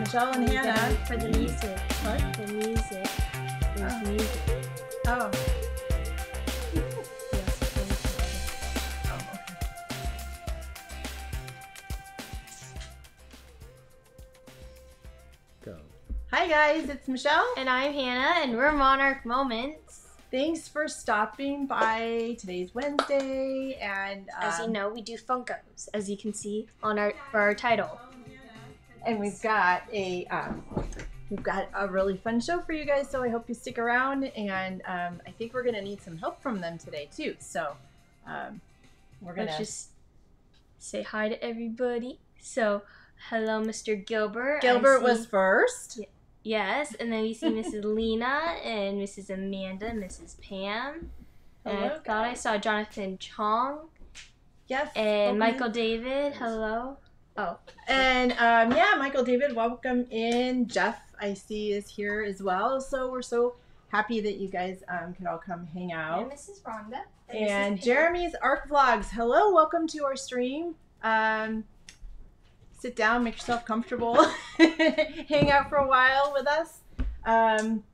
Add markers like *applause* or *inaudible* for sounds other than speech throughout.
Michelle and Hannah. For the music. What? The music. There's Oh. music. Oh. Yes, there's oh okay. Go. Hi guys, it's Michelle. And I'm Hannah, and we're Monarch Moments. Thanks for stopping by. Today's Wednesday, and As you um, know, we do Funkos, as you can see on our for our title. And we've got a um, we've got a really fun show for you guys. So I hope you stick around, and um, I think we're gonna need some help from them today too. So um, we're gonna Let's just say hi to everybody. So, hello, Mr. Gilbert. Gilbert see- was first. yes, and then we see Mrs. *laughs* Lena and Mrs. Amanda, Mrs. Pam. And I Hello, thought I saw Jonathan Chong Yes, and welcome Michael. David. Hello. Oh, And um, yeah, Michael David, welcome in. Jeff, I see, is here as well. So we're so happy that you guys um, could all come hang out. and Mrs. Rhonda. And Mrs. Jeremy's Arc Vlogs. Hello, welcome to our stream. Um, sit down, make yourself comfortable, *laughs* hang out for a while with us. Um,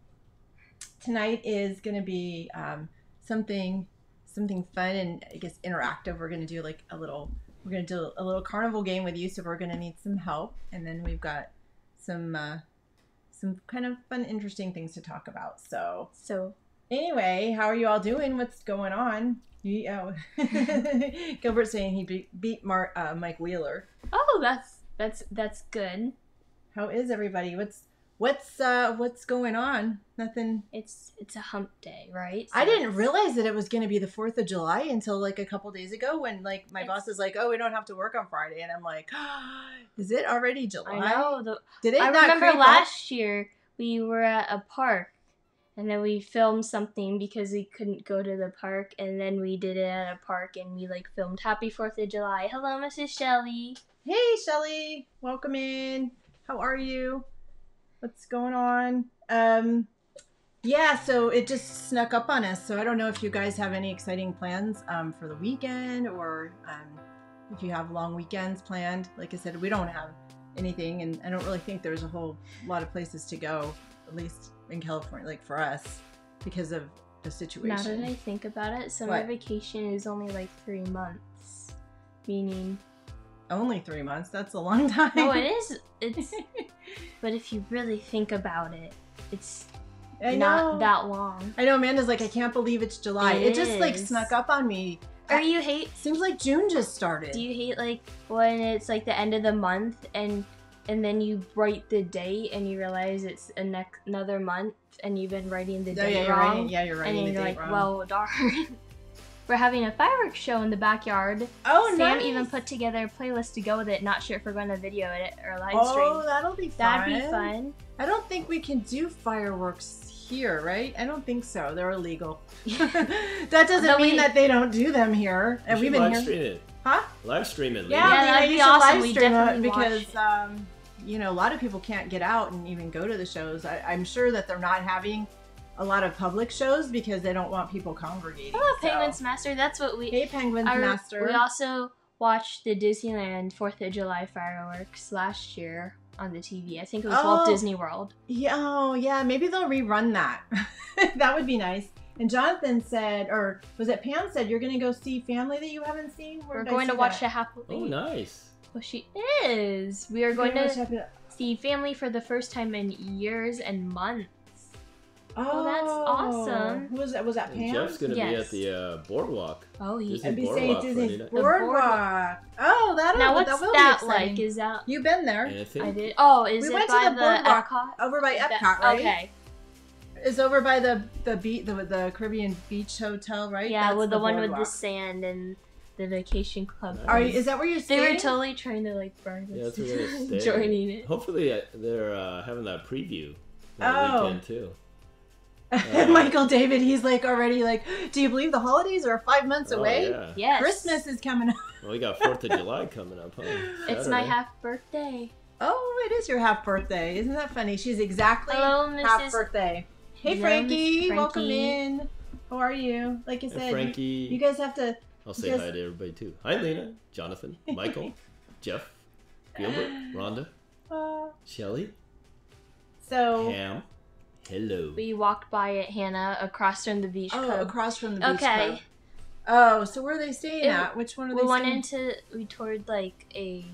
tonight is going to be um, something something fun and I guess interactive. We're going to do like a little we're going to do a little carnival game with you, so we're going to need some help. And then we've got some uh, some kind of fun, interesting things to talk about. So So Anyway, how are you all doing? What's going on? You, oh. *laughs* Gilbert's saying he beat, beat Mark, uh, Mike Wheeler. Oh, that's that's that's good. How is everybody? What's what's uh what's going on? Nothing. It's it's a hump day, right? I didn't realize that it was going to be the Fourth of July until like a couple days ago when like my boss is like, "Oh, we don't have to work on Friday," and I'm like, *gasps* "Is it already July?" I know. The, Did it I not remember creep up? last year we were at a park, and then we filmed something because we couldn't go to the park, and then we did it at a park, and we like filmed Happy Fourth of July. Hello, Mrs. Shelley. Hey, Shelly, welcome in. How are you? What's going on? Um, yeah, so it just snuck up on us. So I don't know if you guys have any exciting plans um, for the weekend or um, if you have long weekends planned. Like I said, we don't have anything, and I don't really think there's a whole lot of places to go, at least in California, like for us, because of the situation. Now that I think about it, summer What? vacation is only like three months, meaning Only three months. That's a long *laughs* time. no, it is. It's *laughs* but if you really think about it, it's I not know. that long. I know Amanda's like, I can't believe it's July. It, It just like snuck up on me. Or you hate Seems like June just started. Do you hate like when it's like the end of the month and and then you write the date and you realize it's a nec- another month and you've been writing the Oh, date yeah, you're wrong writing, yeah, you're and writing then the you're date like, wrong. well, darn. *laughs* We're having a fireworks show in the backyard. oh, Sam nice. even put together a playlist to go with it. Not sure if we're going to video it or live Oh, stream. that'll be fun. That'd be fun. I don't think we can do fireworks here, right? I don't think so. They're illegal. *laughs* *laughs* that doesn't But mean we- that they don't do them here. And should we've been live here. stream it. Huh? Live stream it. Yeah. Yeah, that'd be awesome. live We stream it definitely watch because it. um, you know a lot of people can't get out and even go to the shows. I, I'm sure that they're not having a lot of public shows because they don't want people congregating. Hello, so- Penguins Master. That's what we. Hey, Penguins I re- Master. We also watched the Disneyland Fourth of July fireworks last year on the TV. I think it was Walt Oh. Disney World. Yeah, oh, yeah, maybe they'll rerun that. *laughs* that would be nice. And Jonathan said, or was it Pam said, you're going to go see family that you haven't seen? Where We're did I going to watch that? a happily. Oh, nice. Well, she is. We are going gonna to watch Happy- see family for the first time in years and months. Oh, that's awesome. Who was that? Was that And Pam? Jeff's gonna be at the uh, boardwalk. Oh, he. Disney I'd be saying Boardwalk Disney Friday night. The boardwalk. Boardwalk. Oh, that'll, Now, what's that will that be like? Is that? You've been there. I think I did. Oh, is We it went to by the the, boardwalk. Epcot? Over by That- Epcot, right? Okay. It's over by the the beach, the, the Caribbean Beach Hotel, right? Yeah, That's with the, one with the sand and the vacation club. Nice. Are you, is that where you're staying? They were totally trying to like burn Yeah, that's where they're *laughs* staying. joining it. hopefully uh, they're uh, having that preview that Oh. weekend too. *laughs* Michael David, he's like already like, do you believe the holidays are five months Oh, away? yeah. Yes. Christmas is coming up. Well, we got Fourth of July coming up, huh? *laughs* It's my Saturday. half birthday. Oh, it is your half birthday. Isn't that funny? She's exactly Hello, half Mrs. birthday. Hey, Hello, Frankie. Welcome Frankie. in. How are you? Like I And said, you- Frankie. you, guys have to. I'll say Yes. hi to everybody too. Hi, Lena, Jonathan, *laughs* Michael, Jeff, Gilbert, Rhonda. Uh, Shelly? so Ham? Hello. We walked by it, Hannah, across from the beach oh, club. across from the beach Okay. club. Oh, so where are they staying It- at? Which one are they we went staying? into we toured like a.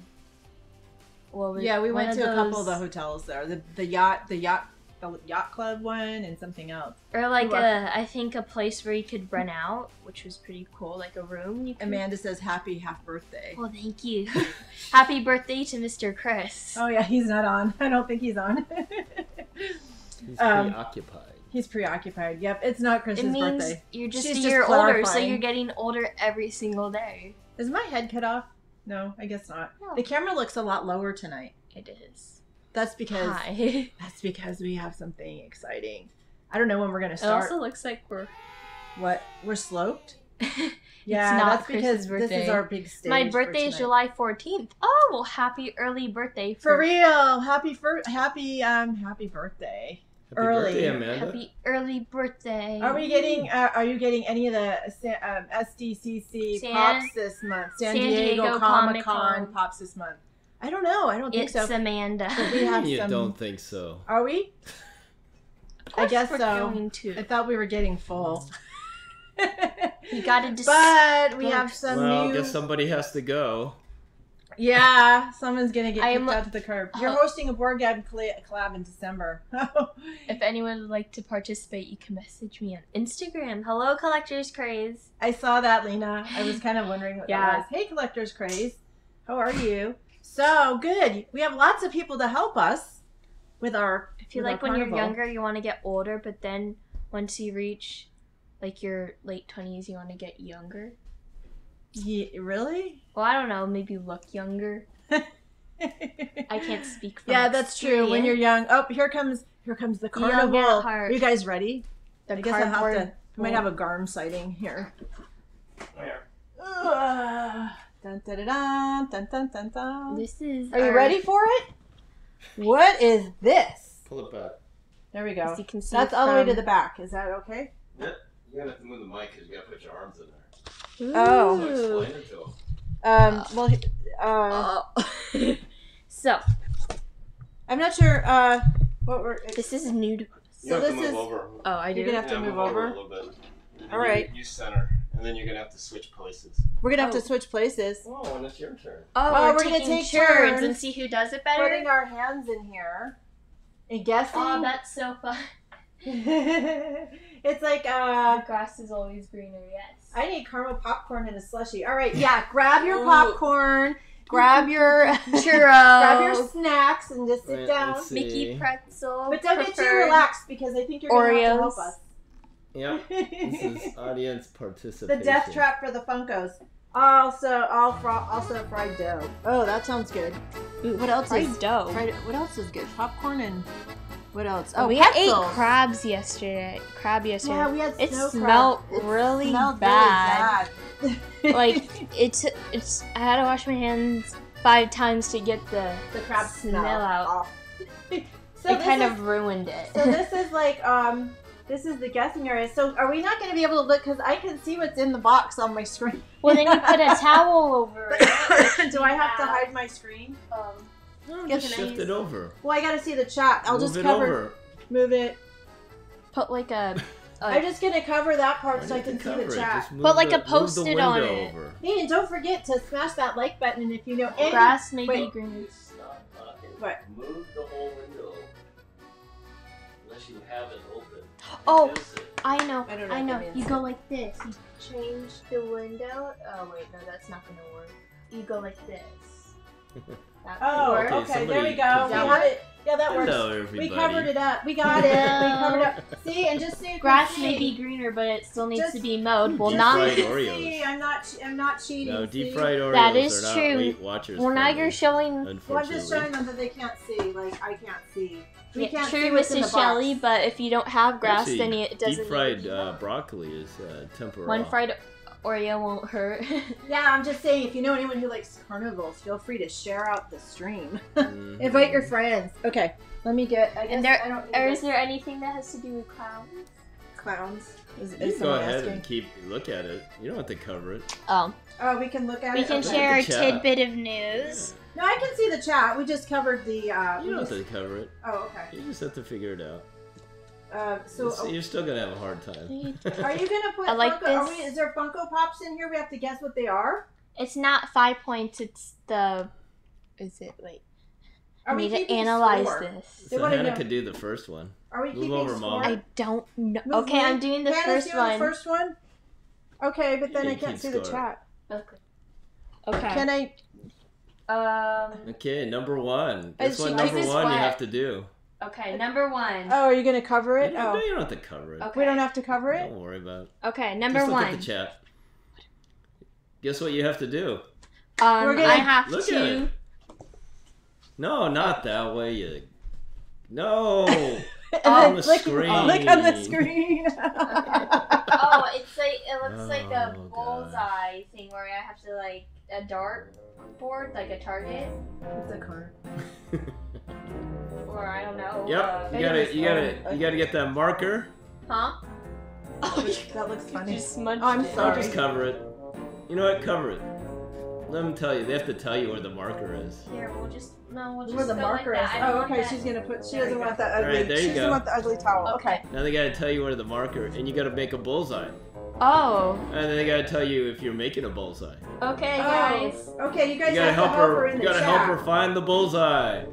What was Yeah, we went to of a couple of the hotels there. The the yacht, the yacht, the yacht club one, and something else. or like we a I think a place where you could rent out, which was pretty cool, like a room. You could... Amanda says happy half birthday. Oh, thank you. *laughs* Happy birthday to Mr. Chris. Oh yeah, he's not on. *laughs* I don't think he's on. *laughs* He's um, preoccupied. he's preoccupied. Yep, it's not Chris's it means birthday. you're just She's a just year older, so you're getting older every single day. Is my head cut off? No, I guess not. No. The camera looks a lot lower tonight. It is. That's because Hi. *laughs* that's because we have something exciting. I don't know when we're gonna It start. also looks like we're. what we're sloped? *laughs* Yeah, not that's because Chris's this is our big stage. My for birthday is. July 14th. Oh, well, happy early birthday For real, happy fir- happy um happy birthday. Happy early. birthday, Amanda. Happy early birthday. Are we getting? Uh, are you getting any of the um, SDCC San- pops this month? San, San Diego, Diego Comic Comic-Con. Pops this month. I don't know. I don't think It's so. Amanda. But we have you some- don't think so. Are we? I guess we're so. Going to. I thought we were getting full. We gotta *laughs* dis- but we have some well, new. guess somebody has to go. Yeah, someone's gonna get I kicked am- out to the curb. You're Oh. hosting a board game colla- collab in December. *laughs* If anyone would like to participate, you can message me on Instagram. Hello, Collectors Craze. I saw that, Lena. I was kind of *laughs* wondering what Yeah. that was. Hey, Collectors Craze. How are you? So good. We have lots of people to help us with our. I feel like when you're younger, you want to get older, but then once you reach like your late 20s, you want to get younger. Ye- really? Well, I don't know, maybe look younger. I can't speak from Yeah, that's true. When you're young. Oh, here comes here comes the Young carnival. heart. Are you guys ready? The I guess I'll have to. I might have a Garm sighting here. Ugh. Dun, dun, dun, dun, dun, dun, dun, dun. This is. Are you ready for it? What is this? Pull it back. There we As go. you can see That's all the way to the back. Is that okay? Yep. You're gonna have to move the mic because you gotta put your arms in there. Oh. So Ooh. explain it to 'em. Um. Well. he- Uh. Oh. *laughs* so I'm not sure. Uh. What we're. this is new to us. You So have to this move is- over. Oh, I You're do. gonna have to Yeah, move over. a little bit. And then All right. You, you center, and then you're gonna have to switch places. We're gonna have Oh. to switch places. Oh, and it's your turn. Oh, Oh, we're, we're gonna taking take turns, turns. and see who does it better. Putting our hands in here and guessing. Oh, that's so fun. *laughs* it's like uh. The grass is always greener. Yes. I need caramel popcorn and a slushy. All right, yeah. *laughs* Grab your popcorn. Grab your *laughs* Churro. grab your snacks and just sit Right, down. let's see. Mickey pretzel. But don't get too preferred. relaxed because I think you're gonna have to help Oreos. us. Yep. This is *laughs* audience participation. the participation. death trap for the Funkos. Also, all fr- also fried dough. Oh, that sounds good. Ooh, What else fried is dough. fried? What else is good? Popcorn and what else? Oh, we pretzels. ate crabs yesterday. Crab yesterday. Yeah, we had It snow smelled crab. It *laughs* really smelled bad. Really bad. like *laughs* it's it's. I had to wash my hands five times to get the the crab smell smell out. off. *laughs* so it kind is- of ruined it. So this is like um this is the guessing area. So are we not going to be able to look because I can see what's in the box on my screen. well, then you put a towel over *coughs* it. Do I have to hide my screen? Um, No, Get just an shift it over. Well, I got to see the chat. I'll Move just it cover, over. move it. put like a. *laughs* I'm just gonna cover that part so I can see the it? chat. Just Put like the- a move Post-it on it. over. Hey, and don't forget to smash that like button. And if you know any, grass maybe wait. green. Stop talking. What? Move the whole window. Unless you have it open. Oh. I know. I don't know I know. You go like this. You change the window. Oh wait, no, that's not gonna work. You go like this. *laughs* That oh, work. okay, Okay, there we go. We have it. it. Yeah, that works. Hello, everybody. We covered it up. We got *laughs* it. we covered it up. See, and just so you Grass see, may be greener, but it still needs Just- to be mowed. Well, Deep not. so fried Oreos. see, I'm not. I'm not cheating. No, deep see? fried Oreos That is are not true. Weight Watchers Well, now friendly, you're showing. Well, I'm just showing them that they can't see. Like I can't see. We Yeah, can't true, see what's in the Mrs. Shelley. box. But if you don't have grass, Actually, then it doesn't. Deep fried uh, broccoli is uh, temporal. One fried Oreo won't hurt. *laughs* Yeah, I'm just saying. If you know anyone who likes carnivals, feel free to share out the stream. *laughs* Mhm. Invite your friends. Okay, let me get. I guess And there- I don't need or is there anything that has to do with clowns? clowns. Is, You is can go ahead asking? and keep look at it. You don't have to cover it. Oh, Oh, we can look at we it. can Okay. share a Look at the chat. tidbit of news. No, I can see the chat. We just covered the. Uh, You don't have to cover it. Oh, okay. You just have to figure it out. Uh, so, It's- you're still gonna have a hard time. are you gonna put? *laughs* I like Funko, Are this. we, is there Funko Pops in here? We have to guess what they are. It's not five points. It's the. Is it? Wait. Are I we need to keeping analyze score? this. They so wanna Hannah know. could do the first one. Are we Move keeping over, score? I don't know. Move Okay, I'm doing the Hannah's first doing one. The first one. Okay, but then You I can can't see keep the score. chat. Okay. Okay. Can I? um. Okay, number one. Guess she what number this one you wet. have to do. Okay. Number one. Oh, are you gonna cover it? don't, no, Oh, you don't have to cover it. Okay. we don't have to cover it. Don't worry about it. Okay. Number Just look one. at the chat. Guess what you have to do? Um, We're gonna- I have Look to. at it. No, not that way. You. No. and *laughs* On the click, screen. click on the screen. *laughs* oh, it's like it looks like a Oh, bullseye thing where I have to like a dart board, like a target, it's a card. *laughs* or I don't know. yep. uh, You gotta. You gotta. You gotta get that marker. huh? *laughs* Oh, That looks funny. You smudged Oh, I'm it. I'll just cover it. You know what? Cover it. Let them tell you. They have to tell you where the marker is. Here, we'll just no, we'll just Where the go marker like is. that. I don't Oh, okay. that. She's gonna put. She There doesn't want that All ugly. right, there you she go. doesn't want the ugly towel. Okay. Now they gotta tell you where the marker, and you gotta make a bullseye. Oh, And then they gotta tell you if you're making a bullseye. okay, Oh, guys. okay. You guys You gotta have help to help her. her in You the gotta chat. help her find the bullseye.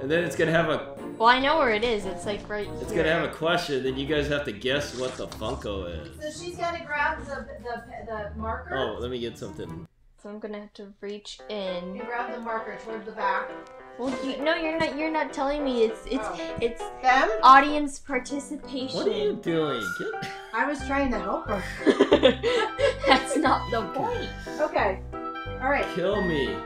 And then it's gonna have a. Well, I know where it is. It's like right It's here. gonna have a question. Then you guys have to guess what the Funko is. So she's got to grab the the, the marker. Oh, let me get something. So I'm gonna have to reach in. You grab the marker toward the back. Well, you, no, you're not. You're not telling me. It's it's Oh. it's Them? audience participation. What are you doing? Get... I was trying to help her. *laughs* That's not the point. Okay. All right. Kill me.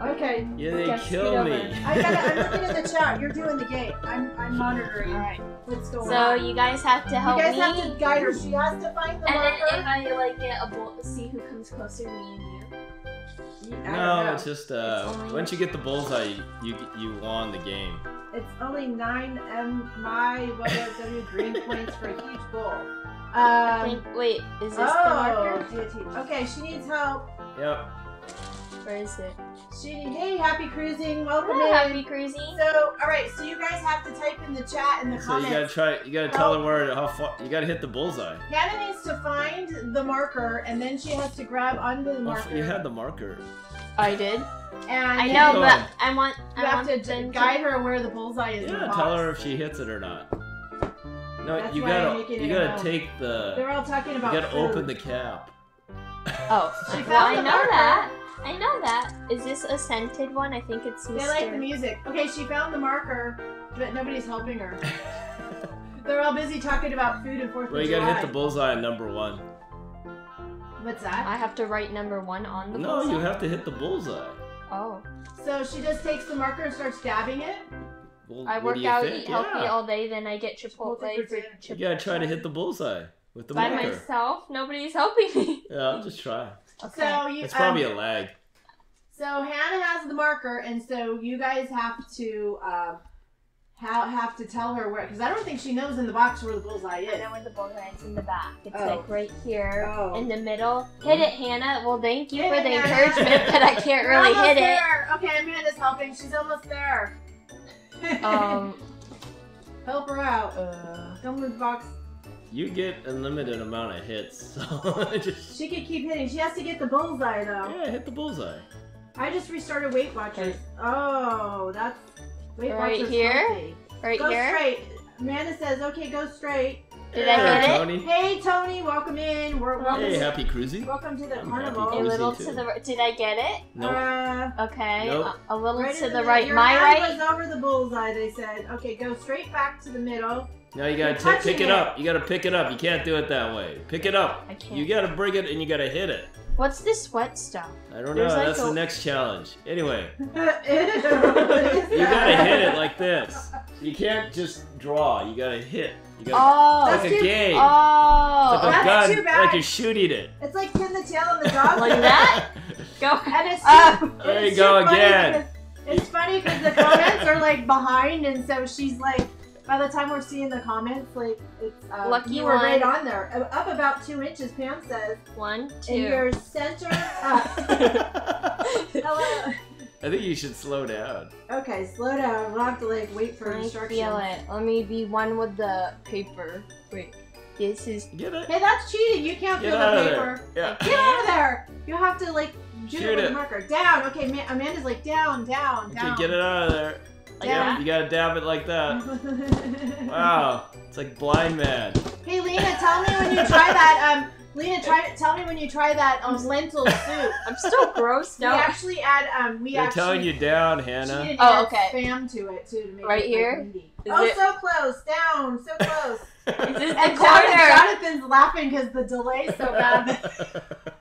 Okay. Yeah, they Yes, kill over me. I gotta, I'm looking at the chat. You're doing the game. I'm, I'm monitoring All right. what's going So on. you guys have to You help guys me. have to guide her. She has to find the and then marker. if I like get a bull, see who comes closer, me and you. I No, it's just uh, It's once you get the bullseye, you you won the game. It's only nine M my W green points for a huge bowl. Um, Think, wait, is this oh, the marker? DOT. Okay, she needs help. Yep. Where is it? She hey, happy cruising, welcome Oh, in. happy cruising. So, all right, so you guys have to type in the chat in the So you gotta try. You gotta tell her where how far. You gotta hit the bullseye. Hannah needs to find the marker, and then she has to grab onto the Oh, marker. you had the marker. I did. and I know, Go but. I want. You I have want to them j- guide her where the bullseye is. in the Yeah, box. tell her if she hits it or not. No, That's you gotta you gotta at take the They're all talking about. you gotta food. open the cap. Oh, She well, found I know marker. that. I know that. Is this a scented one? I think it's Mr. They like the music. Okay, she found the marker, but nobody's helping her. *laughs* They're all busy talking about food and Fourth Well, of you gotta July. hit the bullseye on number one. What's that? I have to write number one on the No, bullseye? you have to hit the bullseye. Oh. So she just takes the marker and starts dabbing it. Well, I what work do you out, think? eat healthy Yeah. all day, then I get Chipotle Chipotle for for dinner. You Chipotle. gotta try to hit the bullseye with the marker. By marker. myself? Nobody's helping me. Yeah, I'll just try. So you. It's probably um, a lag. So Hannah has the marker, and so you guys have to uh, ha- have to tell her where, because I don't think she knows in the box where the bullseye is. I is. know where the bullseye is in the back. It's Oh. like right here Oh. in the middle. Hit it, Hannah. Well, thank you Hit for it, the Hannah. encouragement, but I can't *laughs* You're really almost hit it. there. Okay, Amanda's helping. She's almost there. Um, *laughs* Help her out. uh, Don't move the box. You get a limited amount of hits, *laughs* so just She could keep hitting. She has to get the bullseye though. yeah, hit the bullseye. I just restarted Weight Watchers. Oh, that's Weight Right Watchers here? healthy. right Go here. straight. Amanda says, "Okay, go straight." Did Hey I there, hit it? Tony. Hey, Tony, welcome in. We're welcome. Hey, to, happy cruising. welcome to the I'm carnival. A little Cruising to the. Did I get it? Nope. Uh, Okay. Nope. A, a little right to in the middle. right. Your My hand right. was over the bullseye. They said, "Okay, go straight back to the middle." Now you gotta ta- pick it it. up. You gotta pick it up. You can't do it that way. Pick it up. I can't. You gotta bring it and you gotta hit it. What's this wet stuff? I don't There's know. like That's a- the next challenge. Anyway, *laughs* you you gotta hit it like this. You can't just draw. You gotta hit. You gotta. Oh. it's like a That's too- game. Oh. It's like a That's gun. too bad. Like you're shooting it. It's like pin the tail on the *laughs* dog. Like that? *laughs* Go. And it's Ah. too, There it's you go funny again. because- It's funny because the comments are like behind, and so she's like, by the time we're seeing the comments, like it's uh, Lucky you were one. right on there, Uh, up about two inches. Pam says, One, and two. your center. Uh, *laughs* hello. I think you should slow down. Okay, slow down. We'll have to like wait for I instructions. feel it. Let me be one with the paper. Wait, this is. Get it. Hey, that's cheating. You can't Get feel the paper. there. Yeah. Get out of there. You have to like shoot, Shoot it with it. a marker. Down. Okay, Ma- Amanda's like down, down, down. Okay, get it out of there. Like Down. that? You gotta dab it like that. *laughs* Wow, it's like blind man. hey, Lena, tell me when you try that. Um, Lena, try. Tell me when you try that um, lentil soup. I'm still grossed We actually add. Um, we They're actually. telling you down, She Hannah. did Oh, add okay. spam to it too to make Right it here? Like, meaty. Is oh, it- so close. Down. So close. This *laughs* is the and corner. Jonathan's laughing because the delay's so bad. *laughs*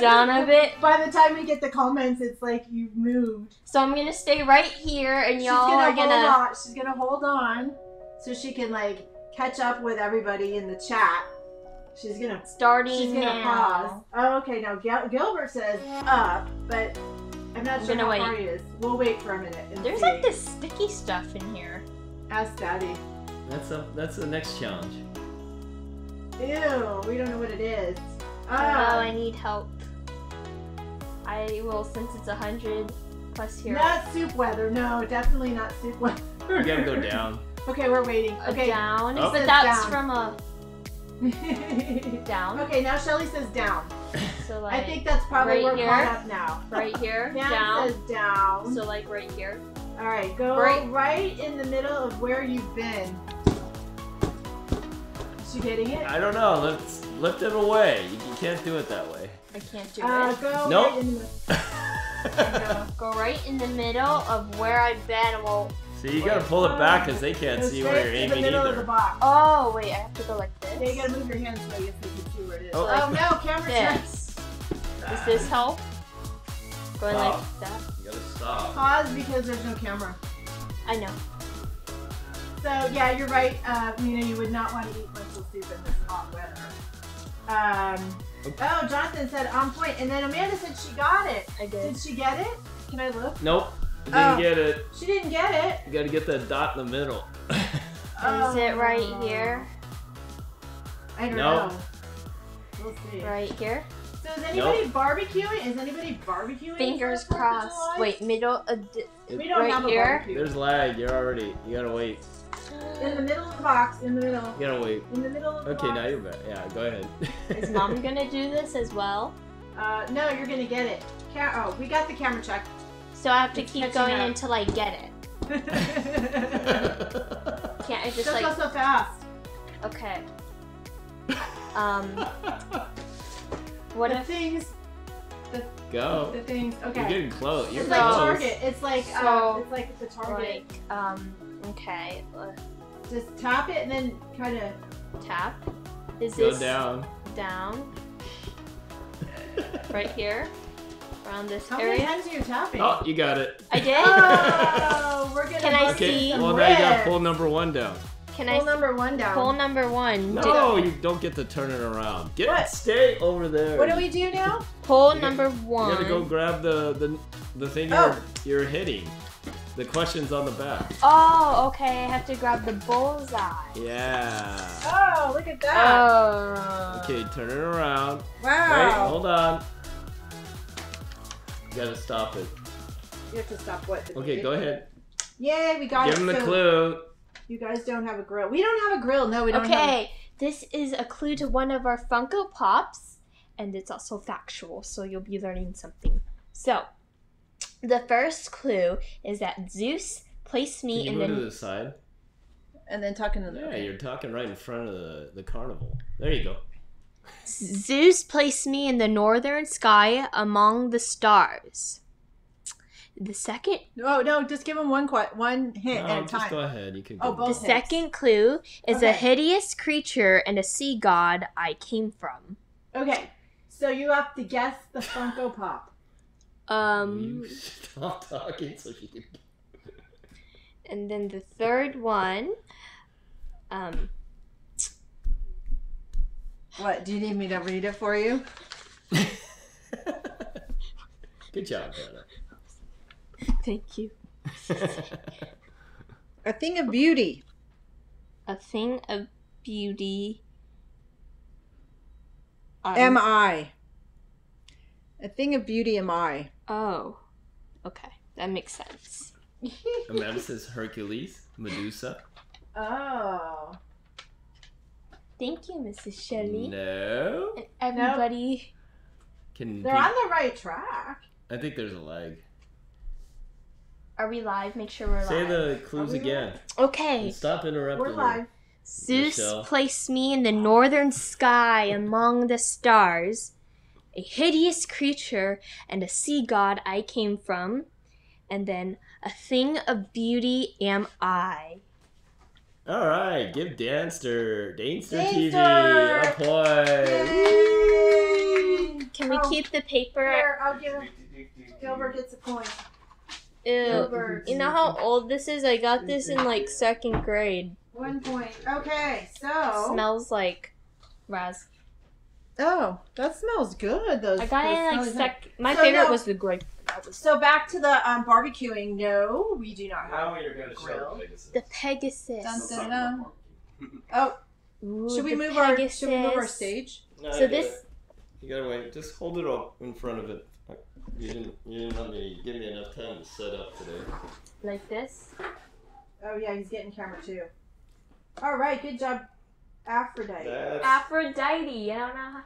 Down a bit. By the time we get the comments, it's like you've moved. So I'm gonna stay right here, and She's y'all gonna are hold gonna. on. She's gonna hold on so she can like catch up with everybody in the chat. She's gonna Starting she's gonna now. pause. Oh, okay. Now Gil- Gilbert says up, but I'm not I'm sure gonna how wait. far he is. We'll wait for a minute. And There's see. like this sticky stuff in here. Ask Daddy. That's a, that's the next challenge. Ew, we don't know what it is. Oh, oh. I Oh, need help. I will since it's a hundred plus here. not soup weather. No, definitely not soup weather. You gotta go down. Okay, we're waiting. Okay. down, Up. but that's down. from a *laughs* down. okay, now Shelly says down. So like I think that's probably right we're here? caught up now. right here, *laughs* Dan down. says down. So like right here. All right, go Right. right. in the middle of where you've been. Is she getting it? I don't know. Let's lift it away. You, you can't do it that way. I can't do Uh, it. go Nope. right in the *laughs* Go right in the middle of where I've been. and We'll. See, you gotta pull it back because they can't see where you're aiming middle of the either. box. Oh wait, I have to go like this. Yeah, you gotta move your hands so I guess they can see where it is. Oh. Oh, no, camera turn. This. Does this help? Going like Stop. that. You gotta stop. Pause because there's no camera. I know. So yeah, you're right, uh, Mina. You would not want to eat lentil soup in this hot weather. Um, oh, Jonathan said on point, and then Amanda said she got it. I did. Did she get it? Can I look? Nope. Didn't Oh. get it. She didn't get it. You gotta get that dot in the middle. Is it right Oh. here? I don't No. know. We'll see. Right here? So is anybody barbecuing? Is anybody barbecuing? Fingers for the Fourth of crossed. Wait, middle. Uh, d- We don't right have a here? barbecue. There's lag. You're already. You gotta wait. In the middle of the box. In the middle. You gotta wait. In the middle of the Okay, box. now you're back. Yeah, go ahead. is *laughs* mom gonna do this as well? Uh, no, you're gonna get it. Ca- oh, we got the camera check. So I have to It's keep catching going up. until I get it. *laughs* Can't I just Don't like go so fast. okay? *laughs* Um, what the if things, Go. the things. You're Okay. getting close. You're It's So- like close. Target. It's like uh, So, it's like the Target. like um okay uh, Just tap it and then kind of. tap? Is Go this down. down *laughs* right here around this How many area? times are you tapping? Oh, you got it. I did. Oh, *laughs* we're gonna. Can I see? some Well, now you got ribs. pull number one down. Can Pull I number one down. pull number one? Did- No, you don't get to turn it around. Get What? stay over there. What do we do now? pull You got- number You one. gotta go grab the the, the thing Oh. you're, you're hitting. The questions on the back. Oh, okay. I have to grab the bullseye. Yeah. Oh, look at that! Oh. Okay, turn it around. Wow. Wait, hold on. You gotta stop it. You have to stop what? the Okay, go ahead. Yay, we got Give it. him the So clue. You guys don't have a grill. We don't have a grill. No, we don't. Have Okay, this is a clue to one of our Funko Pops, and it's also factual, so you'll be learning something. So, the first clue is that Zeus placed Can me you in move the to the side? and then talking to the. Yeah, you're talking right in front of the, the carnival. There you go. Zeus placed me in the northern sky among the stars. The second No, no, just give him one qu- one hint No, at a just time. go ahead. You can Oh, go. both the hints. second clue is a Okay. hideous creature and a sea god I came from. Okay, so you have to guess the Funko Pop. Um You *laughs* stop talking so she can. And then the third one, um, What? Do you need me to read it for you? *laughs* Good job, Hannah. thank you. *laughs* A thing of beauty. A thing of beauty. Um, Am I? A thing of beauty am I. Oh. Okay. That makes sense. Amanda says Hercules, Medusa. oh. Thank you, Mrs. Shelley. No. And everybody. Can They're pe- on the right track. I think there's a lag. Are we live? Make sure we're live. Say live. the clues Are we again. Okay. And stop interrupting. We're her. live. Zeus Michelle. placed me in the northern sky among the stars. A hideous creature and a sea god I came from. And then a thing of beauty am I. All right, give Danster, Danster TV Danster! a point. Yay! Can we Oh, keep the paper? Here, I'll give Gilbert gets a point. Ew. Gilbert. You know how old this is? I got this in like second grade. One point. Okay, so. Smells like raz. Oh, that smells good. Those. I got those it in like smells- sec. My So, favorite no. was the grape. That was So back to the um, barbecuing. No, we do not have. Now you're gonna Grill. Pegasus. the Pegasus. Dun, Let's dun, talk dun. about Oh, Ooh, should we the move our? Should we move our Pegasus. stage? No, So you this- gotta- You gotta wait. Just hold it up in front of it. You didn't. You didn't let me give me enough time to set up today. Like this. Oh yeah, he's getting camera too. All right, good job, Aphrodite. That's, Aphrodite. I don't know. How...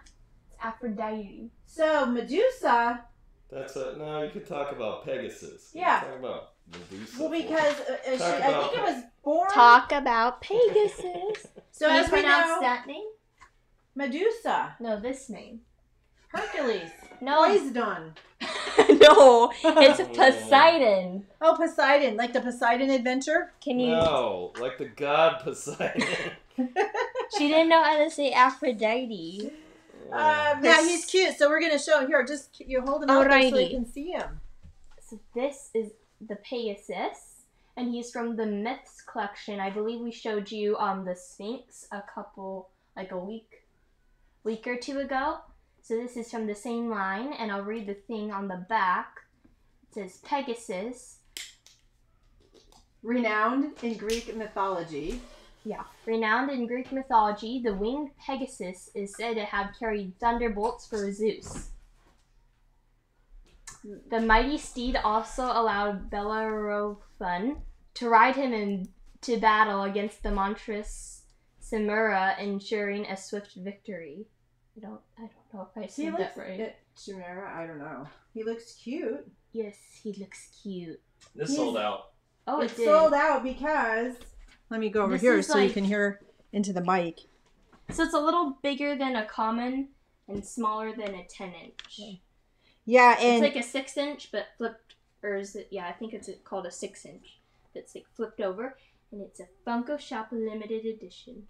It's Aphrodite. So Medusa. that's a, no. You could talk about Pegasus. You Yeah. Talk about Medusa. Well, because uh, uh, she, Talk I think it was born. Talk about *laughs* Pegasus. So Can you as we pronounce know, that name? Medusa, No, this name. Hercules, No. Poseidon. *laughs* no, it's *laughs* Poseidon. Oh, Poseidon, like the Poseidon Adventure. Can you? No, like the god Poseidon. She didn't know how to say Aphrodite. Um, yeah, he's cute. So we're gonna show him here. Just you hold him out there so Alrighty. you can see him. So this is the Pegasus, and he's from the Myths collection. I believe we showed you um the Sphinx a couple like a week, week or two ago. So this is from the same line, and I'll read the thing on the back. It says Pegasus, Renowned in Greek mythology. Yeah, renowned in Greek mythology. The winged Pegasus is said to have carried thunderbolts for Zeus. The mighty steed also allowed Bellerophon to ride him into battle against the monstrous Simura, ensuring a swift victory. I don't, I don't know if I He said looks that right. uh, Chimera. I don't know. He looks cute. Yes, he looks cute. This He's- sold out. Oh, it's it did. sold out because. Let me go over This here is so you like- can hear into the mic. So it's a little bigger than a common and smaller than a ten inch. Yeah, It's like a six inch, but flipped, or is it? Yeah, I think it's called a six inch. That's like flipped over, and it's a Funko Shop limited edition.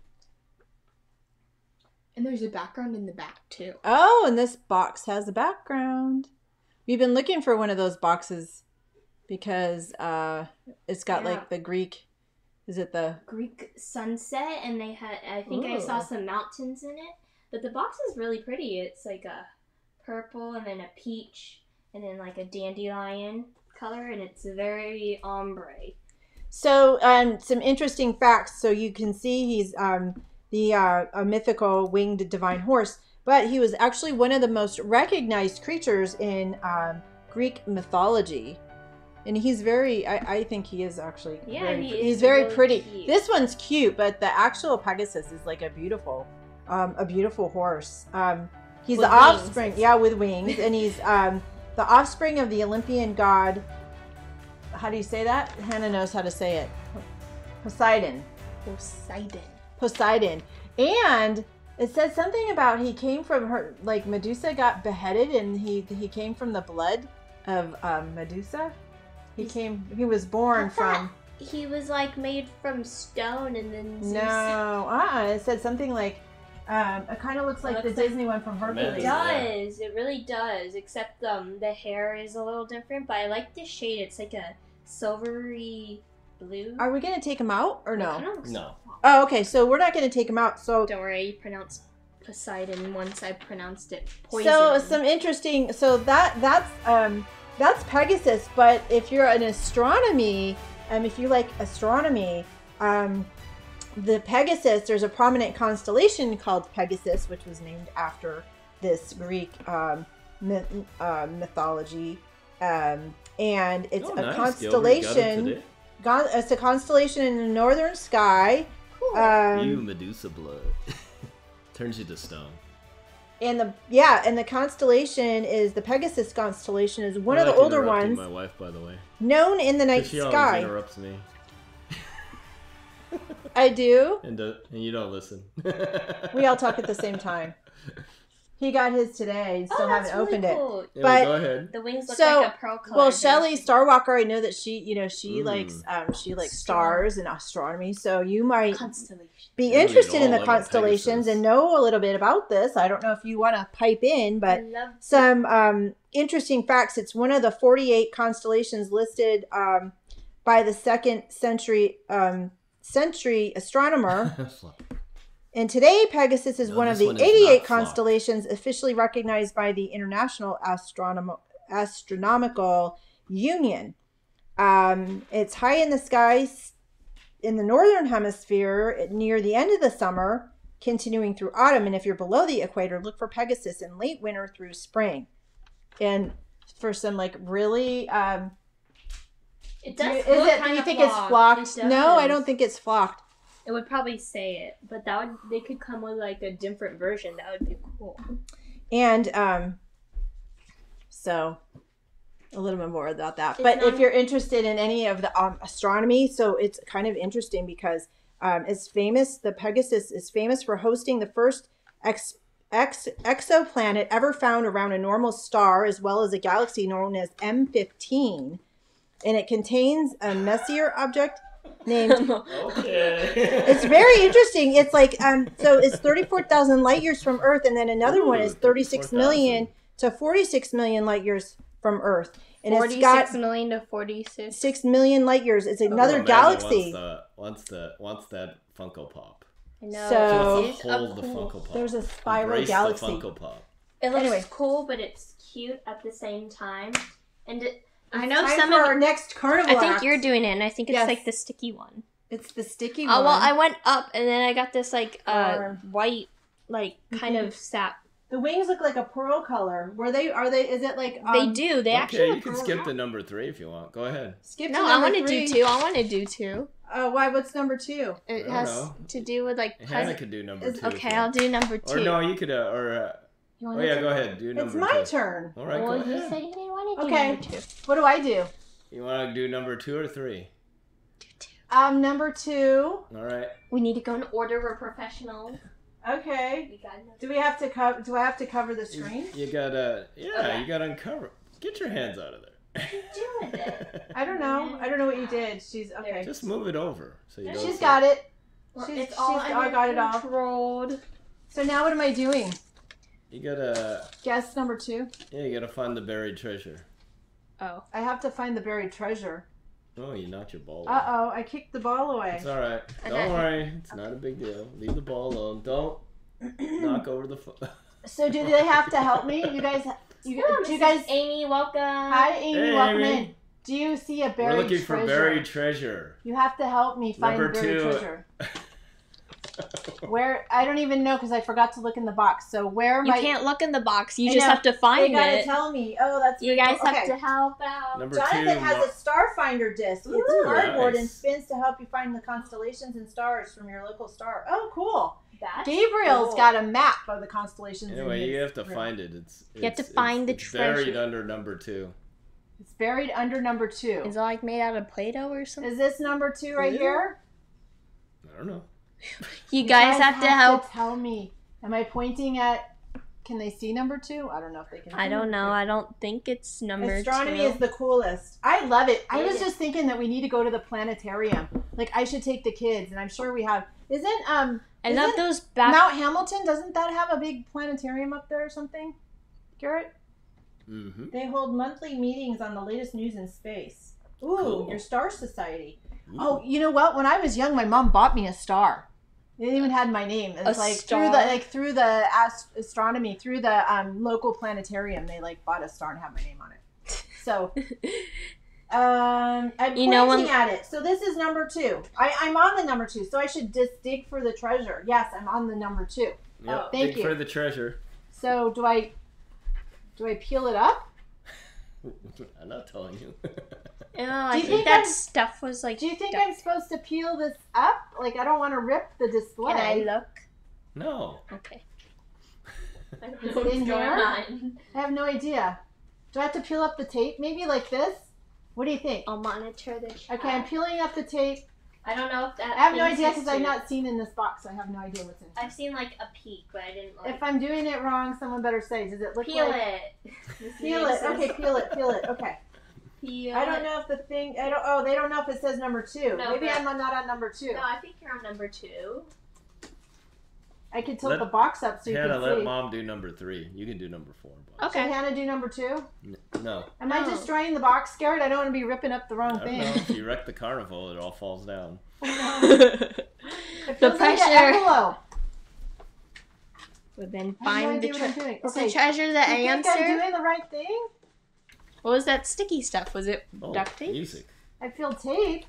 And there's a background in the back too. oh, and this box has a background. We've been looking for one of those boxes because uh, it's got Yeah. like the Greek. Is it the Greek sunset, and they had. I think I saw some mountains in it, but the box is really pretty. It's like a purple, and then a peach, and then like a dandelion color, and it's very ombre. So, um, some interesting facts. So you can see he's um, the uh, a mythical winged divine horse, but he was actually one of the most recognized creatures in um, Greek mythology, and he's very. I, I think he is actually. Yeah, very, he is he's very really pretty. cute. This one's cute, but the actual Pegasus is like a beautiful, um, a beautiful horse. Um, he's With the wings. offspring, yeah, with wings, and he's um, the offspring of the Olympian god. How do you say that? Hannah knows how to say it. Poseidon. Poseidon. Poseidon. And it says something about he came from her like Medusa got beheaded and he he came from the blood of um, Medusa. He came he was born I from He was like made from stone, and then Zeus- No, uh it said something like um, it kind of looks like the like- Disney one from It Hercules. Yeah. does. It really does. Except um, the hair is a little different, but I like the shade. It's like a silvery blue. Are we gonna take him out or It no? kinda looks- No. Oh, okay. So we're not gonna take him out. So Don't worry, you pronounced Poseidon once I pronounced it poison. So some interesting. So that that's um that's Pegasus. But if you're an astronomy, um, if you like astronomy, um, the Pegasus. There's a prominent constellation called Pegasus, which was named after this Greek um, myth, uh, mythology. Um, and it's Oh, a nice. It constellation. today. It's a constellation in the northern sky. Um, you Medusa blood. *laughs* Turns you to stone. And the yeah, and the constellation is the Pegasus constellation is one I of the older ones My wife, by the way. known in the night she always sky. interrupts me, I do. and uh, and you don't listen. We all talk at the *laughs* same time. He got his today. Still oh, that's haven't opened really it. cool. Yeah, But- go ahead. The wings look So, like a pearl color. Well, Shelly Starwalker, I know that she, you know, she Mm. likes, um, she likes Star. stars and astronomy. So you might be Yeah, we interested in the love constellations and know a little bit about this. I don't know if you want to pipe in, but some um, interesting facts. It's one of the 48 constellations listed um, by the second century um, century astronomer. *laughs* And today, Pegasus is No, one of the one 88 not flocked. constellations officially recognized by the International Astronom- Astronomical Union. Um, it's high in the skies in the northern hemisphere near the end of the summer, continuing through autumn. And if you're below the equator, look for Pegasus in late winter through spring. And for some like really, um, It do does. you, is it? Do kinda you think it's flocked? It No, I don't think it's flocked. It would probably say it, but that would they could come with like a different version. That would be cool. and um so a little bit more about that It's but if you're interested in any of the um, astronomy so it's kind of interesting because um, it's famous the pegasus is famous for hosting the first ex, ex, exoplanet ever found around a normal star as well as a galaxy known as m15 and it contains a Messier object named *laughs* Okay. it's very interesting. It's like um, so it's thirty four thousand light years from Earth, and then another one is thirty six million to forty six million light years from Earth, and it's Forty-six got million to forty-six. six million light years. It's another Oh, galaxy. Wants, the, wants, the, wants that Funko Pop. I know. So- Just hold the cool- Funko Pop. There's a spiral Embrace galaxy. The Funko Pop. It looks Anyway. cool, but it's cute at the same time. And it, I know Time some for of our next carnival. I think act. you're doing it, and I think it's Yes. like the sticky one. It's the sticky Oh one. well, I went up, and then I got this like uh Arm. white, like kind Mhm. of sap. the wings look like a pearl color. Were they? Are they? Is it like? Um, they do. They actually. okay, you can really skip hot. to number three if you want. Go ahead. Skip. No, to I want want to do two. I want to do two. Uh, why? What's number two? It don't has know. to do with like Hannah present. could do number Is- two. Okay, I'll do number two. Or no, you could. Uh, or You oh wanna yeah, do- go ahead. Do number It's my two. turn. All right, well, go he ahead. said he didn't want to do Okay. number two. What do I do? You want to do number two or three? Do two. Um, number two. All right. We need to go in order. We're professionals. Okay. We got Do we have to cover? Do I have to cover the screen? you gotta. Yeah, Okay. you gotta uncover. Get your hands out of there. What doing it? *laughs* I don't know. I don't know what you did. She's okay. Just move it over so you don't. She's see got it. Well, She's- it's all she's- under I got it all. controlled. So now what am I doing? You gotta. Guess number two. Yeah, you gotta find the buried treasure. Oh. I have to find the buried treasure. Oh, you knocked your ball. Uh oh, I kicked the ball away. It's all right. Don't worry. It's not a big deal. Leave the ball alone. Don't *clears throat* knock over the. Fo- *laughs* So do they have to help me? You guys, you, Hello, do you guys? Amy, welcome. Hi, Amy. Hey, welcome Amy. in. Do you see a buried We're looking treasure? for buried treasure. You have to help me find Number buried two. treasure. Where I don't even know because I forgot to look in the box. So where You my can't look in the box. You I just know. have to find they find gotta it. tell me. Oh, that's you guys okay. have to help out. Number Jonathan two. has Mar- a Starfinder disc. It's Ooh, cardboard and spins to help you find the constellations and stars from your local star. Oh, cool. That's Gabriel's cool. got a map of the constellations. in Anyway, you have to room. find it. It's. You have to it's- find the it's, it's Buried under number two. It's buried under number two. Is it like made out of Play-Doh or something? Is this number two right Yeah. here? I don't know. *laughs* You guys, have, to help. tell me. Am I pointing at? Can they see number two? I don't know if they can. I don't know. two. I don't think it's number Astronomy two. is the coolest. I love it. I was just thinking that we need to go to the planetarium. Like I should take the kids, and I'm sure we have. Isn't um I love isn't those back. Mount Hamilton? Doesn't that have a big planetarium up there or something? Garrett, Mm-hmm. they hold monthly meetings on the latest news in space. Ooh, Cool. your star society. Oh, you know what? When I was young, my mom bought me a star. It even had my name. It's A like through the like through the ast- astronomy through the um, local planetarium. They like bought a star and had my name on it. So *laughs* um, I'm You know pointing when- at it. So this is number two. I, I'm on the number two. So I should just dig for the treasure. Yes, I'm on the number two. Yep. Oh, thank dig you. for the treasure. So do I do I peel it up? *laughs* I'm not telling you. *laughs* Oh, I you think, think that I'm- stuff was like. Do you think duct- I'm supposed to peel this up? Like, I don't want to rip the display. Can I look? no. Okay. Is *laughs* it in here? I have no idea. Do I have to peel up the tape? Maybe like this? What do you think? I'll monitor the. Chat. Okay, I'm peeling up the tape. I don't know if that. I have no idea because I've not seen in this box, so I have no idea what's in here. I've seen like a peek, but I didn't like. If I'm doing it wrong, someone better say. Does it look peel like it. *laughs* Peel it. Okay, peel it. Peel it. Okay. Peel I don't know if the thing. I don't. Oh, they don't know if it says number two. No, Maybe I'm not on number two. No, I think you're on number two. I could tilt Let- the box up so you Hannah, can let see. mom do number three. You can do number four. But Should Okay. Hannah do number two? N- no. Am I No. destroying the box, Garrett? I don't want to be ripping up the I wrong don't thing. know. If *laughs* you wreck the carnival, it all falls down. *laughs* It the feels like an pressure. envelope. Well, then I have no find the idea what I'm tre- doing. is Okay. the treasure the Do you think I'm answer. doing the right thing? What was that sticky stuff? Was it Oh, duct tape? music. I feel tape.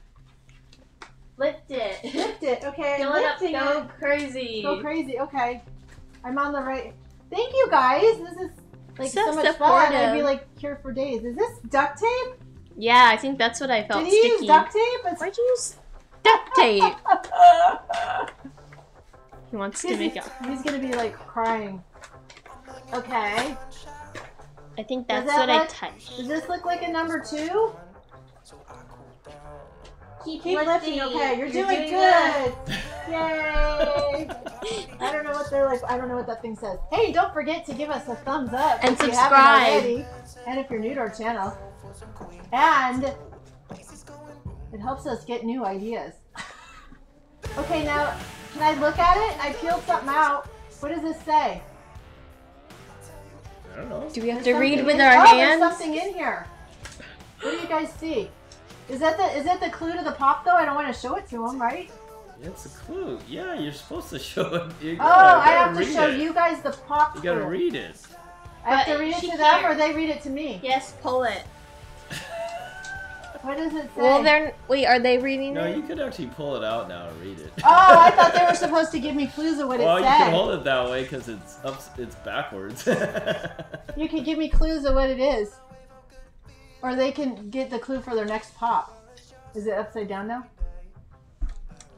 Lift it. Lift it. Okay, Fill it up. Go it. crazy. Go crazy. Okay, I'm on the right. Thank you guys. This is like so, So much fun. I'd be like here for days. Is this duct tape? Yeah, I think that's what I felt Did he sticky. use duct tape? It's- Why'd you use duct tape? *laughs* He wants to make it. he's gonna be like crying. Okay. I think that's that what I touched. Does this look like a number two? Keep, Keep lifting. Okay, you're, doing, good. Yay! I don't know what they're like. I don't know what that thing says. Hey, don't forget to give us a thumbs up And if subscribe. already. And if you're new to our channel, and it helps us get new ideas. *laughs* okay, now can I look at it? I peeled something out. What does this say? I don't know. Do we have There's to read with in- our oh, hands? There's something in here. What do you guys see? Is that the is that the clue to the pop though? I don't want to show it to them, right? It's a clue. Yeah, you're supposed to show it. *laughs* You Oh, gotta, I have gotta show it. you guys the pop You gotta clue. read it. I have to read it to them, can't- or they read it to me. Yes, pull it. What does it say? Well, they're wait. Are they reading No, it? you could actually pull it out now and read it. Oh, I thought they were *laughs* supposed to give me clues of what well, it you can hold it that way because it's up, it's backwards. *laughs* You can give me clues of what it is, or they can get the clue for their next pop. Is it upside down now?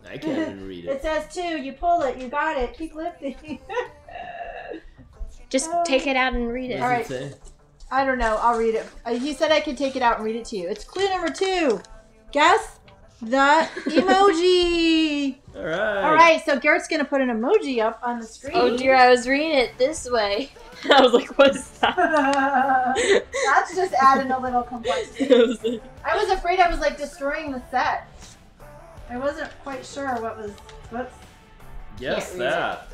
I can't even *laughs* read It it. says two. You pull it. You got it. Keep lifting. Just take it out and read it. What All does right. it say? I don't know. I'll read it. Uh, he said I could take it out and read it to you. It's clue number two. Guess the *laughs* emoji. All right. All right, so Garrett's gonna put an emoji up on the screen. Oh dear, I was reading it this way. *laughs* I was like, what's that? *laughs* That's just adding a little complexity. I was like, I was afraid I was like destroying the set. I wasn't quite sure what was. Whoops. Guess Can't read it. that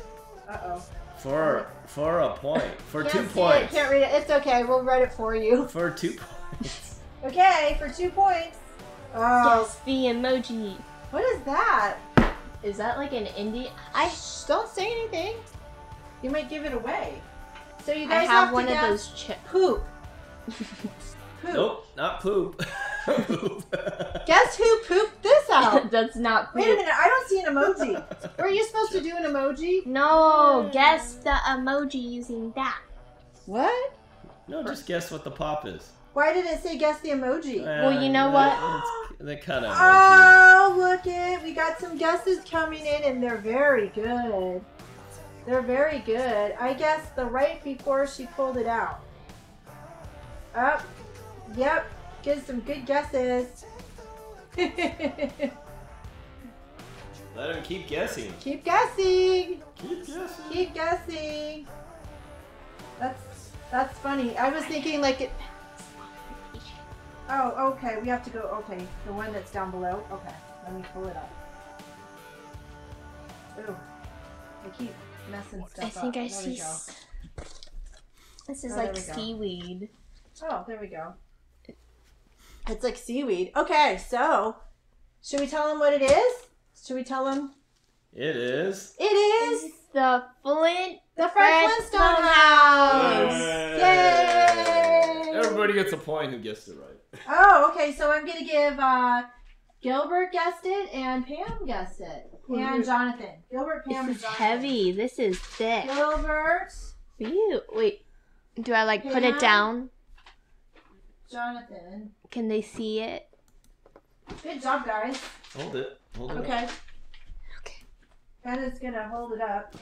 Uh oh. For for a point for Can't two see it, points Can't read it. It's okay. We'll write it for you. for two points. *laughs* Okay, for two points. Oh, Guess the emoji. what is that? Is that like an indie? I Shh, don't say anything. You might give it away. So you I guys have to one of guess those chips. *laughs* Poop. Poop. Nope, not poop. Poop. *laughs* *laughs* Guess who pooped this out? *laughs* That's not poop. Wait a minute. I don't see an emoji. Were you supposed to do an emoji? No, guess the emoji using that. What? No, just guess what the pop is. Why did it say guess the emoji? Well, you know Uh, what? It's the kind of. Oh, look it. We got some guesses coming in and they're very good. They're very good. I guessed the right before she pulled it out. Up. Yep. Get some good guesses. *laughs* Let him keep guessing. Keep guessing. Keep guessing. Keep guessing. That's that's funny. I was thinking like it. Oh, okay. We have to go. Okay, the one that's down below. Okay, let me pull it up. Ooh, I keep messing stuff I up. think I There see. we go. This is Oh, like seaweed. Oh, there we go. It's like seaweed. Okay, so should we tell them what it is? Should we tell them? It is. It is It's the Flint. the Fred Flintstone Flintstone house. Yay! Everybody gets a point who guessed it right. Oh, okay. So I'm gonna give uh, Gilbert guessed it and Pam guessed it and Jonathan. Gilbert, Pam, and This is Jonathan. heavy. This is thick. Gilbert, Ew. Wait. Do I like put it down? Jonathan. Can they see it? Good job, guys. Hold it. Hold it. up. Okay. Okay. Anna's gonna hold it up.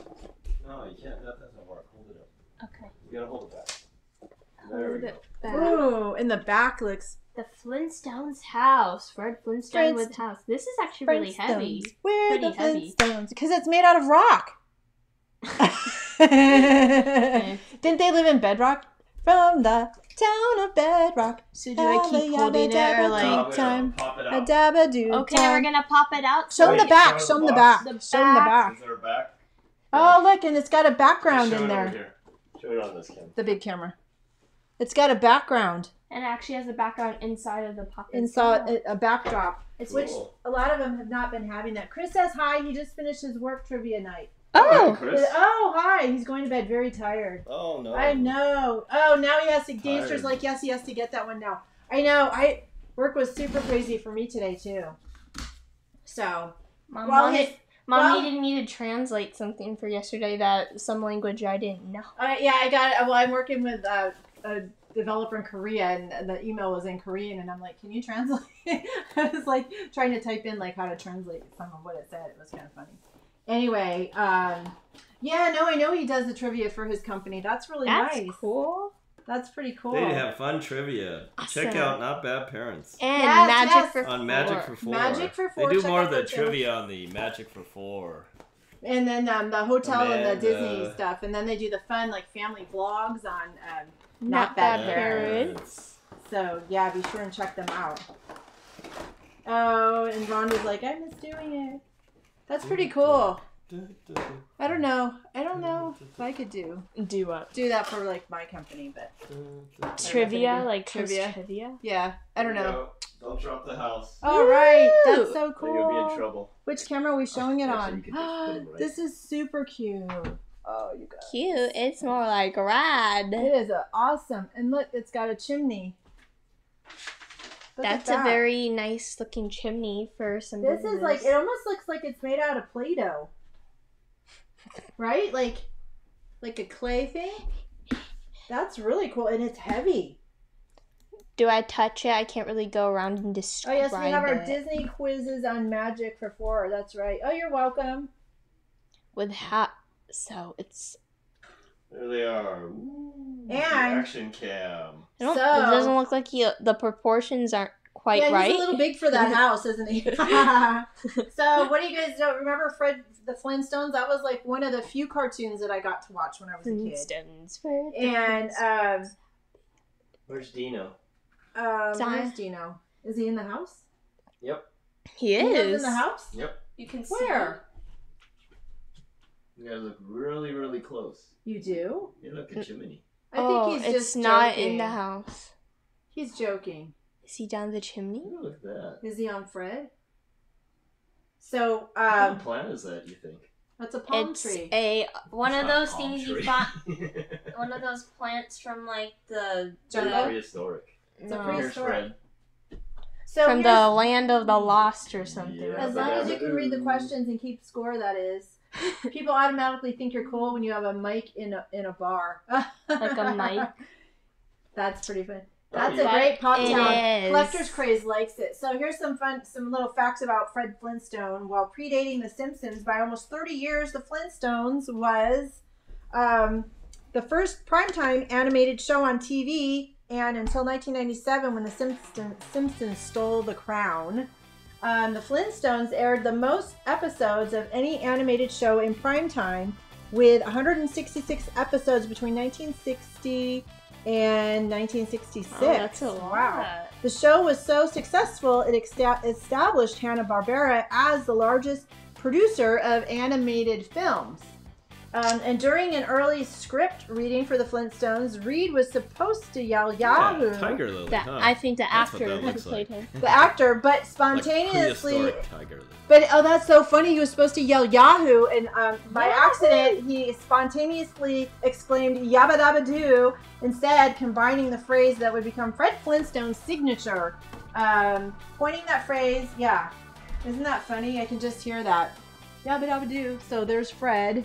No, you can't. That doesn't work. Hold it up. Okay. You gotta hold it back. There we go. Ooh, and the back looks The Flintstones house. Fred Flintstone with house. This is actually really heavy. Flintstones. We're Pretty the heavy. Flintstones because it's made out of rock. *laughs* *laughs* Didn't they live in Bedrock? From the town of Bedrock. So do I keep holding it yabba or like? Time. Pop it out. dabba do. Okay, time. we're gonna pop it out. Show them the back. show Show them the back. Show them the back. Is there a back? Oh, look, and it's got a background in there. Show it on this camera. The big camera. It's got a background And it actually has a background inside of the pocket. inside a, a backdrop. It's which a lot of them have not been having that. Chris says hi. He just finished his work trivia night. Oh, Chris. Oh, hi. He's going to bed very tired. Oh no. I know. Oh, now he has to. Gangster's like, yes, he has to get that one now. I know. I work was super crazy for me today too. So, Mom, well, wanted, his, Mom well- needed me to translate something for yesterday that some language I didn't know. uh, yeah, I got. It. Well, I'm working with uh, a developer in Korea, and the email was in Korean, and I'm like, can you translate? *laughs* I was like trying to type in like how to translate some of what it said. It was kind of funny. Anyway, um, yeah, no, I know he does the trivia for his company. That's really nice. That's nice. cool. That's pretty cool. They have fun trivia. Check out Not Bad Parents And Yes, magic yes. for on four. Magic for Four. Magic for Four, They do check more of the their channel. trivia on the Magic for Four. And then um, the hotel and the Amanda. Disney stuff, and then they do the fun like family vlogs on. Um, Not, Not bad bad parents. so yeah, be sure and check them out. Oh, and Rhonda's like, I miss doing it. That's pretty cool. I don't know. I don't know if I could do Do what? do that for like my company, but Trivia, like Trivia. trivia. trivia. yeah, I don't know. Don't drop the house. All right, that's so Or you'll be in cool. trouble. Which camera are we showing it Actually, on? you could just put 'em right- this is super cute. Oh, you guys. Cute. It's more like a ride. It is a awesome, and look, it's got a chimney. Look That's a very nice looking chimney for some. This is like it almost looks like it's made out of Play-Doh, *laughs* right? Like, like a clay thing. That's really cool, and it's heavy. Do I touch it? I can't really go around and destroy it. Oh yes, we have our it. Disney quizzes on Magic for four. That's right. Oh, you're welcome. with hat. So it's. There they are. Ooh, And- action cam. I don't, So- it doesn't look like you, the proportions aren't quite yeah, right. he's a little big for that *laughs* house, isn't he? *laughs* *laughs* so, what do you guys know? Remember Fred the Flintstones? That was like one of the few cartoons that I got to watch when I was a kid. Flintstones. for And um, Where's Dino? um, Di- where's Dino? Is he in the house? Yep. he He lives is in the house. Yep. You can see. Where? You gotta look really, really close. You do? You look at chimney. I oh, think he's it's just not joking. in the house. He's joking. Is he down the chimney? Ooh, look at that. Is he on Fred? So, What kind um, of plant is that? You think? that's a palm it's tree. a one It's of those palm things you tree. find. *laughs* One of those plants from like the Jungle? Prehistoric. It's a no, pretty- Here's Prehistoric. Fred. So from the land of the lost or something. Yeah. as long as you can read the questions and keep score, that is. *laughs* People automatically think you're cool when you have a mic in a in a bar. Like a mic? *laughs* That's pretty fun. That's a great pop It town. Collector's Craze likes it. So here's some fun, some little facts about Fred Flintstone. While predating The Simpsons by almost 30 years, The Flintstones was um, the first primetime animated show on TV, and until 1997, when The Simpsons, Simpsons stole the crown. Um, the Flintstones aired the most episodes of any animated show in primetime, with 166 episodes between 1960 and 1966. Oh, that's a lot. Wow. The show was so successful, it established Hanna-Barbera as the largest producer of animated films. Um, and during an early script reading for the Flintstones, Reed was supposed to yell Yahoo! Yeah, Tiger Lily. That, huh? I think the That's actor that who played like. him. the actor, but spontaneously. prehistoric Tiger Lily. but oh, that's so funny. He was supposed to yell Yahoo, and um, by Yahoo! accident, he spontaneously exclaimed Yabba Dabba Doo, instead combining the phrase that would become Fred Flintstone's signature. Um, pointing that phrase, yeah. Isn't that funny? I can just hear that. Yabba Dabba Doo. So there's Fred.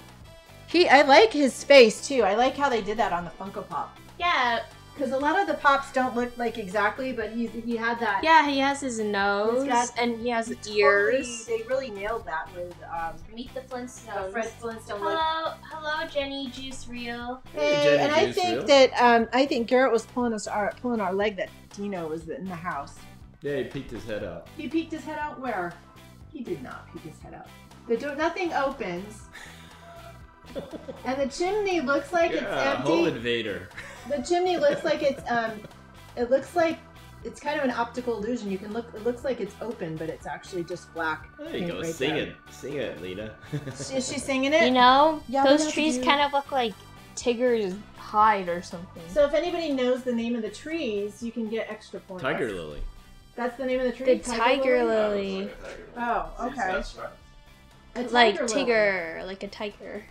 He, I like his face too. I like how they did that on the Funko Pop. Yeah, because a lot of the pops don't look like exactly, but he he had that. Yeah, he has his nose got- and he has totally- ears. they really nailed that with um, Meet the the Flintstones. Fred Flintstone look. Hello, hello, Jenny Juice Reel. Hey, Jenny and I think Reel. that um, I think Garrett was pulling us our pulling our leg that Dino was in the house. Yeah, he peeked his head out. He peeked his head out. Where? He did not peek his head out. The door, nothing opens, *laughs* and the chimney looks like it's empty. home invader. The chimney looks like it's um, it looks like it's kind of an optical illusion. You can look, it looks like it's open, but it's actually just black. There you paint go. right Sing there. it. Sing it, Lena. Is she singing it? You know, Yeah, those trees kind of look like Tigger's hide or something. So if anybody knows the name of the trees, you can get extra points. Tiger lily. That's the name of the tree. The tiger lily. Oh, okay. A like tiger lily. Tigger, like a tiger.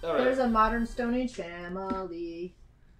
There's a modern Stone Age family.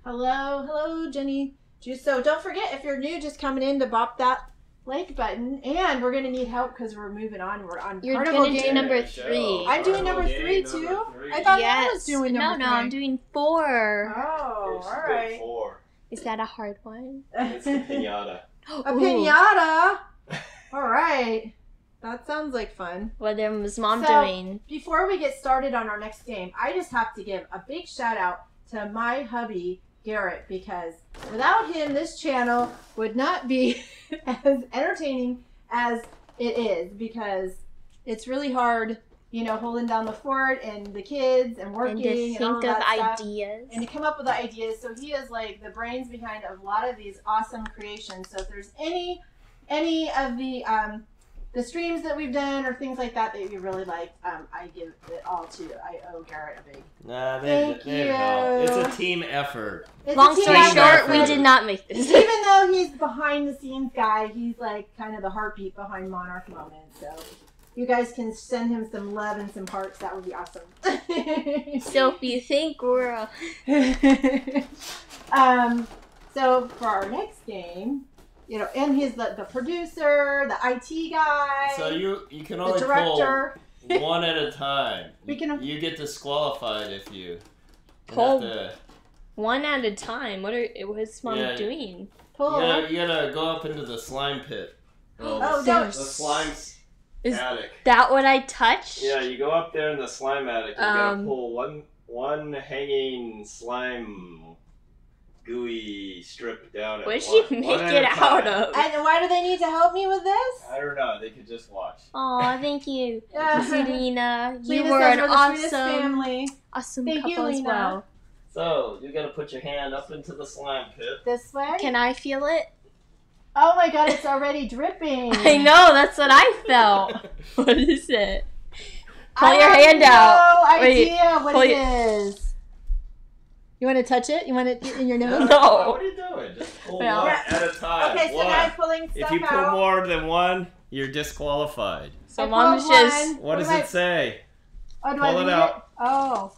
Hello, hello, Jenny. Juice. So don't forget, if you're new, just coming in to bop that like button, and we're gonna need help because we're moving on. We're on You're carnival gonna do number three. I'm doing number three too. I thought Anna was doing no, number no, no, I'm doing four. Oh, all right. Four. Is that a hard one? It's the pinata. A pinata. *gasps* *gasps* All right. That sounds like fun. What was mom So- doing? Before we get started on our next game, I just have to give a big shout out to my hubby, Garrett, because without him, this channel would not be *laughs* as entertaining as it is because it's really hard, you know, holding down the fort and the kids and And working to and, all think of that stuff. ideas. and to come up with the ideas. So he is like the brains behind a lot of these awesome creations. So if there's any any of the um, the streams that we've done or things like that that you really like, um, I give it all to. I owe Garrett a big. Nah, Thank they, they help. you. It's a team effort. It's a Long team story effort. short, we did not make this. Even though he's behind the scenes guy, he's like kind of the heartbeat behind Monarch Moment. So. You guys can send him some love and some hearts. That would be awesome. so if you think we're um, so for our next game, you know, and he's the, the producer, the IT guy, So you you can the only director. pull *laughs* one at a time. We can- You get disqualified if you you Pull- have to- one at a time, what are what's mom Yeah. doing? Pull. You gotta, you gotta go up into the slime pit. Oh, the, don't- the slime Is attic. that what I touched? Yeah, you go up there in the slime attic. You gotta Um, pull one one hanging slime gooey strip down. What did she one make at it out of? And why do they need to help me with this? I don't know. They could just watch. Aw, thank you, *laughs* Yeah. Selena. You Lena were an we're the sweetest awesome, family. awesome Thank you, couple as Lena. well. So you gotta put your hand up into the slime pit. This way. Can I feel it? oh my god, it's already dripping. *laughs* I know, that's what I felt. *laughs* what is it? Pull I your have hand no out. Wait, idea what pull it your- is. You want to touch it? You want it in your *laughs* nose? No. What are you doing? Just pull Well- one at a time. Okay, so one. now I'm pulling stuff if you pull out. more than one, you're disqualified. So I mom's pulled just one. What, does I- it say? Oh, do Pull I it read out. Oh,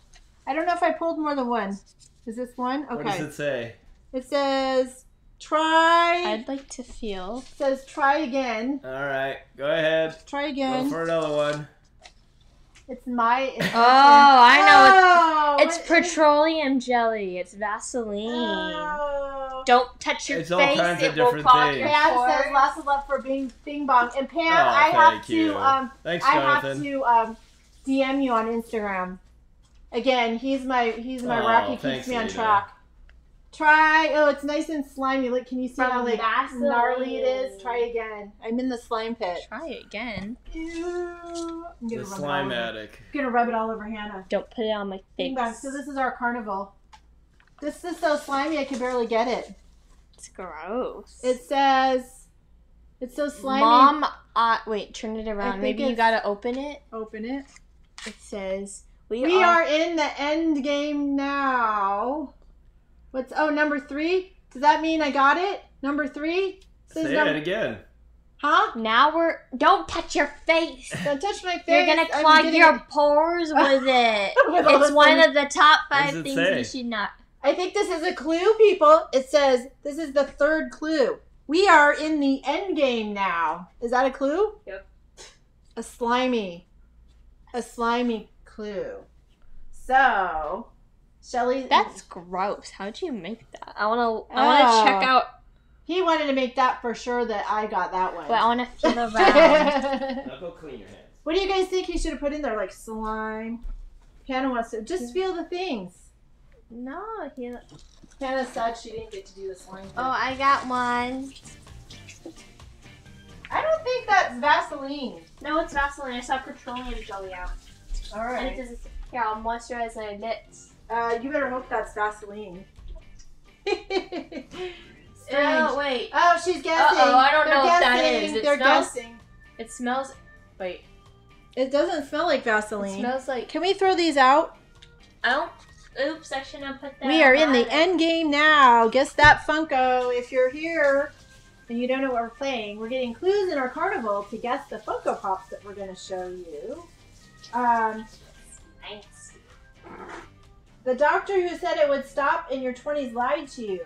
I don't know if I pulled more than one. Is this one? Okay. What does it say? It says try. I'd like to feel. says try again. All right, go ahead. Try again. Go for another one. It's my. It's Oh, I know. know. It's, it's petroleum jelly. It's Vaseline. Oh. Don't touch your It's all face. kinds it will different clog things. your Pam pores. says lots of love for Bing Bing Bong. And Pam, Oh, I have thank to um Thanks, I have Jonathan. to um DM you on Instagram. Again, he's my he's my Oh, rock. He keeps me on Lena. track. Try. Oh, it's nice and slimy. Look, can you see From how like Vaseline. gnarly it is? Try again. I'm in the slime pit. Try again. Ew. I'm gonna the rub slime it all over. attic. I'm gonna rub it all over Hannah. Don't put it on my Bing face. So this is our carnival. This is so slimy I can barely get it. It's gross. It says it's so slimy. Mom, uh, wait, turn it around. think Maybe you it's- gotta open it. open it. It says we, We are. are in the end game now. What's oh number three? Does that mean I got it? Number three? Says Say number- it again. Huh? Now we're. Don't touch your face. Don't touch my face. You're gonna clog getting your pores with *laughs* it. With it's one slimy- of the top five things say? you should not. I think this is a clue, people. It says this is the third clue. We are in the end game now. Is that a clue? Yep. A slimy, a slimy clue. So Shelly. That's gross. How'd you make that? I wanna I wanna Oh. check out He wanted to make that for sure that I got that one. but I wanna feel *laughs* around. Now go clean your hands. what do you guys think he should have put in there? Like slime? Hannah wants to just mm. feel the things. no, he Hannah said she didn't get to do the slime. Thing. Oh, I got one. I don't think that's Vaseline. No, it's Vaseline. I saw petroleum jelly out. All And it doesn't here, I'll moisturize my lips. Uh, you better hope that's Vaseline. *laughs* Oh wait. Oh, she's guessing. Uh-oh, I don't They're know if that guessing. It They're smells- guessing. It smells wait. It doesn't smell like Vaseline. It smells like Can we throw these out? I don't oops, I shouldn't have put that We are in the on. end game now. Guess that Funko. If you're here and you don't know what we're playing, we're getting clues in our carnival to guess the Funko Pops that we're going to show you. Um. The doctor who said it would stop in your 20s lied to you.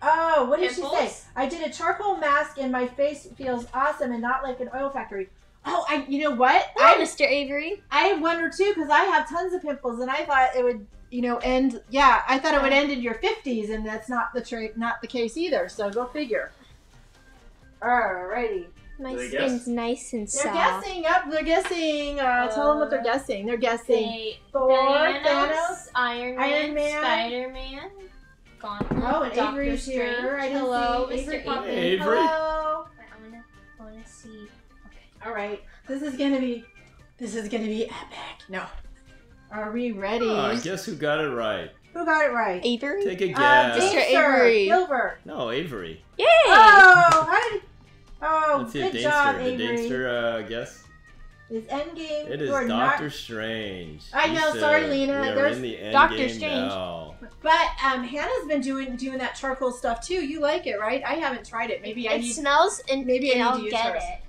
Oh, what did she say? I did a charcoal mask and my face feels awesome and not like an oil factory. Oh, I. You know what? Hi, I Mr. Avery. I had one or two because I have tons of pimples and I thought it would, you know, end. Yeah, I thought it would end in your fifties, and that's not the tra- not the case either. So go figure. Alrighty, My they skin's guess? nice and soft. they're guessing. Yep, they're guessing. Uh, tell them what they're guessing. They're guessing. They Thor, Thanos, Thanos. Iron Man, Iron Man. Spider Man, Gauntlet, Oh, and Doctor Avery's Strange. here. I Hello, see Mr. pop. Avery. Avery. Hello. I wanna, I wanna see. Okay. All right, this is gonna be, this is gonna be epic. No, are we ready? Oh, guess who got it right? Who got it right? Avery. Take a Uh, guess. Mr. Avery. Gilbert. no, Avery. Yay! Oh, how did? Oh, Let's see if good job, Dangster. Did Avery. Dangster uh, guess? Is Endgame? It is Doctor Not, Strange. I know, said sorry, Lena, We are there's in the end Doctor game Strange. now. but um, Hannah's been doing doing that charcoal stuff too. You like it, right? I haven't tried it. Maybe I it need. smells and maybe I need I'll to use get hers. it.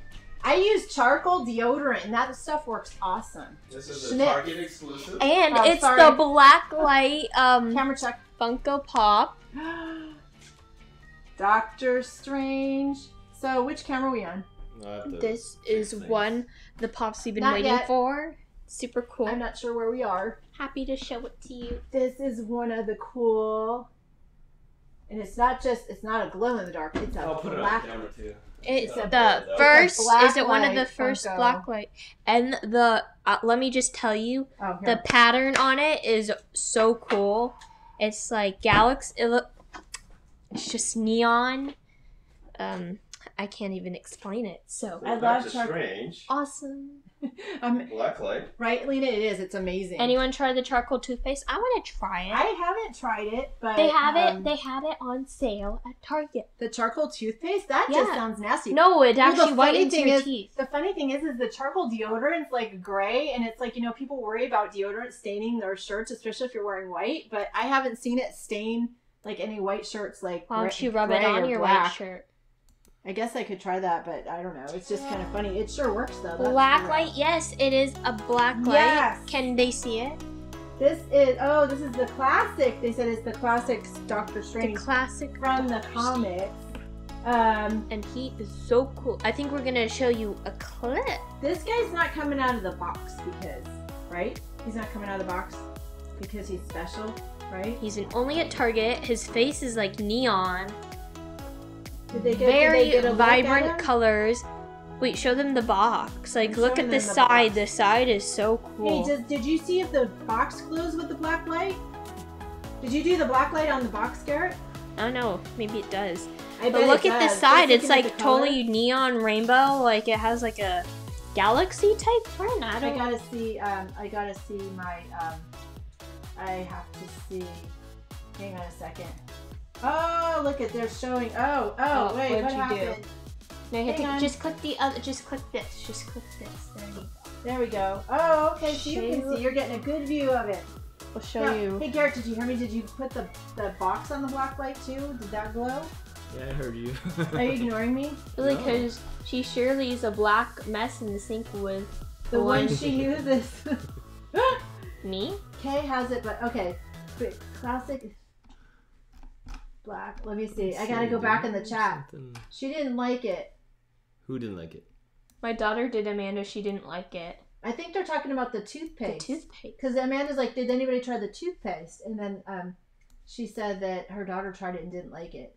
I use charcoal deodorant, and that stuff works awesome. This is Snip. a Target exclusive. And Oh, it's sorry. the black light um Camera check. Funko Pop. *gasps* Doctor Strange. So, which camera are we on? I'll have to This is things. one the pops we've been Not waiting yet. for. Super cool. I'm not sure where we are. happy to show it to you. This is one of the cool. And it's not just, it's not a glow in the dark, it's a I'll put it on black. camera too. It's Yeah. the It's first. black Is it one of the first Funko. black light? And the uh, let me just tell you, Oh, the pattern on it is so cool. It's like galaxy. It look, it's just neon. Um, I can't even explain it. So I love Doctor charcoal. Strange. awesome. *laughs* um, Black light. right, Lena? It is. It's amazing. Anyone try the charcoal toothpaste? I want to try it. I haven't tried it, but they have um, it. They have it on sale at Target. the charcoal toothpaste. That just sounds nasty. No, it Well, the actually funny whitens thing your is- teeth. The funny thing is, is the charcoal deodorant's like gray, and it's like you know people worry about deodorant staining their shirts, especially if you're wearing white. But I haven't seen it stain like any white shirts. Like Why gray- don't you rub it on your black. white shirt? I guess I could try that, but I don't know. It's just kind of funny. It sure works though. That's Black light, yes, it is a black light. Yes. Can they see it? This is oh, this is the classic. They said it's the classic Doctor Strange. The classic from the comics. Um, and he is so cool. I think we're gonna show you a clip. this guy's not coming out of the box because, right? He's not coming out of the box because he's special, right? He's in only at Target. His face is like neon, get, very they get a look at vibrant colors. Wait, show them the box. Like, I'm look at the the side. box. The side is so Hey, cool. did, did you see if the box glows with the black light? Did you do the black light on the box, Garrett? I don't know. Maybe it does. I But look at the side. It's like the totally neon rainbow. Like it has like a galaxy type print. I I gotta see. Um, I gotta see my. Um, I have to see. Hang on a second. Oh, look at they're showing. Oh, oh, Oh, wait, what'd what you do? happened? No, you have to just click the other. Just click this. Just click this. There you go. There we go. Oh, okay. So you can see. You're getting a good view of it. I'll show Now, you. Hey, Garrett, did you hear me? Did you put the the box on the black light too? Did that glow? Yeah, I heard you. Are you *laughs* ignoring me? Really, No. because she surely is a black mess in the sink with The The one one- she knew this. *laughs* me. Kay has it, but okay. But classic black. Let me see. I gotta go back in the chat. She didn't like it. Who didn't like it? My daughter did Amanda. She didn't like it. I think they're talking about the The toothpaste. toothpaste. Because Amanda's like, did anybody try the toothpaste? And then um, she said that her daughter tried it and didn't like it.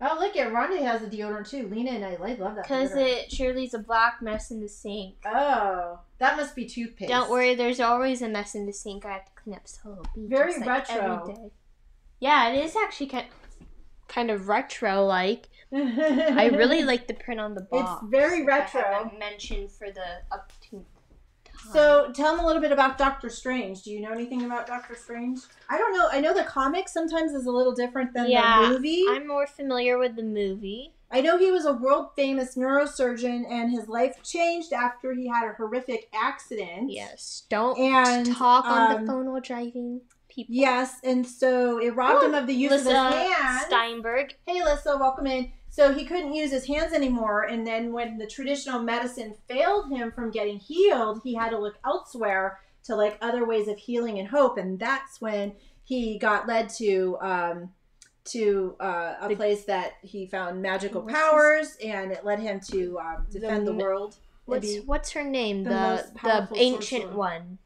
Oh, look at Rhonda has a deodorant too. Lena and I like love that. Because it it surely's a black mess in the sink. Oh, that must be toothpaste. Don't worry, there's always a mess in the sink. I have to clean up Solo Beach. Very It's like retro. Every day. Yeah, it is actually kind kind of retro like. *laughs* I really like the print on the box. It's very retro. mentioned for the up to time. So tell them a little bit about Doctor Strange. Do you know anything about Doctor Strange? I don't know. I know the comic sometimes is a little different than Yeah, the movie. I'm more familiar with the movie. I know he was a world famous neurosurgeon and his life changed after he had a horrific accident. Yes. Don't And, talk on um, the phone while driving. People. Yes, and so it robbed him of the use of his hands. Steinberg. Hey, Lissa, welcome in. So he couldn't use his hands anymore, and then when the traditional medicine failed him from getting healed, he had to look elsewhere to like other ways of healing and hope, and that's when he got led to um, to uh, a The- place that he found magical powers, and it led him to um, defend the, m- world. What's what's her name? the The the, ancient sorcerer. one.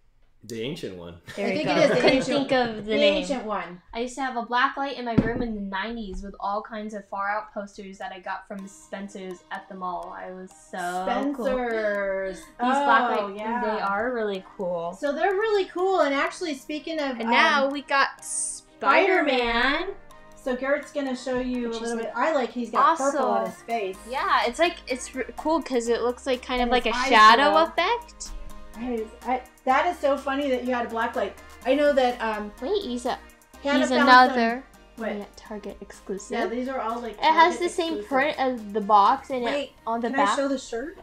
The ancient one. There I think go. it is the Couldn't ancient- think of the, The, name. ancient one. I used to have a black light in my room in the 90s with all kinds of far out posters that I got from Spencer's at the mall. I was so cool. Spencer's. These oh, black light, yeah. they are really cool. So they're really cool, and actually, speaking of And um, now we got Spider-Man. So Garrett's gonna show you a Which is little bit. I like he's got purple on his face. Yeah, it's like it's r- cool because it looks like kind And of like a shadow glow. effect. I, I, that is so funny that you had a black light. I know that um, Wait, he's a he's another Some, wait, Target exclusive. yeah, these are all like. it has Target the same print as the box, and it, on the can I back, show the shirt?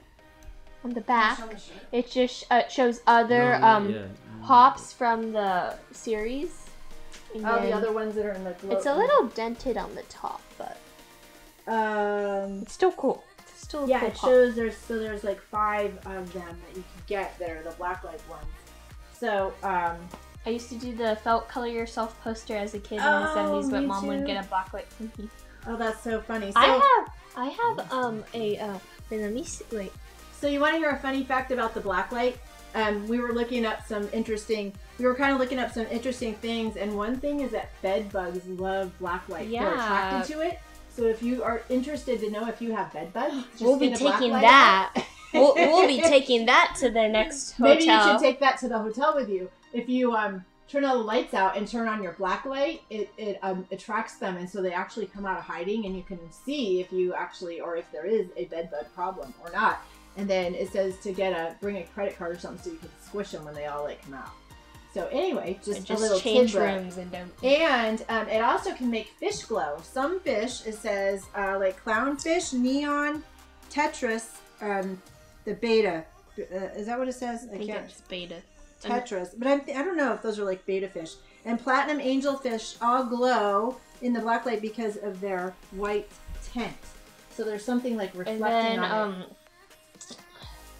on the back, the it just uh, shows other No, um yeah. pops from the series. And Oh, the other ones that are in the. Glow- It's a little dented on the top, but Um. it's still cool. It's still Yeah, cool it pop. shows there's so there's like five of them that you can get that are the black light ones. So um. I used to do the felt color yourself poster as a kid in Oh, the seventies, but mom too. would get a black light from me. Oh, that's so funny. So, I have I have um a uh wait let me see wait So you want to hear a funny fact about the blacklight? Um, we were looking up some interesting. We were kind of looking up some interesting things, and one thing is that bed bugs love blacklight. They're attracted to it. So if you are interested to know if you have bed bugs, just we'll be taking that. *laughs* we'll, we'll be taking that to the next hotel. *laughs* Maybe you should take that to the hotel with you. If you um turn all the lights out and turn on your black light, it it um, attracts them, and so they actually come out of hiding, and you can see if you actually or if there is a bed bug problem or not. And then it says to get a bring a credit card or something so you can squish them when they all like come out. So anyway, just, And a little just change tidbit. rooms and don't. And um, it also can make fish glow. Some fish, it says, uh, like clownfish, neon, tetras, um, the beta. Uh, is that what it says? I think it's beta. Tetras, but I'm, I don't know if those are like beta fish. And platinum angelfish all glow in the black light because of their white tint. So there's something like And reflecting then on um it.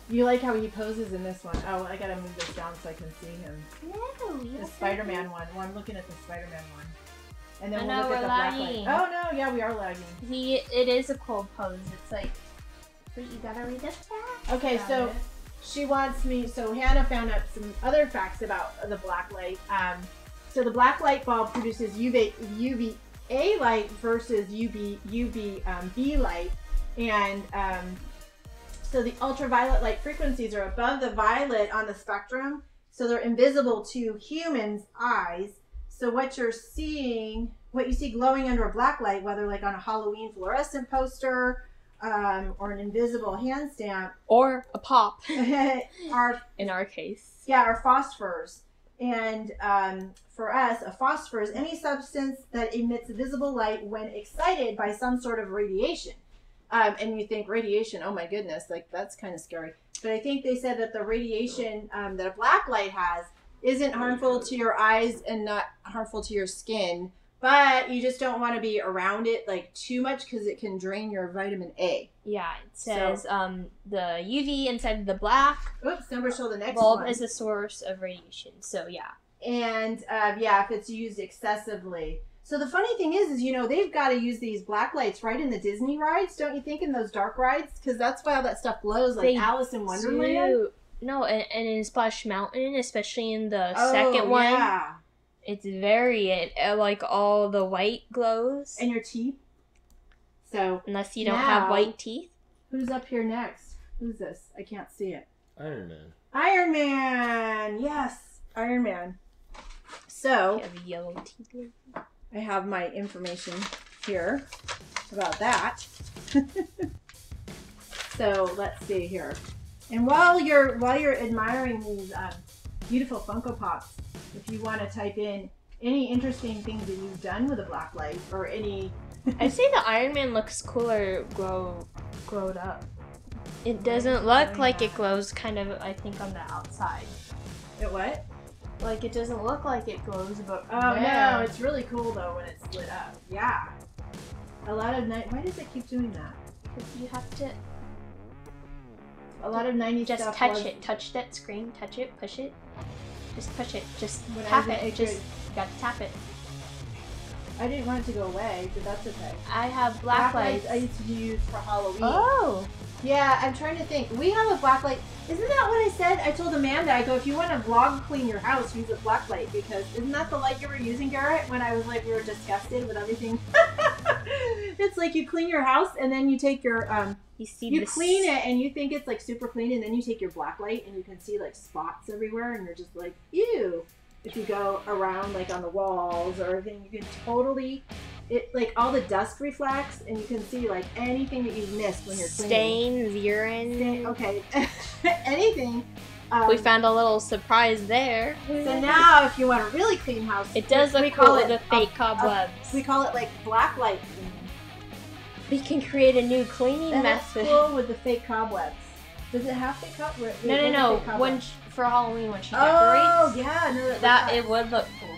You like how he poses in this one. Oh, I gotta move this down so I can see him. The Spider-Man one. Well, I'm looking at the Spider-Man one. And then I we'll know, look at the black lagging. light. Oh no, yeah, we are lagging. He it is a cool pose. It's like wait, you gotta read this back. Okay, Got so it. she wants me. So Hannah found out some other facts about the black light. Um, so the black light bulb produces UV UVA light versus UV UV um, B light, and um, so the ultraviolet light frequencies are above the violet on the spectrum, so they're invisible to humans' eyes. So what you're seeing, what you see glowing under a black light, whether like on a Halloween fluorescent poster um, or an invisible hand stamp, Or a pop *laughs* *laughs* are in our case. yeah are phosphors. And um, for us, a phosphor is any substance that emits visible light when excited by some sort of radiation. Um, and you think radiation, oh my goodness, like that's kind of scary. But I think they said that the radiation um, that a black light has isn't harmful to your eyes and not harmful to your skin. But you just don't want to be around it like too much because it can drain your vitamin A. Yeah, it So- says um the UV inside the black Oops, number show the next bulb one. is a source of radiation. So yeah. and uh, yeah, if it's used excessively. So the funny thing is, is you know they've got to use these black lights right in the Disney rides, don't you think? In those dark rides, because that's why all that stuff glows, like They Alice in Wonderland. Do- No, and, and in Splash Mountain, especially in the Oh, second one, Yeah. It's very it, uh, like all the white glows. And your teeth. So Unless you don't Now- have white teeth. who's up here next? Who's this? I can't see it. Iron Man. Iron Man. Yes, Iron Man. So You have yellow teeth. I have my information here about that. *laughs* so let's see here. And while you're while you're admiring these um, beautiful Funko Pops, if you want to type in any interesting things that you've done with a black light or any *laughs* I'd say the Iron Man looks cooler grow glowed up. It doesn't look oh, like it glows kind of I think on the outside. it what? Like it doesn't look like it glows but Oh no, it's really cool though when it's lit up. Yeah. A lot of night. Why does it keep doing that? Because you have to A lot of 90s just touch was- it. Touch that screen, touch it, push it. Just push it. Just When tap it. Just grade- you gotta tap it. I didn't want it to go away, but that's okay. I have black, lights. I used to use for Halloween. Oh, Yeah, I'm trying to think. We have a black light. Isn't that what I said? I told Amanda, I go, if you want to vlog clean your house, use a black light because isn't that the light you were using, Garrett? When I was like, we were disgusted with everything. *laughs* it's like you clean your house and then you take your um, you see you clean it and you think it's like super clean and then you take your black light and you can see like spots everywhere and you're just like ew if you go around like on the walls or anything you can totally it like all the dust reflects and you can see like anything that you've missed when you're cleaning stains, urine. Stain- okay *laughs* anything um, We found a little surprise there. so now if you want a really clean house it does look we call cool it the a- fake cobwebs. we call it like black light we can create a new cleaning and that's method. cool with the fake cobwebs does it have fake cobwebs No, no, no. For Halloween when she oh, decorates, Oh yeah, no, that, that it would look cool.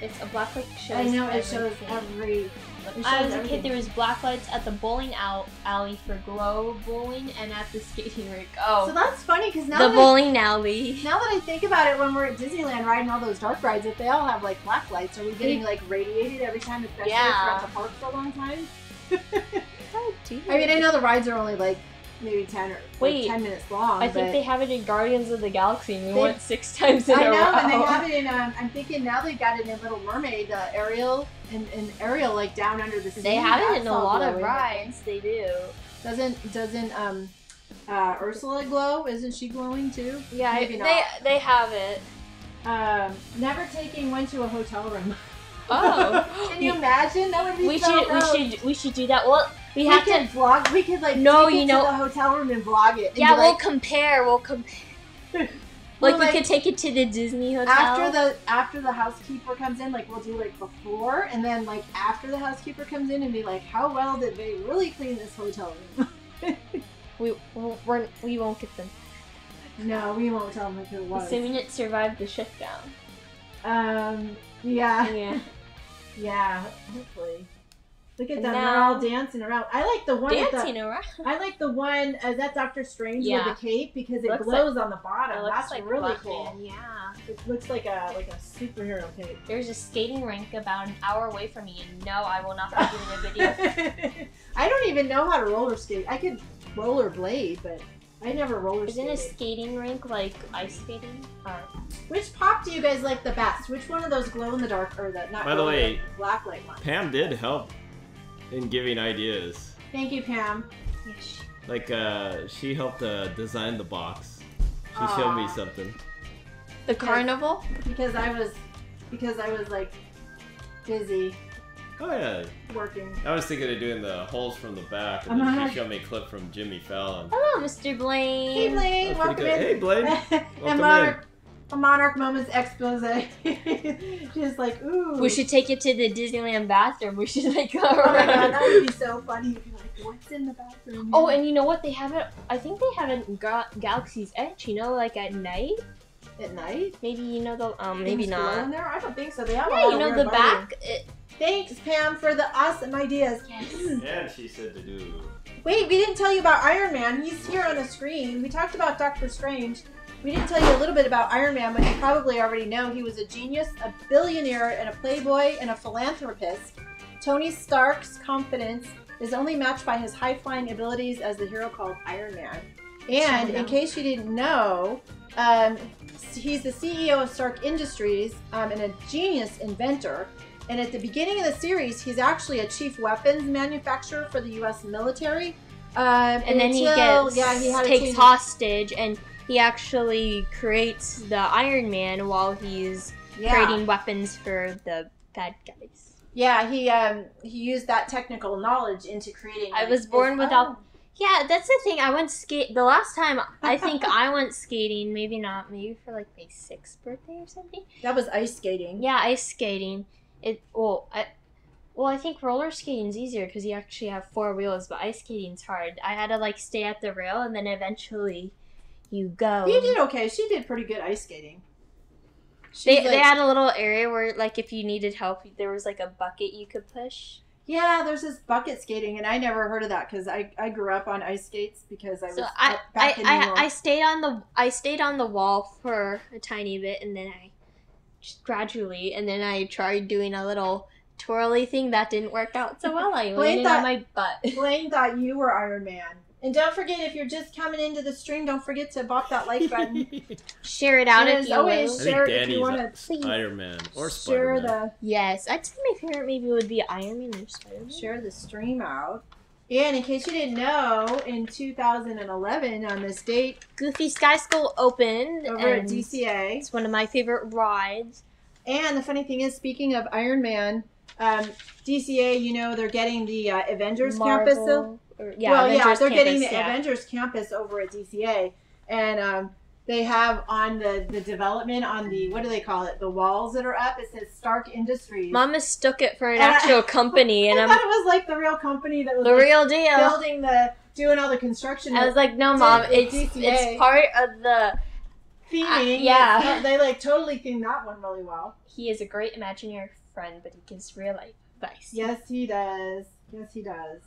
It's a black light shows. I know it shows every. When I was a everything. kid, there was black lights at the bowling out alley for glow bowling and at the *laughs* skating rink. Oh, So that's funny because now the that bowling alley. I, *laughs* now that I think about it, when we're at Disneyland riding all those dark rides, if they all have like black lights, are we getting like radiated every time, especially if we're Yeah. at the park for a long time? *laughs* Oh. I mean, I know the rides are only like maybe ten or Wait, ten minutes long. I think they have it in Guardians of the Galaxy, and we They- went six times in I a know, row. and they have it *laughs* in. Um, I'm thinking now they've got it in Little Mermaid, uh, Ariel, and, and Ariel like down under the sea. They have it in a lot of rides. They do. Doesn't doesn't um uh Ursula glow? Isn't she glowing too? Yeah, Maybe they not. they have it. Um, never taking one to a hotel room. Oh, *laughs* Can you imagine? That would be we so should gross. we should we should do that. Well, we We have could to. vlog. We could like No, take you it know- to the hotel room and vlog it. and Yeah, we'll like, compare. We'll compare. *laughs* Like, Well, we like, could take it to the Disney hotel. after the after the housekeeper comes in, like we'll do like before, and then like after the housekeeper comes in and be like, how well did they really clean this hotel room? *laughs* we we'll, we're, we won't get them, no, we won't tell them who it was. assuming it survived the shutdown. Um, yeah, Yeah, *laughs* yeah, hopefully. Look at And them; they're all dancing around. I like the one. with the, dancing around. I like the one. Uh, that Doctor Strange Yeah. with the cape because it Looks glows on the bottom. That's like really Batman, cool. Yeah. It looks like a like a superhero cape. There's a skating rink about an hour away from me, and no, I will not be doing a video. *laughs* I don't even know how to roller skate. I could roller blade, but I never roller Isn't a skating rink like ice skating? Or Which pop do you guys like the best? Which one of those glow in the dark or the not By the glow in way- dark, black light ones? Pam did help in giving ideas. Thank you, Pam. yes. Like, uh, she helped uh, design the box. She showed me something. the carnival. Because I was because I was like busy Oh yeah, working. I was thinking of doing the holes from the back, and Uh-huh. then she showed me a clip from Jimmy Fallon. Hello, Mr. Blaine. Hey Blaine, welcome in. Hey Blaine, *laughs* and welcome Monarch, a Monarch Moments expose. *laughs* Just like, ooh. We should take it to the Disneyland bathroom. We should like go Oh my god, that would be so funny. You'd be like, what's in the bathroom? Oh, and you know what? They have it. I think they have it in Ga- Galaxy's Edge. You know, like at night. at night? Maybe you know the um. Maybe Things glow in not. there? I don't think so. They have a Yeah, lot you know weird the lighting. back. It, Thanks, Pam, for the awesome ideas. yes. *clears throat* And she said to do. Wait, we didn't tell you about Iron Man. He's here on the screen. We talked about Doctor Strange. We didn't tell you a little bit about Iron Man, but you probably already know he was a genius, a billionaire, and a playboy, and a philanthropist. Tony Stark's confidence is only matched by his high flying abilities as the hero called Iron Man. And in case you didn't know, um, he's the CEO of Stark Industries um, and a genius inventor. And at the beginning of the series, he's actually a chief weapons manufacturer for the U.S. military. Um, and then he gets yeah, he had takes hostage and he actually creates the Iron Man while he's yeah. creating weapons for the bad guys. Yeah, he um he used that technical knowledge into creating. I like, was born his without-. Yeah, that's the thing. I went skate the last time I think I *laughs* went skating, maybe not, maybe for like my sixth birthday or something. That was ice skating. Yeah, ice skating. It well, I well, I think roller skating's easier because you actually have four wheels, but ice skating's hard. I had to like stay at the rail, and then eventually you go. You did okay. She did pretty good ice skating. They, She's they like- had a little area where like if you needed help, there was like a bucket you could push. yeah, there's this bucket skating, and I never heard of that because I, I grew up on ice skates because I was So I up I, back in New York. I stayed on the I stayed on the wall for a tiny bit, and then I just gradually, and then I tried doing a little twirly thing that didn't work out so well. I *laughs* Blaine landed on thought- my butt. Blaine thought you were Iron Man. And don't forget, if you're just coming into the stream, don't forget to bop that like button. *laughs* Share it out And if as you always, will. Share think if you wanna- a Spider-Man or share Spider-Man. the Yes, I'd say my favorite maybe would be Iron Man or Spider Man. share the stream out. And in case you didn't know, in 2011, on this date Goofy Sky School opened over at DCA, It's one of my favorite rides. And the funny thing is, speaking of Iron Man, um, DCA, you know, they're getting the uh, Avengers campus. Or- yeah, well, yeah, they're getting the yeah. Avengers campus over at DCA, and um, they have on the the development on the what do they call it? The walls that are up. It says Stark Industries. Mom mistook it for an And I- actual *laughs* company, and I I'm thought it was like the real company that was the like, real deal. building the doing all the construction. I was like, no, mom, it's DCA. it's part of the. theming. uh, yeah. They like totally themed that one really well. He is a great imaginary friend, but he gives real life advice. Yes, he does. Yes, he does.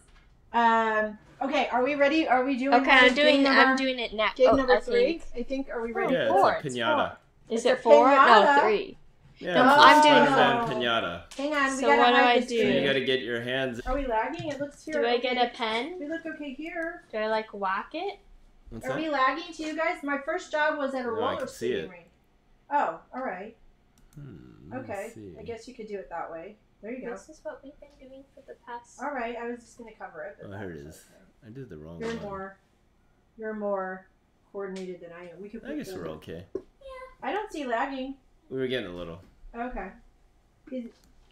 Um. Okay, are we ready? Are we doing? Okay, I'm doing. Game number, I'm doing it next. Game Oh, number I three. think. I think. Are we ready? Yeah, Four, it's a it's pinata. Is It's a it four? pinata. No, three. Yeah, No, it's a I'm doing Spider-Man four. pinata. Hang on. We So gotta what do I do? So you got to get your hands. Are we lagging? It looks here. Do I get a pen? We look okay here. Do I like whack it? What's Are that? we lagging to you guys? My first job was at a No, roller skating rink. Oh, all right. Hmm, Okay. I guess you could do it that way. There you go. This is what we've been doing for the past. All right. I was just gonna cover it. but Oh, here it that's is. okay. I did the wrong You're one. more. You're more coordinated than I am. We could. I guess we're okay. Yeah. I don't see lagging. We were getting a little. Okay. He's,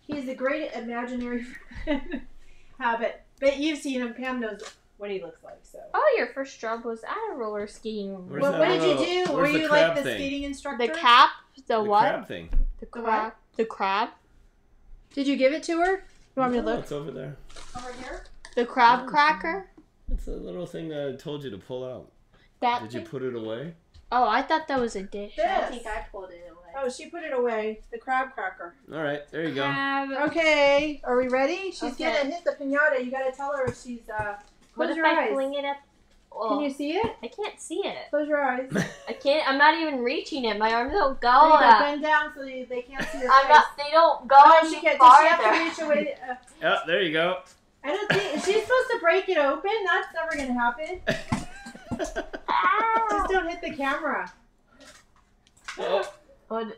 he's a great imaginary *laughs* habit. But you've seen him. Pam knows what he looks like. So. Oh, your first job was at a roller skating Where's What, that did you do? Were where's the you like the thing? skating instructor? The cap, the, what? the what? crab thing. The The crab. The crab. Did you give it to her? You want me to look It's over there. over here? The crab Yeah. cracker. It's a little thing that I told you to pull out. That. Did you put it away? Oh, I thought that was a dish. I This. think I pulled it away. Oh, she put it away. The crab cracker. All right, there you go. Crab. Okay, are we ready? She's Okay. gonna hit the pinata. You gotta tell her if she's uh. What Close if your I eyes. fling it at? Oh, Can you see it? I can't see it. Close your eyes. *laughs* I can't. I'm not even reaching it. My arms don't go. you go. Bend down so they, they can't see your I'm face. not. They don't go Oh, any she can't. Does she have to farther. reach away? Uh, Yeah, *laughs* there you go. I don't think is she supposed to break it open. That's never gonna happen. *laughs* Just don't hit the camera. oh,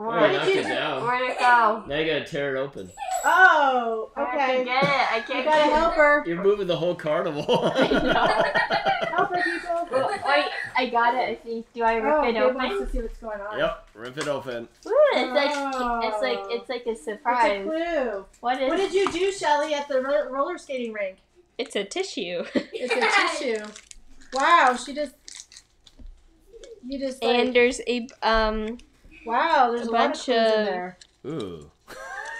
What? oh, What did you it down. Where'd it go? Now you gotta tear it open. Oh, I okay. can get it. I can't gotta get help her. You're moving the whole carnival. *laughs* *laughs* Help her, people. Well, wait, I got it. I think. Do I rip Oh, it Gabe wants open? to see what's going on. yep, rip it open. Ooh, it's like Oh. it's like it's like a surprise. It's a surprise. clue. What is? What did you do, Shelly, at the ro- roller skating rink? It's a tissue. It's a *laughs* tissue. Wow, she just. You just like, and there's a um. Wow, there's a a, lot of bunch in of- there. Ooh.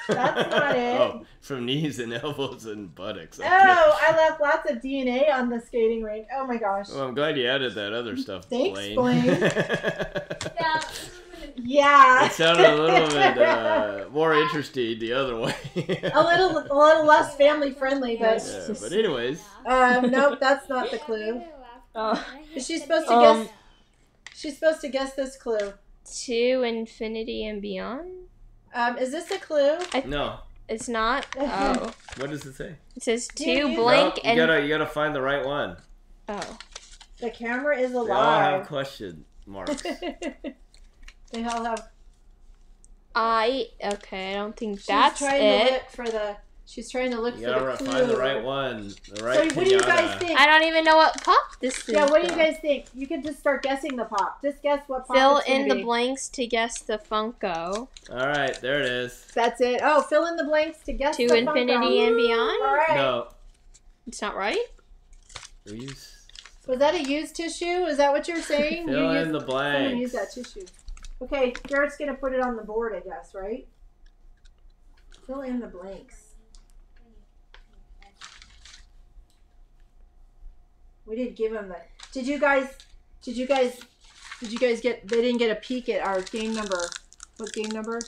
That's *laughs* not it. Oh, from knees and *laughs* elbows and buttocks. Oh, I left lots of DNA on the skating rink. Oh my gosh. Well, I'm glad you added that other stuff, Thanks, Blaine. Blaine. *laughs* Yeah. Yeah. it sounded a little bit uh, more interesting the other way. a little, a little less family friendly, but Yeah, but anyways, um, nope, that's not the clue. Oh. Is she supposed to Um, guess? She's supposed to guess this clue. To infinity and beyond. Um, is this a clue? no. It's not. *laughs* Oh, What does it say? it says Do you to use- blink No, you and gotta you gotta find the right one. oh. The camera is alive. They all have alive. question marks. *laughs* they all have. I okay. I don't think She's that's trying to look for the. She's trying to look You for gotta the ri- clue. find the right one. The right so what do you guys think? I don't even know what pop this is. yeah, what do you guys think? You can just start guessing the pop. Just guess what pop. Fill it's gonna in the be. blanks to guess the Funko. All right, there it is. That's it. Oh, fill in the blanks to guess To the infinity Funko. and beyond? All right. No. It's not right. Use, Was that a used tissue? Is that what you're saying? fill you in used, the someone used that tissue. Okay, Garrett's gonna put it on the board, I guess, right? Fill in the blanks. We did give them the. Did you guys? Did you guys? Did you guys get? They didn't get a peek at our game number. What game number?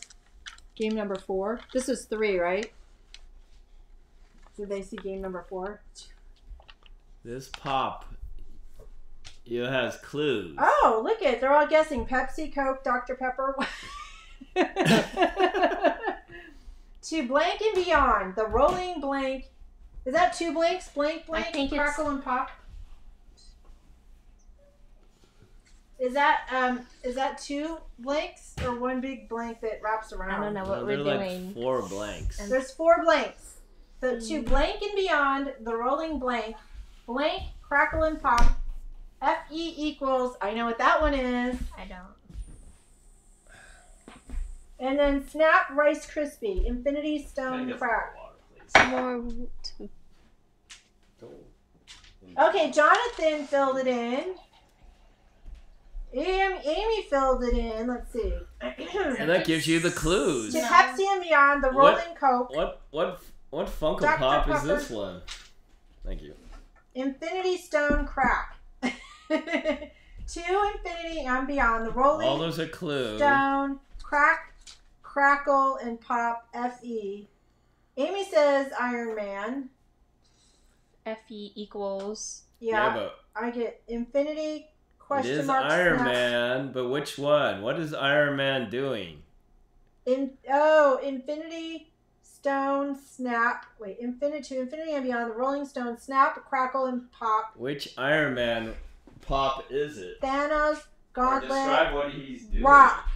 Game number four. This was three, right? Did they see game number four? This pop. It has clues. Oh, look it. They're all guessing Pepsi, Coke, Dr. Pepper. *laughs* to blank and beyond. The rolling blank. Is that two blanks? Blank, blank, think it's- crackle, and pop. Is that um is that two blanks or one big blank that wraps around? I don't know what No, we're they're like doing. four blanks. And- There's four blanks. The Mm. to blank and beyond, the rolling blank, blank, crackle, and pop. FE equals, I know what that one is. I don't. And then Snap Rice Krispie, Infinity Stone get some Crack. water, please? More. Okay, Jonathan filled it in. Amy, Amy filled it in. Let's see. *clears throat* And that gives you the clues. to Pepsi and Beyond, the What? Rolling Coke, What what what Funko Dr. Pop is this one? Thank you. Infinity Stone Crack. *laughs* to Infinity and Beyond, the Rolling All those are clues. Stone Crack, Crackle, and Pop FE. Amy says Iron Man. Fe equals. Yeah, but I get Infinity it question is mark. Iron snap. Man. But which one? What is Iron Man doing? In oh, Infinity Stone Snap. Wait, Infinity to Infinity and Beyond. The Rolling Stone Snap, Crackle, and Pop. Which Iron Man pop is it? Thanos Or Gauntlet describe what he's doing. Rock.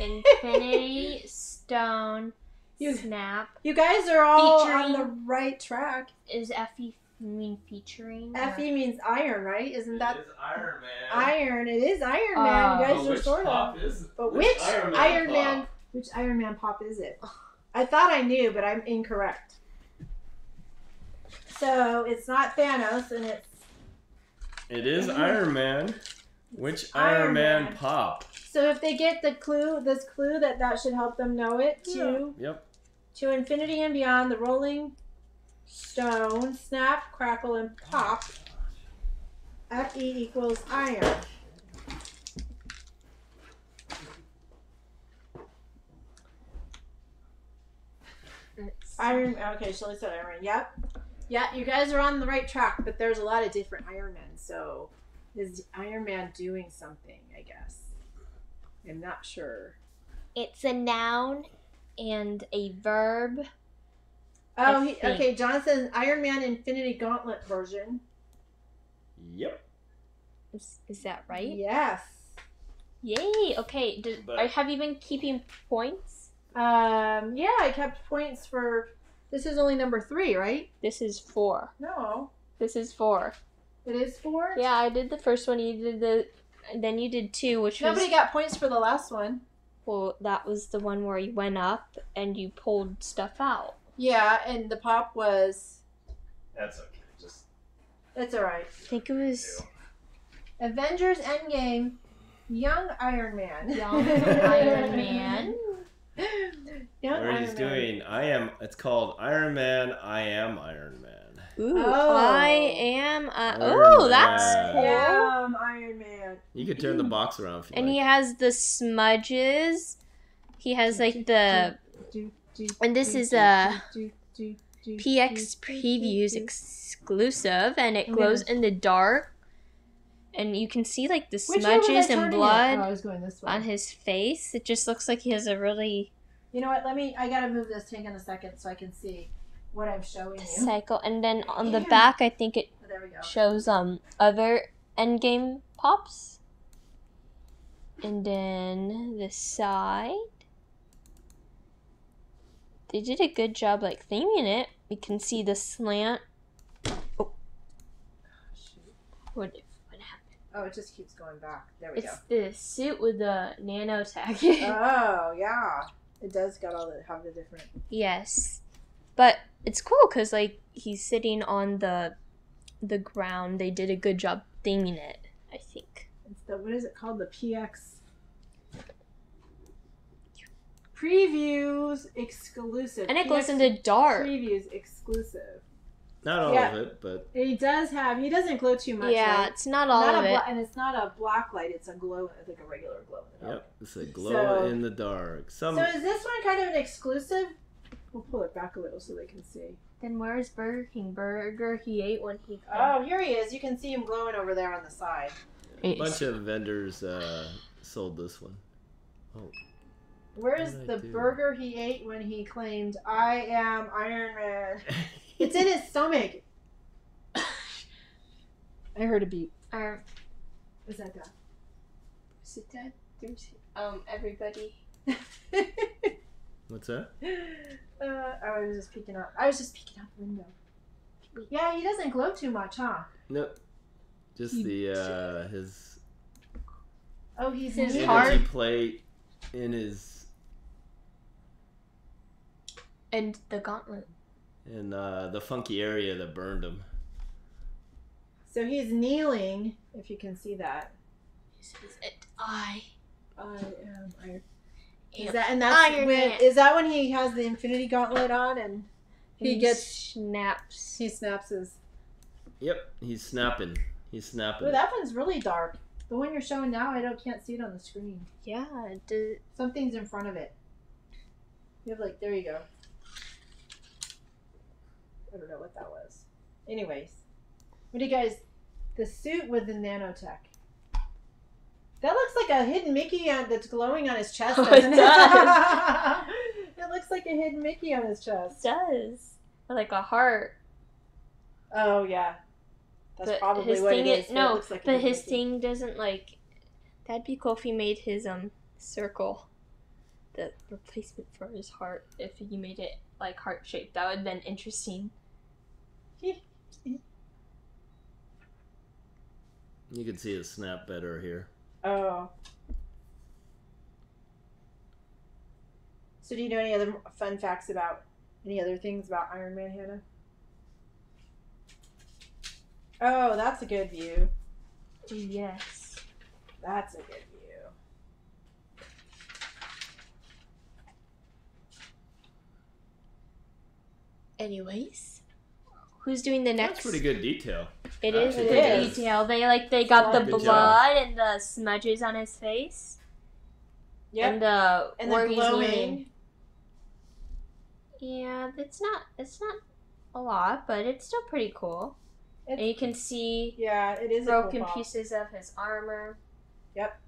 Infinity *laughs* Stone You- Snap You guys are all Featuring- on the right track. is Fe mean featuring? or- Fe means iron, right? Isn't that It is Iron Man. iron? It is Iron oh. Man. Oh. you guys are sort of. is But which Iron pop? Man? Which Iron Man pop is it? I thought I knew, but I'm incorrect. So it's not Thanos, and it's It is *laughs* Iron Man. Which Iron Iron, Man, Man. pop? so if they get the clue, this clue that that should help them know it too. Yep. To infinity and beyond, the Rolling Stone, snap, crackle, and pop. Fe equals iron. Iron. Okay, Shelly said Iron. Yep. Yeah, you guys are on the right track, but there's a lot of different Iron Men. So, is Iron Man doing something? I guess. I'm not sure. It's a noun and a verb. Oh, he, okay. John says Iron Man Infinity Gauntlet version. Yep. Is, is that right? Yes. Yay! Okay. Did, But- are, have you been keeping points? Um. Yeah, I kept points for. This is only number three, right? This is four. No, This is four. it is four. Yeah, I did the first one. You did the, then you did two, which Nobody was got points for the last one. well, that was the one where you went up and you pulled stuff out. Yeah, and the pop was. That's okay. Just It's all right. I think it was Avengers Endgame, Young Iron Man. Young *laughs* Iron Man. Young where Iron he's Man. doing. I am. It's called Iron Man. I am Iron Man. Ooh, Oh. I am. Uh, Iron oh, that's Man. cool. Yeah, um, Iron Man. You could turn the box around if you And he like. has the smudges. He has like the And this is a PX previews exclusive, and it glows in the dark. And you can see like the Which way was I smudges and blood Oh, I was going this way. on his face. It just looks like he has a really You know what? Let me. I gotta move this. tank in a second so I can see what I'm showing you. cycle. And then on the back, I think it Oh, there we go. shows um other endgame pops. And then the side. They did a good job like theming it. We can see the slant. Oh. What, what happened? Oh, it just keeps going back. There we It's the suit with the nanotech. *laughs* go. Oh yeah, it does got all the have the different. yes. But it's cool because like he's sitting on the the ground. They did a good job theming it, I think. It's the what is it called? The PX previews exclusive. And it goes PX into dark. previews exclusive. Not all Yeah. of it, but He does have. He doesn't glow too much. Yeah, right? it's not all not of a it. bla- and it's not a black light. It's a glow. Like a regular glow. in the dark. yep, it's a glow So- in the dark. Some So is this one kind of an exclusive? We'll pull it back a little so they can see. Then where's Burger King? Burger he ate when he. Oh, here he is. You can see him glowing over there on the side. a bunch of vendors uh, sold this one. Where's the do? burger he ate when he claimed, "I am Iron Man"? *laughs* It's in his stomach. *laughs* I heard a beep. Um, Was that that? is it that? Um everybody. *laughs* What's that? uh, I was just peeking out. I was just peeking out the window. Yeah, he doesn't glow too much, huh? Nope. Just He the uh, his Oh, he's His neat. heart. energy plate in his And the gauntlet. in uh, the funky area that burned him. So he's kneeling, if you can see that. This is it. I I am Iron. Is that and that's Iron when Man. is that when he has the Infinity Gauntlet on and he And gets snaps. he snaps his. Yep, he's snapping. He's snapping. Oh, that one's really dark. The one you're showing now, I don't can't see it on the screen. Yeah. The, Something's in front of it. You have like there you go. I don't know what that was. Anyways, what do you guys? The suit with the nanotech. That looks like a hidden Mickey on, that's glowing on his chest. Oh, it doesn't it? *laughs* looks like a hidden Mickey on his chest. It does like a heart. Oh yeah, that's but probably what it is. is no, it like but his Mickey. thing doesn't like. That'd be cool if he made his um circle, the replacement for his heart. If he made it like heart shaped, that would have been interesting. You can see it snap better here. Oh. So do you know any other fun facts about any other things about Iron Man, Hannah? Oh, that's a good view. Yes. That's a good view. Anyways, who's doing the next? That's pretty good detail. It is Actually, good it is. detail. They like they got the Good job. blood and the smudges on his face Yep. and the And, where the he's kneeling. glowing. Yeah, it's not it's not a lot, but it's still pretty cool. and you can see Yeah, it is broken cool pieces of his armor. Yep.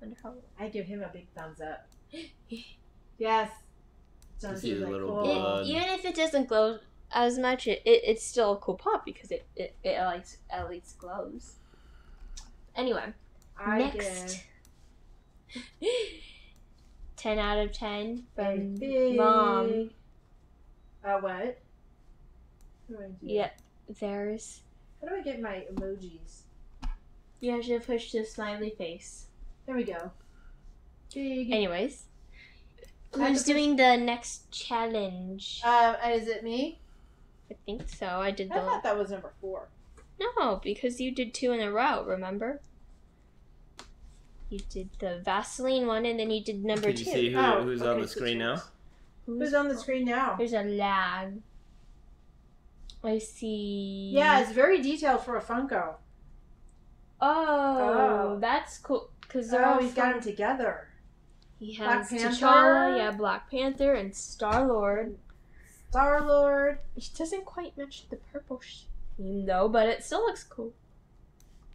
Wonder how I give him a big thumbs up. *gasps* Yes. Sounds see the little cool. blood. it, even if it doesn't glow as much, it, it it's still a cool pop because it it, it at least at least glows. Anyway, I next. *laughs* ten out of ten give a from big. mom. Uh, what? Do I do? Yeah, there's. How do I get my emojis? You have to push the smiley face. There we go. Big. Anyways, who's push- doing the next challenge? Um, is it me? I think so. I did the I the thought that was number four. no because you did two in a row. Remember? You did the Vaseline one, and then you did number Can you two. see who, Oh, who's okay, on the switch screen now? yours. Who's on the screen now? There's a lag. I see. Yeah, it's very detailed for a Funko. Oh, Oh. that's cool. Cause they're Oh, all he's got from- them together. He Black has Panther. T'Challa, yeah, Black Panther, and Star Lord. Star Lord. It doesn't quite match the purple theme though, but it still looks cool.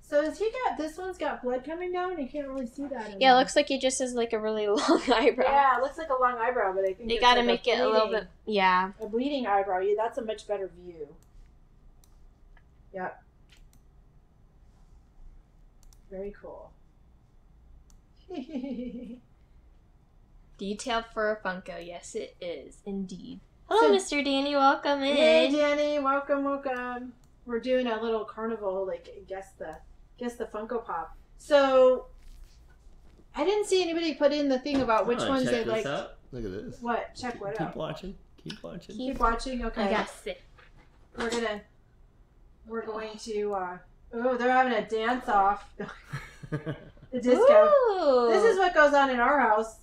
So has he got this one's got blood coming down? You can't really see that. Yeah, it looks like he just has like a really *laughs* long eyebrow. Yeah, it looks like a long eyebrow, but I think They gotta like make it a little bit. Yeah. a bleeding eyebrow. Yeah, that's a much better view. Yep. Very cool. *laughs* Detailed for a Funko. Yes, it is indeed. Hello, So- Mr. Danny. Welcome in. Hey, Danny, welcome, welcome. We're doing a little carnival, like guess the guess the Funko Pop. So I didn't see anybody put in the thing about which Come on, ones check they this like. out. Look at this. What? Check what Keep out. watching. Keep watching. Keep watching. Okay. I got sick. We're gonna we're going to uh oh they're having a dance off. *laughs* the disco. Ooh. This is what goes on in our house.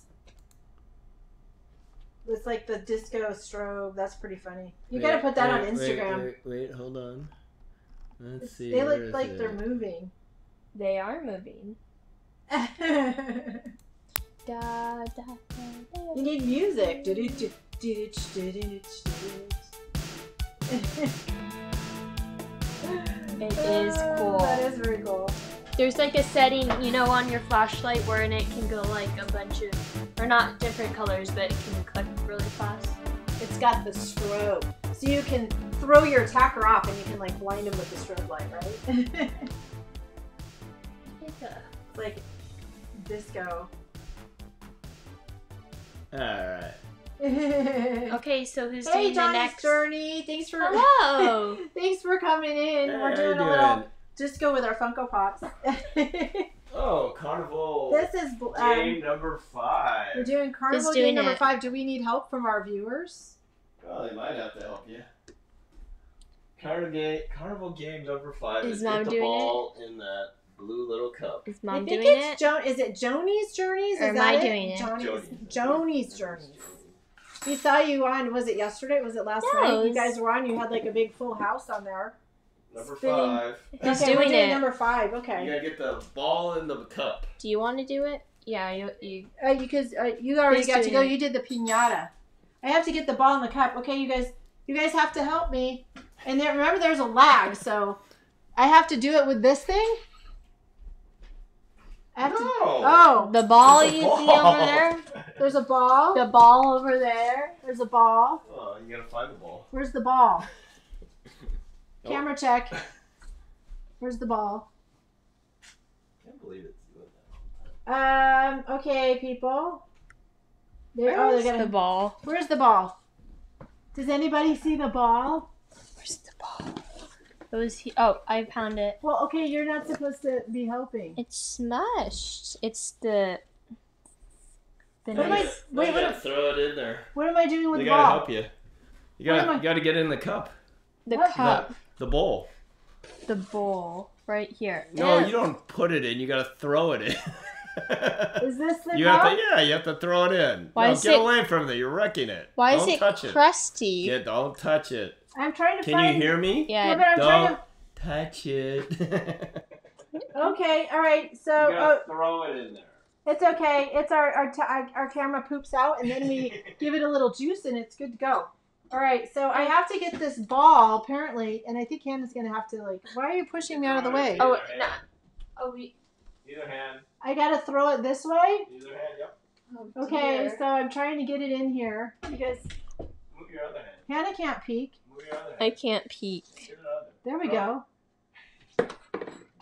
It's like the disco strobe. That's pretty funny. You gotta put that on wait, wait, Instagram. Wait, wait, hold on. Let's It's- see. they look like it? they're moving. They are moving. *laughs* Da, da, da, da. you need music. It is cool. Ah, that is very cool. There's like a setting, you know, on your flashlight where in it can go like a bunch of, or not different colors, but it can click really fast. It's got the strobe. So you can throw your attacker off and you can like blind him with the strobe light, right? *laughs* it's like disco. Alright. *laughs* Okay, so who's doing the Johnny's next? Journey. Thanks for Hello. *laughs* thanks for coming in. Hey, We're how doing you a little doing? go with our Funko Pops. *laughs* Oh, Carnival. this is um, game number five. we're doing Carnival Who's game doing number it? five. Do we need help from our viewers? Well, they might have to help you. Carnival game, Carnival game number five Is is Mom get the doing ball in that blue little cup. Is mom I mom think doing it's it? Jo- is it Joni's Journeys? Or is am I that doing it? Johnny's, Joni's. Joni's Journeys. We saw you on. Was it yesterday? Was it last No, night? You guys were on. You had like a big full house on there. Number Spinning. five. Who's okay, we're doing doing it? number five. Okay. You Okay. gotta get the ball in the cup. Do you want to do it? Yeah, you. you Uh, because uh, you already got to go. it? You did the pinata. I have to get the ball in the cup. Okay, you guys. You guys have to help me. And there, remember, there's a lag, so I have to do it with this thing. I have to. No. Oh, the ball There's a you see over there. *laughs* there's a ball. The ball over there. There's a ball. Oh, you gotta find the ball. Where's the ball? Nope. Camera check. Where's the ball? Can't believe it's doing that. Um. Okay, people. There. Oh, Where's they're gonna. the ball? Where's the ball? Does anybody see the ball? Where's the ball? It was. He- oh, I found it. Well, okay, you're not supposed to be helping. It's smashed. It's the. The What am I- nice- wait, you what gotta am- throw it in there. What am I doing with They the gotta help you. You gotta, I- you gotta get in the cup. the What? cup. The bowl. The bowl right here. No, Yeah. you don't put it in. You gotta throw it in. *laughs* Is this the you cup? have to, yeah, you have to throw it in. Why no, is get it- away from it. You're wrecking it. Why don't is it touch it. crusty? Yeah, don't touch it. I'm trying to Can find. you hear me? Yeah. Yeah, but I'm Don't touch it. *laughs* Okay, all right. So gotta oh, throw it in there. it's okay. It's our our, t- our our camera poops out, and then we *laughs* give it a little juice, and it's good to go. All right. So I have to get this ball apparently, and I think Hannah's gonna have to like. Why are you pushing me out of the way? Oh, no. Oh, we. Either hand. I gotta throw it this way. Either hand. Yep. Oh, Okay, so I'm trying to get it in here because Move your other hand. Hannah can't peek. Move your other hand. I can't peek. Get it There we go. Did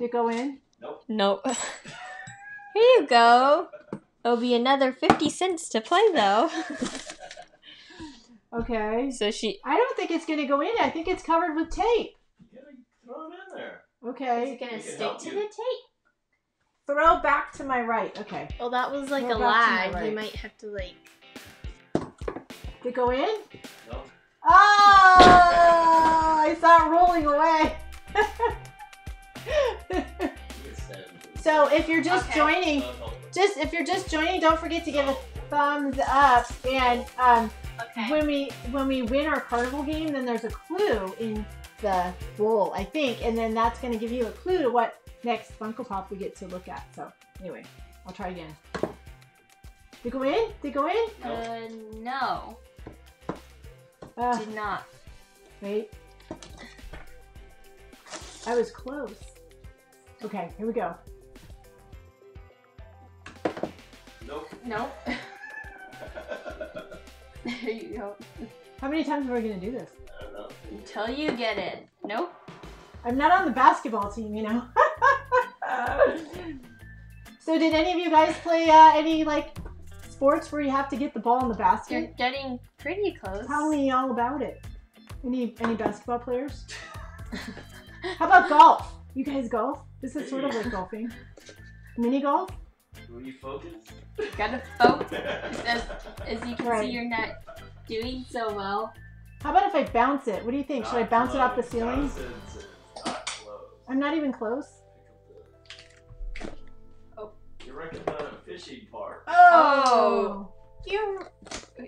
it go in? Nope. Nope. *laughs* Here you go. It'll be another 50 cents to play though. *laughs* Okay. so she. I don't think it's gonna go in. I think it's covered with tape. You gotta throw it in there. Okay. Is it gonna We can help you. tape? Throw back to my right. Okay. Well, that was like Go a back lag. right. You might have to like. Did it go in? No. Oh! I saw it rolling away. You can stand. so if you're just Okay. joining, No, no. just if you're just joining, don't forget to give a thumbs up. And um, Okay. when we when we win our carnival game, then there's a clue in the bowl, I think, and then that's going to give you a clue to what next Funko Pop we get to look at. So anyway, I'll try again. Did go in? Did go in? Uh, no. Uh, Did not. wait. I was close. Okay, here we go. Nope. Nope. *laughs* *laughs* there you go. How many times are we going to do this? I don't know. Until you get it. Nope. I'm not on the basketball team, you know. *laughs* So did any of you guys play uh, any like sports where you have to get the ball in the basket? You're basket? getting pretty close. Tell me all about it. Any any basketball players? *laughs* How about golf? You guys golf? This is sort of like golfing. Mini golf? Were you focused? Gotta focus. *laughs* As, as you can Right. see, you're not doing so well. How about if I bounce it? What do you think? Should I Not bounce it off the ceiling? Not close. I'm not even close. You're wrecking the fishing part. Oh, You.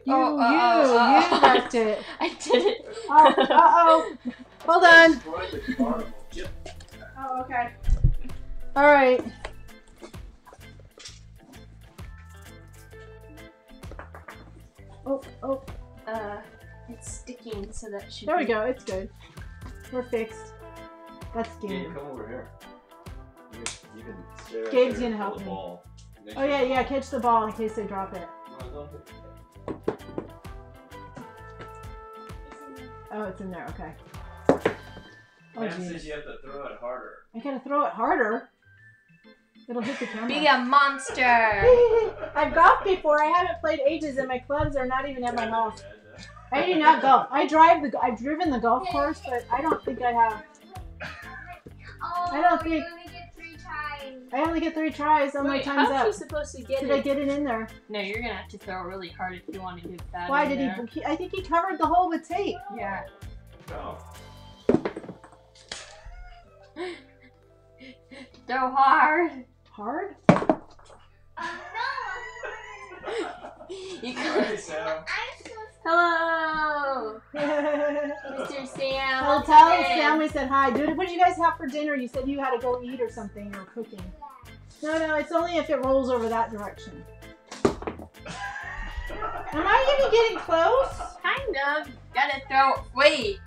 you, Oh, uh, you, uh, you uh, wrecked it. *laughs* I did it. Oh, uh oh. Hold on. Destroyed the carnival. Yep. Oh, okay. All right. Oh, oh, Uh, it's sticking, so that should. there we be- go. It's good. We're fixed. That's Gabe, game. come over here. You, you can stay right Gabe's there gonna help pull the me. ball. Make Oh sure- yeah, yeah. Catch the ball in case they drop it. No, don't hit it. Oh, it's in there. Okay. Oh Pam jeez. says you have to throw it harder. I gotta throw it harder. It'll hit the camera. Be a monster. *laughs* I've golfed before. I haven't played ages, and my clubs are not even at my house. I do not golf. I drive the. I've driven the golf course, but I don't think I have. Oh, I don't you think- only get three tries. I only get three tries. Oh, my Wait, time's how's she up. supposed to get Did it? I get it in there? No, you're gonna have to throw really hard if you want to get that. Why in did there. he, he? I think he covered the hole with tape. Yeah. Go. *laughs* Throw hard. Hard? Oh *laughs* You Alright, can. Sam. no! I'm Hello, Mr. Sam. tell welcome in. Sam we said hi. Dude, what did you guys have for dinner? You said you had to go eat or something. You were cooking. No, no, it's only if it rolls over that direction. Am I even getting close? Kind of. Gotta throw. Wait.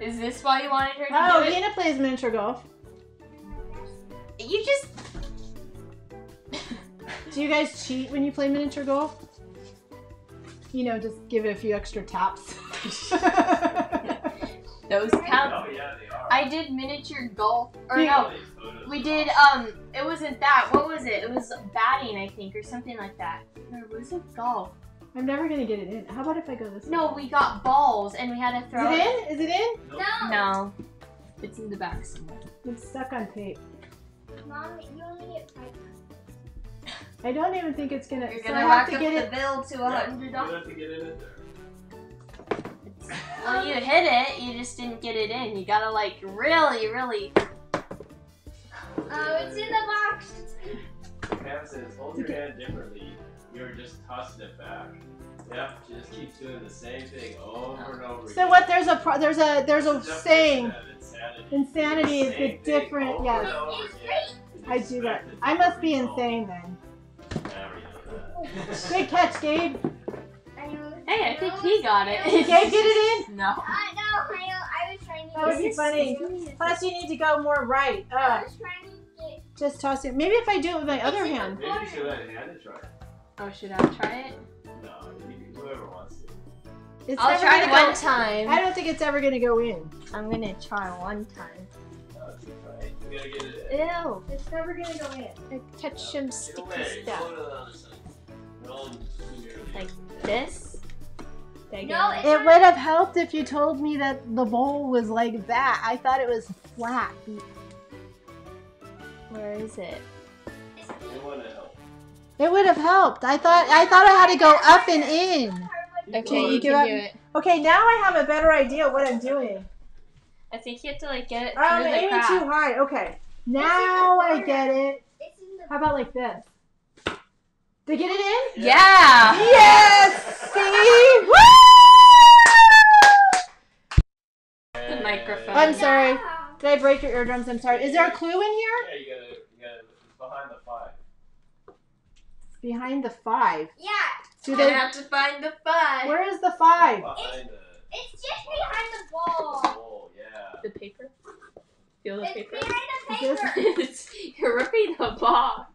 Is this why you wanted her to Oh, do it? Hannah plays miniature golf. You just. Do you guys cheat when you play miniature golf? You know, just give it a few extra taps. *laughs* Those count. Oh yeah, they are. I did miniature golf. Or Yeah. no, we did. Um, it wasn't that. What was it? It was batting, I think, or something like that. Or was it golf? I'm never gonna get it in. How about if I go this No, way? No, we got balls and we had to throw. Is throw. it in? Is it in? Nope. No! No, it's in the back somewhere. It's stuck on tape. Mom, you only get five. I don't even think it's gonna. You're so gonna I have rack to up get the it. bill to a hundred dollars. have to get it in there. Well, you hit it. You just didn't get it in. You gotta like really, really. Oh, it's in the box. Pam says, hold your hand differently. You're just tossing it back. Yep, just keeps doing the same thing over and over again. So what? There's a pro, there's a there's a It's saying. definition of Insanity. Insanity is the different. over Yes, and over It's again. I do that. I must be insane then. Now we. Good catch, Gabe. Hey, I think he got it. Did Gabe get it in? *laughs* No. Uh, no, I, I was trying to That would be get funny. Plus, you need to go more right. I Uh, was trying to get. just toss it. Maybe if I do it with my other hand. Maybe you should let Hannah try it. Oh, should I try it? No, whoever wants to. It's I'll try gonna one go- time. I don't think it's ever gonna go in. I'm gonna try one time. It. Ew. It's never gonna go in. I touched some sticky away. stuff. Go to the other side. No, nearly. Like this. Did I get No, it? It would have helped if you told me that the bowl was like that. I thought it was flat. Where is it? They wanna help. It would have helped. I thought I thought I had to go up and in. Okay, you you give can up? do it. Okay, now I have a better idea of what I'm doing. I think you have to like get it Oh, I'm the aiming crack. too high. Okay, now I get it. It's in the How about like this? Did I get it in? Yeah. Yes! See? Woo! The microphone. I'm sorry. Yeah. Did I break your eardrums? I'm sorry. Is there a clue in here? Yeah, you gotta, you gotta, it's behind the five. Behind the five. Yeah, Do You they? have to find the five. Where is the five? Behind the it's just behind the ball. bowl, yeah. The paper. Feel the It's paper. behind the *laughs* paper. It's- *laughs* You're ripping the box.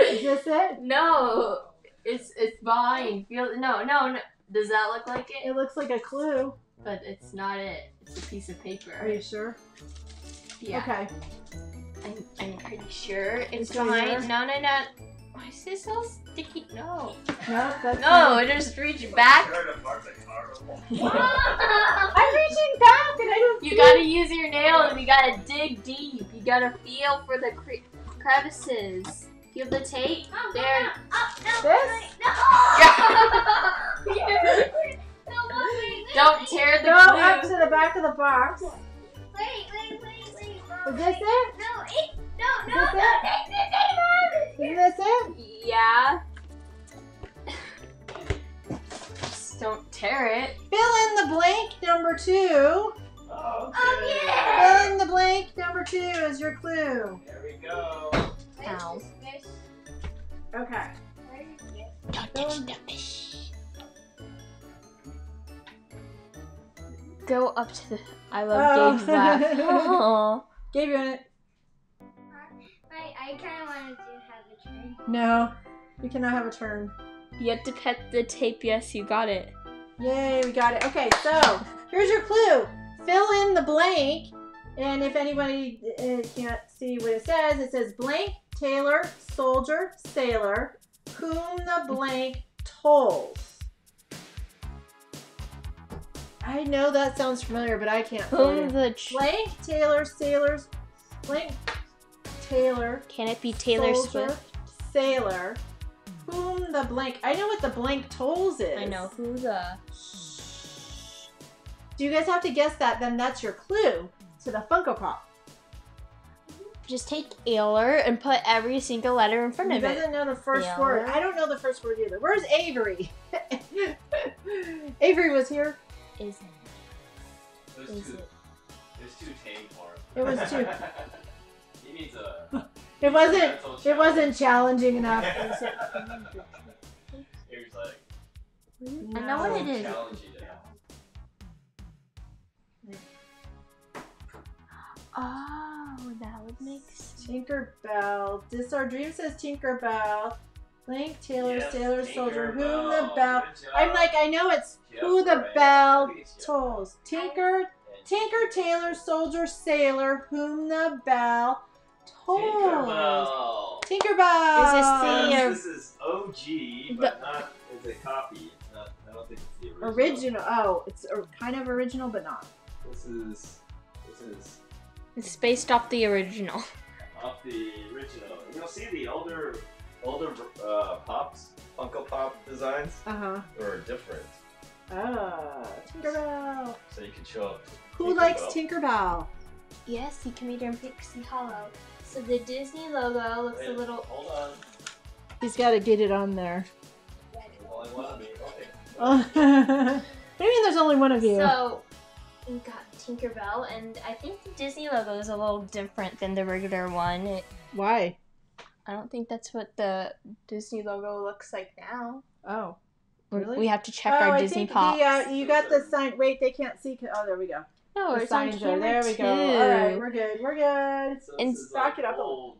Is this it? No, it's it's behind. Feel no, no, no. Does that look like it? It looks like a clue. But it's not it. It's a piece of paper. Are you sure? Yeah. Okay. I'm, I'm pretty sure it's It's behind. No, no, no. Why is this all sticky? No. No, that's No, just reach back. Tear it apart like horrible. I'm reaching back and I don't. You see gotta use your nails. And you gotta dig deep. You gotta feel for the cre- crevices. Do you have the tape? Oh, There. Oh, no. This? No. No, wait, wait, Don't wait. tear the Go up to glue. the back of the box. Wait, wait, wait, wait. bro. Is this it? No, it, no, no, Is no, this take the tape Is this it? Yeah. Just don't tear it. Fill in the blank number two. Oh, yeah. Fill in the blank number two is your clue. There we go. out. Ow. Okay. fish? Where is this? Don't touch the fish. Go up to the. I love Oh. Gabe's laugh. *laughs* Oh. Gabe, you want it? I, I kind of wanted to have a turn. No. You cannot have a turn. You have to pet the tape. Yes, you got it. Yay, we got it. Okay, so here's your clue. Fill in the blank. And if anybody uh, can't see what it says, it says blank, tailor, soldier, sailor, whom the blank tolls. I know that sounds familiar, but I can't. fill it Whom the. Tr- Blank, Taylor, sailors, blank, Taylor, Can it be Taylor soldier, Swift? sailor, whom the blank. I know what the blank tolls is. I know who the. Do you guys have to guess that? Then that's your clue to the Funko Pop. Just take Ailer and put every single letter in front He of it. doesn't know the first Yeah. word. I don't know the first word either. Where's Avery? *laughs* Avery was here. Is There's Is two. it? There's two tame for him. It was two. *laughs* he needs a. It wasn't. It wasn't challenging enough. Here's *laughs* like. I know what it is. Challenge you Oh, that would make sense. Tinkerbell. This our dream says Tinkerbell. Blank Taylor, Yes, Sailor, Soldier. Whom the bell. I'm like, I know it's Yep, who the right. bell Look at you. tolls. Tinker, Tinker, Taylor, Soldier, Sailor. Whom the bell tolls. Tinkerbell. Tinkerbell. Is this the- Yes, uh, this is OG, but not. It's a copy. Not. I don't think it's the original. original? Oh, it's uh, kind of original, but not. This is. This is It's based off the original. *laughs* off the original. You'll see the older, older uh, pops, Funko Pop designs Uh huh. are different, Oh, Tinkerbell. so you can show up. Who likes Tinkerbell? Yes, you can meet her in Pixie Hollow. So the Disney logo looks a little. Hold on. He's got to get it on there. Only one of me. Okay. What do you mean there's only one of you? So we got Tinkerbell, and I think the Disney logo is a little different than the regular one. It, Why? I don't think that's what the Disney logo looks like now. Oh. We- Really? We have to check oh, our I Disney think Pops. The, uh, you got the sign. Wait, they can't see. Oh, there we go. No, the it's on signs are camera there. We too. go. All right, we're good. We're good. So And this stock like it up a old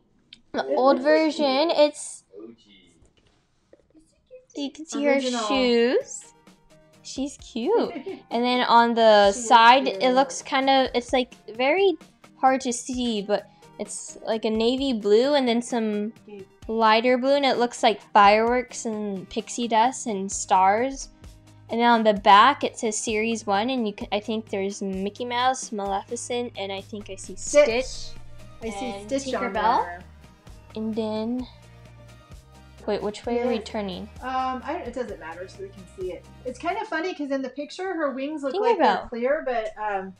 The old version, it's OG. you can see her shoes. She's cute. *laughs* And then on the She side, it looks kind of, it's like very hard to see, but it's like a navy blue and then some lighter blue, and it looks like fireworks and pixie dust and stars. And then on the back, it says Series 1, and you can, I think there's Mickey Mouse, Maleficent, and I think I see Stitch. Stitch. I see and Stitch on there. And then, wait, which way are we turning? Um, I, it doesn't matter, so we can see it. It's kind of funny because in the picture, her wings look like they're clear, but um,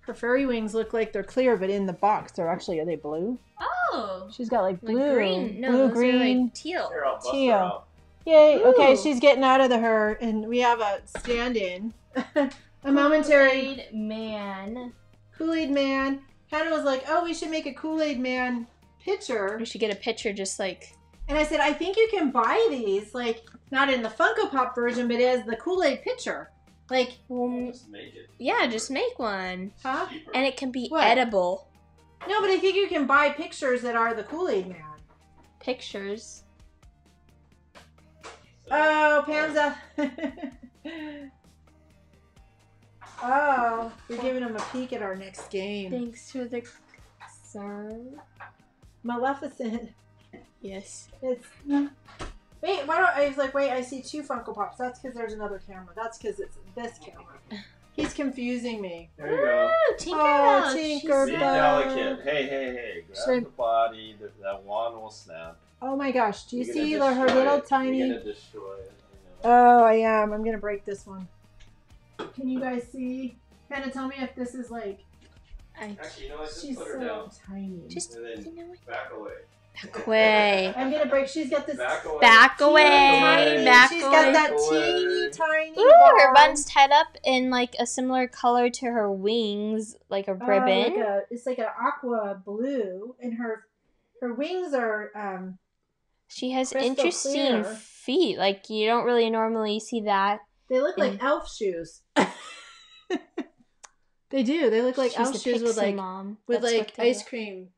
her furry wings look like they're clear, but in the box, they're actually are they blue? Oh, She's got like like blue, green. No, blue, green. like teal. Here, I'll bust Teal. Her out. Yay! Okay, she's getting out of the her, and we have a stand-in, *laughs* a momentary Kool-Aid man. Kool-Aid Man. Hannah was like, "Oh, we should make a Kool-Aid Man picture," We should get a picture just like and I said, "I think you can buy these, like not in the Funko Pop version, but as the Kool-Aid picture, like, um, Just make it yeah, just make one. huh?" And it can be What? edible. No, but I think you can buy pictures that are the Kool-Aid Man. Pictures. Oh, Panza. *laughs* oh, you're giving him a peek at our next game. Thanks for the concern. Maleficent. Yes. It's wait. Why don't I was like wait? I see two Funko Pops. That's because there's another camera. That's because it's this camera. He's confusing me. There you go. Ah, oh, Tinkerbell. Oh, she's- Tinkerbell. Be delicate. Hey, hey, hey. Grab Should I- the body. The, that wand will snap. Oh my gosh! Do you You're see the, her little it. tiny? You're destroy it. I know. Oh, I am. I'm gonna break this one. Can you guys see? Kind of tell me if this is like I Actually, you know what? Just she's put her so down. tiny. just And then you know what? back away. Back away. *laughs* I'm gonna break. She's got this Back away. Back away. tiny. Back she's away. got that teeny tiny. Ooh, her bun's tied up in like a similar color to her wings, like a Uh, ribbon. like a, it's like an aqua blue, and her her wings are um she has crystal interesting clear. feet. Like you don't really normally see that. they look like elf shoes. *laughs* they do. They look like She's elf shoes with like mom. with That's like ice cream.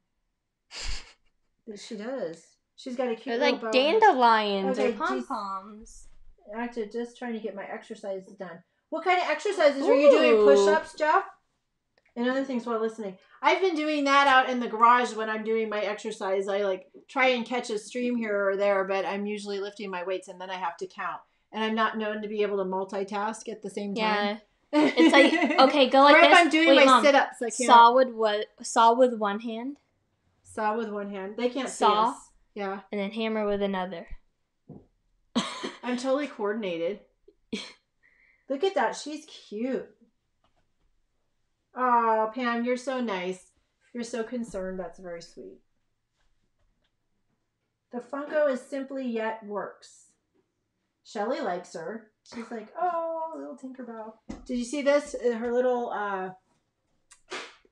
She does. She's got a cute They're like dandelions Okay, or pom poms. Actually, just trying to get my exercises done. What kind of exercises are you doing? Push-ups, Jeff? And other things while listening. I've been doing that out in the garage when I'm doing my exercise. I like try and catch a stream here or there, but I'm usually lifting my weights and then I have to count. And I'm not known to be able to multitask at the same time. Yeah, it's like *laughs* okay, go like or if. I'm doing Wait, my Mom. sit-ups, I can't Saw with what? Saw with one hand, saw with one hand. They can't Saw? Yeah, and then hammer with another. I'm totally coordinated. *laughs* Look at that. She's cute. Oh, Pam, you're so nice. You're so concerned. That's very sweet. The Funko is simply yet works. Shelly likes her. She's like, oh, little Tinkerbell. Did you see this? Uh, Her little, uh,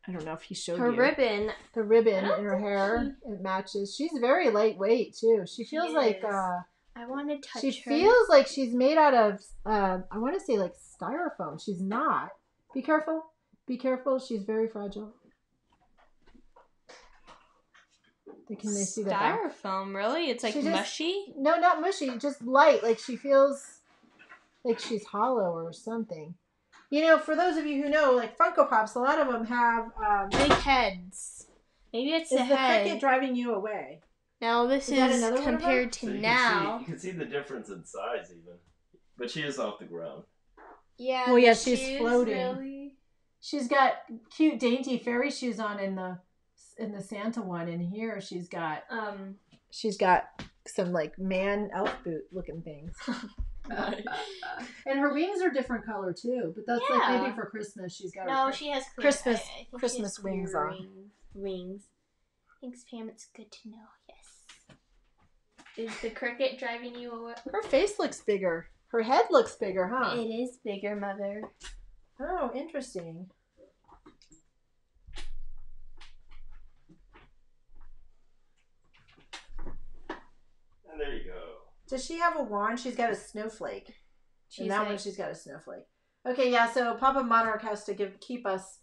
I don't know if he showed Her you. ribbon. the ribbon in her hair. It matches. She's very lightweight too. She feels like uh I want to touch she her. She feels like she's made out of uh, I want to say like styrofoam. She's not. Be careful. Be careful. She's very fragile. They can they see the back? styrofoam. Really? It's like just- mushy. No, not mushy. Just light. Like she feels like she's hollow or something. You know, for those of you who know, like Funko Pops, a lot of them have. Um, Big heads. Maybe it's is the the head. cricket driving you away? now this Is that is another one compared So to you can now. see, you can see the difference in size even. But she is off the ground. Yeah. Well, yeah, the she's floating. really. She's got cute, dainty fairy shoes on in the in the Santa one, and here she's got Um. she's got some like man elf boot looking things. *laughs* *laughs* And her wings are different color too, but that's like maybe for Christmas she's got. No, Chris- she has clear, Christmas- I- I Christmas has wings on. Wings. wings. Thanks, Pam. It's good to know. Yes. Is the cricket driving you away? her face looks bigger. Her head looks bigger, huh? It is bigger, mother. Oh, interesting. And there you go. Does she have a wand? She's got a snowflake. She's and that like, one, she's got a snowflake. Okay, yeah. So Papa Monarch has to give keep us.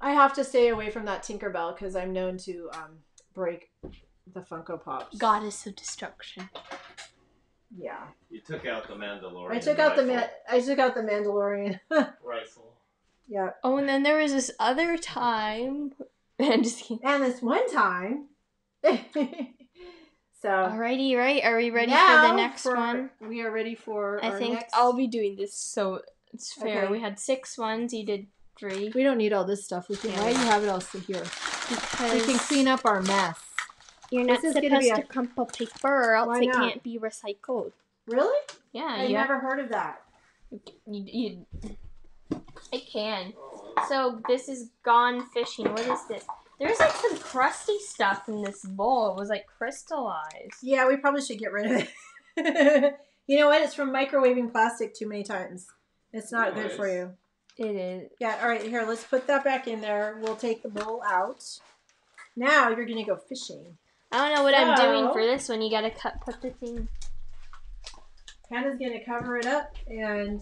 I have to stay away from that Tinkerbell because I'm known to um, break the Funko Pops. goddess of destruction. Yeah, You took out the Mandalorian. I took out the rifle. ma- I took out the Mandalorian. *laughs* rifle. yeah, Oh, and then there was this other time. *laughs* I'm just kidding. and this one time. *laughs* so Alrighty, right? Are we ready for the next for- one? We are ready for. I think next- I'll be doing this so it's fair. Okay. We had six ones. You did three. We don't need all this stuff. We can. Why do you have it all sit here? Because We can clean up our mess. You're not This is gonna supposed be a- to crumple paper, or else Why it not? can't be recycled. Really? Yeah, I've never heard of that. You, you, it can. So this is gone fishing. What is this? There's like some crusty stuff in this bowl. It was like crystallized. Yeah, we probably should get rid of it. *laughs* you know what? It's from microwaving plastic too many times. It's not good for you. It is. Yeah, all right, here, let's put that back in there. We'll take the bowl out. Now you're going to go fishing. I don't know what I'm doing for this one. You gotta cut, put the thing Hannah's going to cover it up, and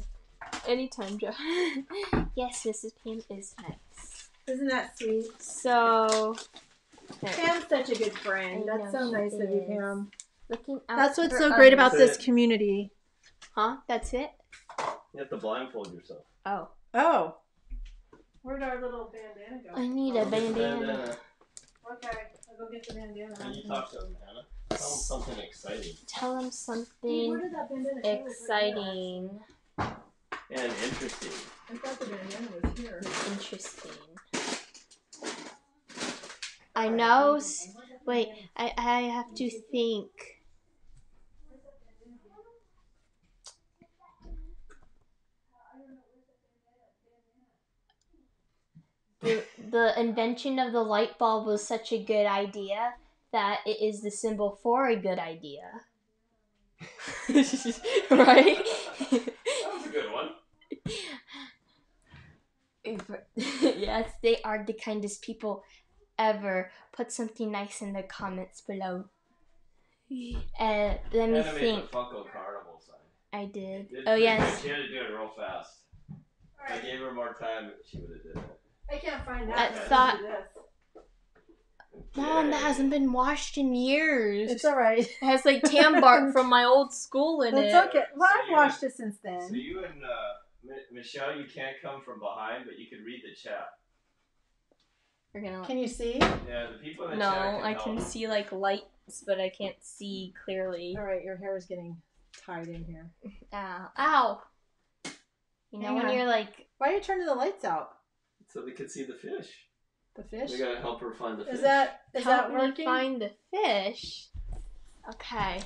anytime, Joe. *laughs* yes, Mrs. Pam is nice. Isn't that sweet? So. Pam's such a good friend. I That's know so she nice of you, is. Pam. looking out. That's what's for so great about others. this community. Huh? That's it? You have to blindfold yourself. Oh. Oh. Where'd our little bandana go? I need a there's bandana. Okay, I'll go get the bandana. Can you talk to him, Hannah? Tell him something exciting Tell him Hey, something did that bandana go? exciting. and interesting. I thought the bandana was here. Interesting. I know. Um, wait, I I have to think. The, the invention of the light bulb was such a good idea that it is the symbol for a good idea. *laughs* right? That was a good one. *laughs* yes, they are the kindest people ever. Put something nice in the comments below. Uh, let me Hannah made think. the Funko Carnival sign. I did. Did- Oh yes. She had to do it real fast. If I gave her more time, she would have did it. I can't find I that. thought- Let's do this. Mom, that hasn't been washed in years. It's alright. it has like tan bark *laughs* from my old school in It's it. It's okay. Well, So I've you- washed it since then. So you and uh, Mi- Michelle, you can't come from behind, but you could read the chat. We're gonna. Can you see? Yeah, the people in the No, chat can I help. can see like lights, but I can't see clearly. Alright, your hair is getting tied in here. Ow! Ow! You know Hang when on. you're like, Why are you turning the lights out? So we could see the fish. The fish? We gotta help her find the fish. Is that is help that me working? find the fish. Okay.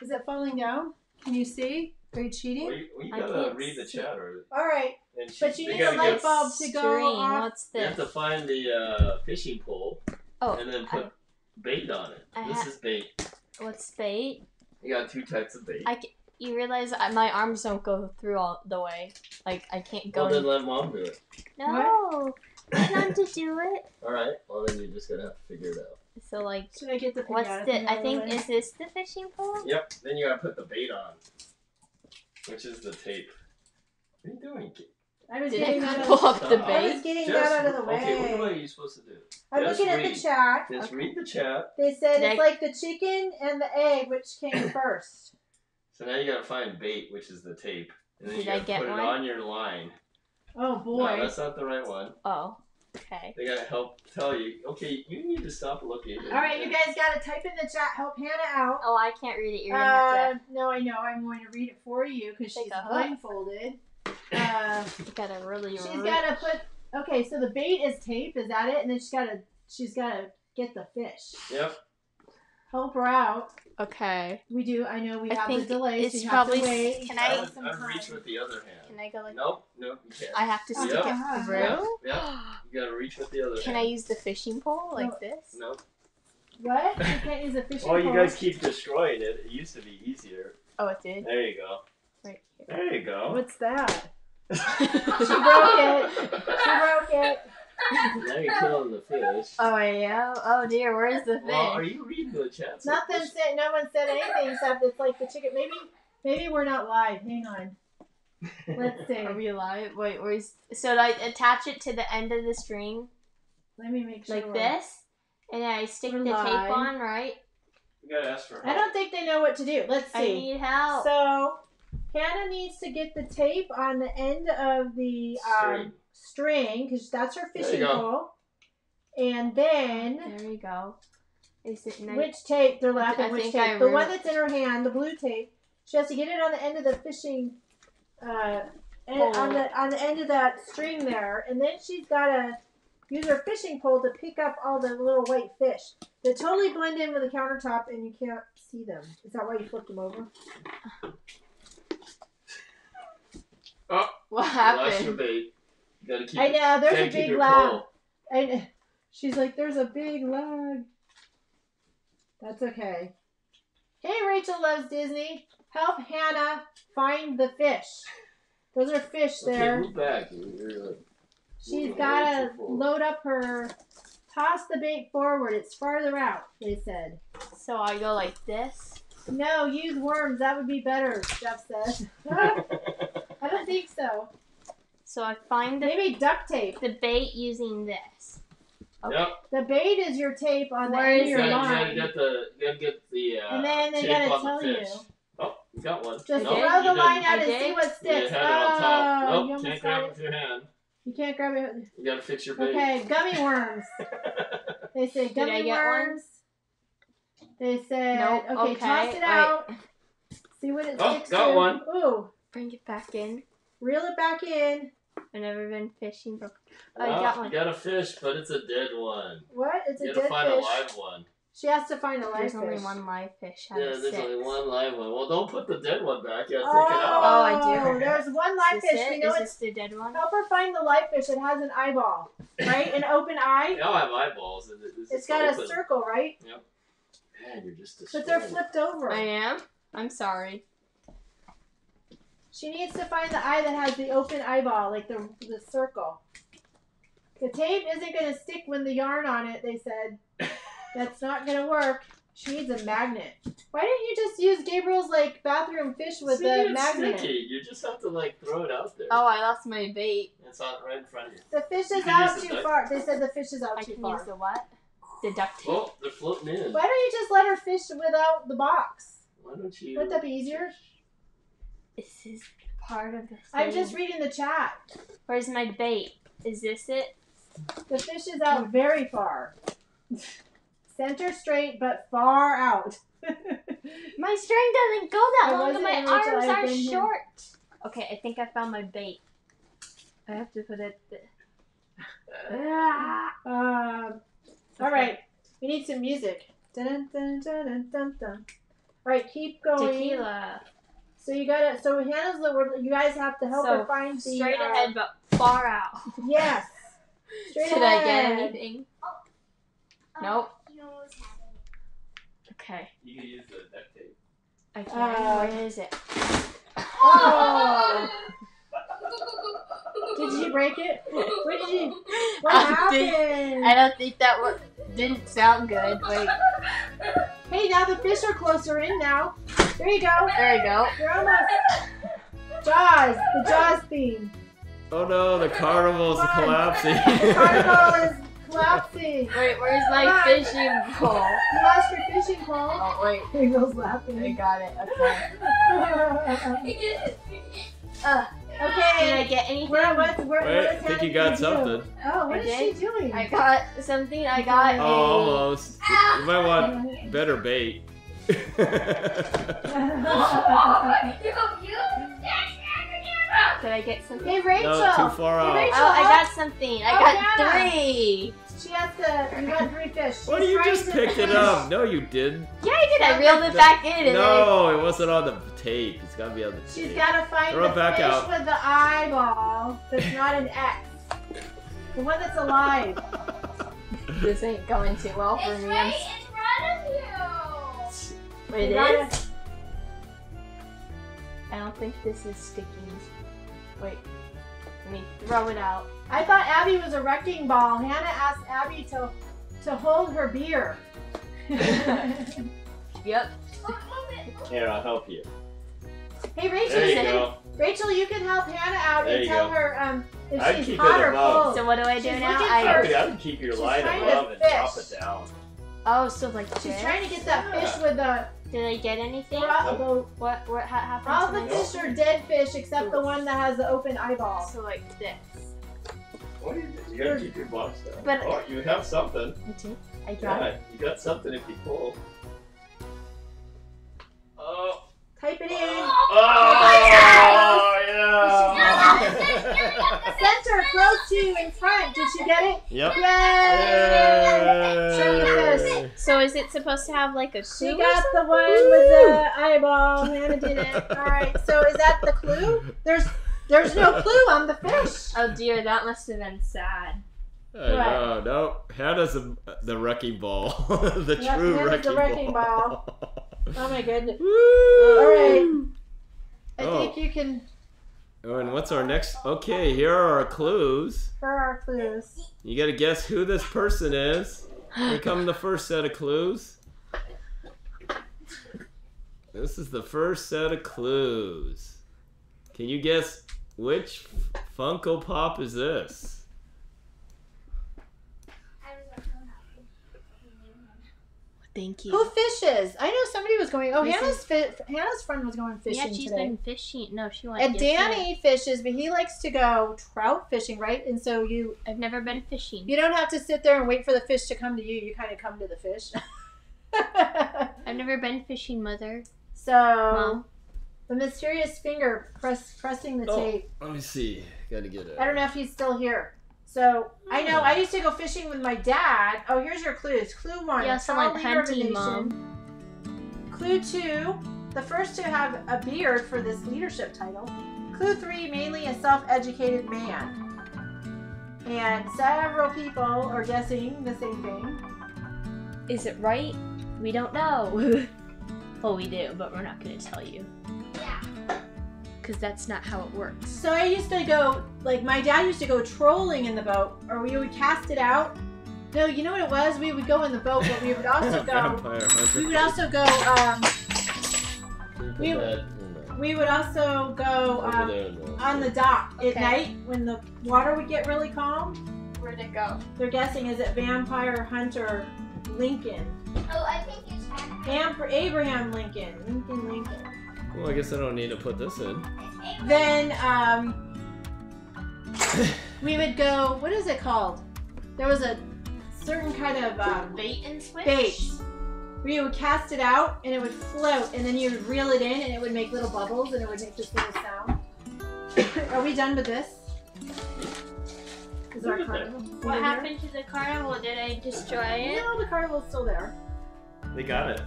Is it falling down? Can you see? Are you cheating? Well, you, well, you I gotta can't read the see. chat, or Alright, and she, But you need a light get- bulb to go String. off. What's You have to find the uh, fishing pole Oh, and then put bait on it. I this ha- is bait. what's bait? You got two types of bait. I You realize I, my arms don't go through all the way. Like I can't go. well, then let mom do it. no, I want to do it. *laughs* All right. Well, then you're just gonna have to figure it out. So like, Should I get the what's pinata the? I out the think way? is this the fishing pole? Yep. Then you gotta put the bait on, which is the tape. What are you doing? I was Did getting I that. pull Out up of, the Stop. I was bait? getting Just- that out of the Okay. What way. are you supposed to do? I'm Just looking at read. the chat. Just read the chat. They said Did it's like the chicken and the egg, which came *coughs* first. So now you gotta find bait, which is the tape, and then Did you I gotta get put one? it on your line. Oh No, boy. that's not the right one. Oh, okay. They gotta help tell you. Okay, you need to stop looking. All right, you guys got to type in the chat. Help Hannah out. Oh, I can't read it. You're gonna have Uh, no, I know. I'm going to read it for you because she's blindfolded. *laughs* Uh, to. You gotta really. she's reach. got to put. Okay, so the bait is tape. Is that it? And then she's got to. She's got to get the fish. Yep. Help her out. Okay. We do. I know we I have think the delay. it's so you probably- Have to wait. can I- I have would, I would time. reach with the other hand. Can I go like? Nope, nope, you can't. I have to stick Yep. it ah. through. Yep. You gotta reach with the other Can I use the fishing pole like No. this? Nope. What? You *laughs* can't use a fishing pole. Well, you pole? guys keep destroying it. It used to be easier. Oh, it did. There you go. Right here. There you go. What's that? *laughs* she broke it. She broke it. Now you're killing the fish. Oh yeah. Oh dear. Where's the fish? Well, are you reading the chat? Nothing said. No one said anything except it's like the chicken. Maybe. Maybe we're not live. Hang on. Let's *laughs* see. Are we live? Wait, where's so do I attach it to the end of the string Let me make sure. like this, and then I stick We're the live. tape on, right? You gotta ask for help. I don't think they know what to do. Let's see. I see. need help. So, Hannah needs to get the tape on the end of the um, string because that's her fishing pole. And then, there you go. Is it nice? which tape? They're laughing. I which tape? The one that's in her hand, the blue tape. She has to get it on the end of the fishing, uh, and Pole. on the on the end of that string there, and then she's got to use her fishing pole to pick up all the little white fish that totally blend in with the countertop, and you can't see them. Is that why you flipped them over? what You lost your happened? Bait. You gotta keep I know. There's a big your lag. And she's like, "There's a big lag." That's okay. Hey, Rachel loves Disney. Help Hannah find the fish. Those are fish Okay, there. move back. You're, you're like, She's moving way gotta load up her. Toss the bait forward. It's farther out. They said. So I go like this. No, use worms. That would be better. Jeff says. *laughs* *laughs* I don't think so. So I find the Maybe duct tape. the bait using this. Yep. The bait is your tape on the Where end of is your gotta, you gotta line. get the. You gotta get the. Uh, And then they tape gotta tell the you. Oh, you got one. Just nope, throw the you line didn't. out I and see did. what You sticks. had it on top. Oh, you Nope, almost can't grab it it. with your hand. You can't grab it. You gotta fix your bait. Okay, gummy *laughs* worms. They say I gummy get one? They said, Nope, okay, okay, toss it wait. out. See what it Oh, sticks got to. one. Ooh, Bring it back in. reel it back in. I've never been fishing before. Oh, I Oh, got you one. got a fish, but it's a dead one. What? It's You a gotta find fish. a live one. She has to find a live There's fish. only one live fish Yeah, there's six. only one live one. Well, don't put the dead one back. You gotta Oh, take it out. Oh, I do. Oh, there's one live fish. it? We know Is it's. the dead one? Help her find the live fish. It has an eyeball, right? An open *laughs* eye. They all have eyeballs. and it- It's, It's just got open. a circle, right? Man, you're just But they're flipped over. I am. I'm sorry. She needs to find the eye that has the open eyeball, like the the circle. The tape isn't gonna stick when the yarn on it. They said that's not gonna work. She needs a magnet. Why didn't you just use Gabriel's like bathroom fish with See, the it's magnet? sticky. You just have to like throw it out there. Oh, I lost my bait. It's on right in front of you. The fish is out too duct- far. They said the fish is out I too can far. use the what? The duct tape. Oh, they're floating in. Why don't you just let her fish without the box? Why don't you? Wouldn't that be easier? This is part of the thing. I'm just reading the chat. Where's my bait? Is this it? The fish is out very far. Center straight, but far out. *laughs* My string doesn't go that I long and my arms are been here. short. Okay, I think I found my bait. I have to put it. Ah. *laughs* Um, all right, we need some music. Dun, dun, dun, dun, dun, dun. All right, keep going. Tequila. So you gotta. So Hannah's the word. You guys have to help So, her find the Straight uh, ahead, but far out. Yes. *laughs* Straight Did I get ahead. anything? Nope. You always have it. Okay. You can use the duct tape. I can. Uh, Where is it? Oh. *laughs* Did you break it? What did you? What I think- happened? I don't think that wa- didn't sound good. Wait, Hey, now the fish are closer in now. There you go. there you go. You're almost. Jaws, the Jaws theme. Oh no, the carnival's Come on. collapsing. The carnival is collapsing. *laughs* Wait, where's my on. fishing pole? You lost your fishing pole. Oh wait, Gabriel's I got it. Okay. *laughs* Uh, okay. Did I get anything? Where, what, where, Wait, what I think you got gonna do? something. Oh, what I is she doing? I got something. I got Oh, a. almost. You might want ah! better bait. *laughs* Did I get something? hey, Rachel. no, too far Hey, out. Rachel. Oh, I oh, got something. I Oh, got Hannah. three. She has to. You got three fish. What She's you just to picked it finish- up? No, you didn't. Yeah, I did. I reeled it back in, and then No, it wasn't on the tape. It's gotta be on the She's tape. got to find Throw the back fish out. with the eyeball that's not an X. The one that's alive. this ain't going too well for It's me. right I'm in front of you. Wait, You is? I don't think this is sticking. Wait. Let me throw it out. I thought Abby was a wrecking ball. Hannah asked Abby to to hold her beer. *laughs* *laughs* Yep. Move it. Here, I'll help you. Hey, Rachel, There you you- go. Rachel, you can help Hannah out There and tell go. her um, if I'd she's hot or cold. So what do I do She's now? I I for- could, I could keep your She's line trying above and drop it down. oh, so like She's this. trying to get that fish with the Did I get anything? all oh, What what ha- happened all to the my fish are dead fish except the one that has the open eyeball. So like this. What do you do? You gotta keep your box down. But- oh, you have something. I did. I got it. Yeah, you got something if you pull. Oh. Type it in. Oh, yeah. Center, close to in front. Did she get it? Yep. Yay! Show me the fish. Yay. So is it supposed to have like a She clue? or got the something? one with the eyeball. Hannah did it. All right. So is that the clue? There's there's no clue on the fish. Oh dear, that must have been sad. I know, no. Hannah's a, the wrecking ball. *laughs* the Yep, true Hannah's wrecking, the wrecking ball. *laughs* Oh my goodness. Woo! All right. I Oh. think you can Oh, and what's our next? Okay, here are our clues. for our clues. You gotta guess who this person is. Here come the first set of clues. This is the first set of clues. Can you guess which Funko Pop is this? I was like, oh, no. Thank you. Who fishes? I know somebody was going. Oh, This Hannah's fi- Hannah's friend was going fishing yeah, she's today. been fishing. No, she went. and yesterday. Danny fishes, but he likes to go trout fishing, right? And so you I've never been fishing. you don't have to sit there and wait for the fish to come to you. You kind of come to the fish. *laughs* I've never been fishing, mother. so Mom. the mysterious finger press pressing the Oh. tape. Let me see. Gotta get it. I don't know if he's still here. So I know hmm. I used to go fishing with my dad. Oh, here's your clues. Clue one: Yeah, a so like leader of a hunting. Mom. Clue two: the first to have a beard for this leadership title. Clue three: mainly a self-educated man. And several people are guessing the same thing. Is it right? We don't know. *laughs* well, we do, but we're not going to tell you. Yeah. Because that's not how it works. So I used to go, like my dad used to go trolling in the boat, or we would cast it out. No, you know what it was? We would go in the boat, but we would *laughs* also go. We would also go. Um, we- that we would also go um, the- on the dock Okay. at night when the water would get really calm. Where'd it go? They're guessing is it vampire hunter Lincoln, Oh, I think it's Hannah. Vamp- Abraham Lincoln, Lincoln Lincoln. Well, I guess I don't need to put this in. Then um, *laughs* we would go. What is it called? There was a certain kind of um, Bait and switch? bait. Where you would cast it out and it would float, and then you would reel it in, and it would make little bubbles, and it would make this little sound. *coughs* Are we done with this? Is our Look at that. carnival? What Is it here? happened to the carnival? Did I destroy it? No, the carnival's still there. They got it.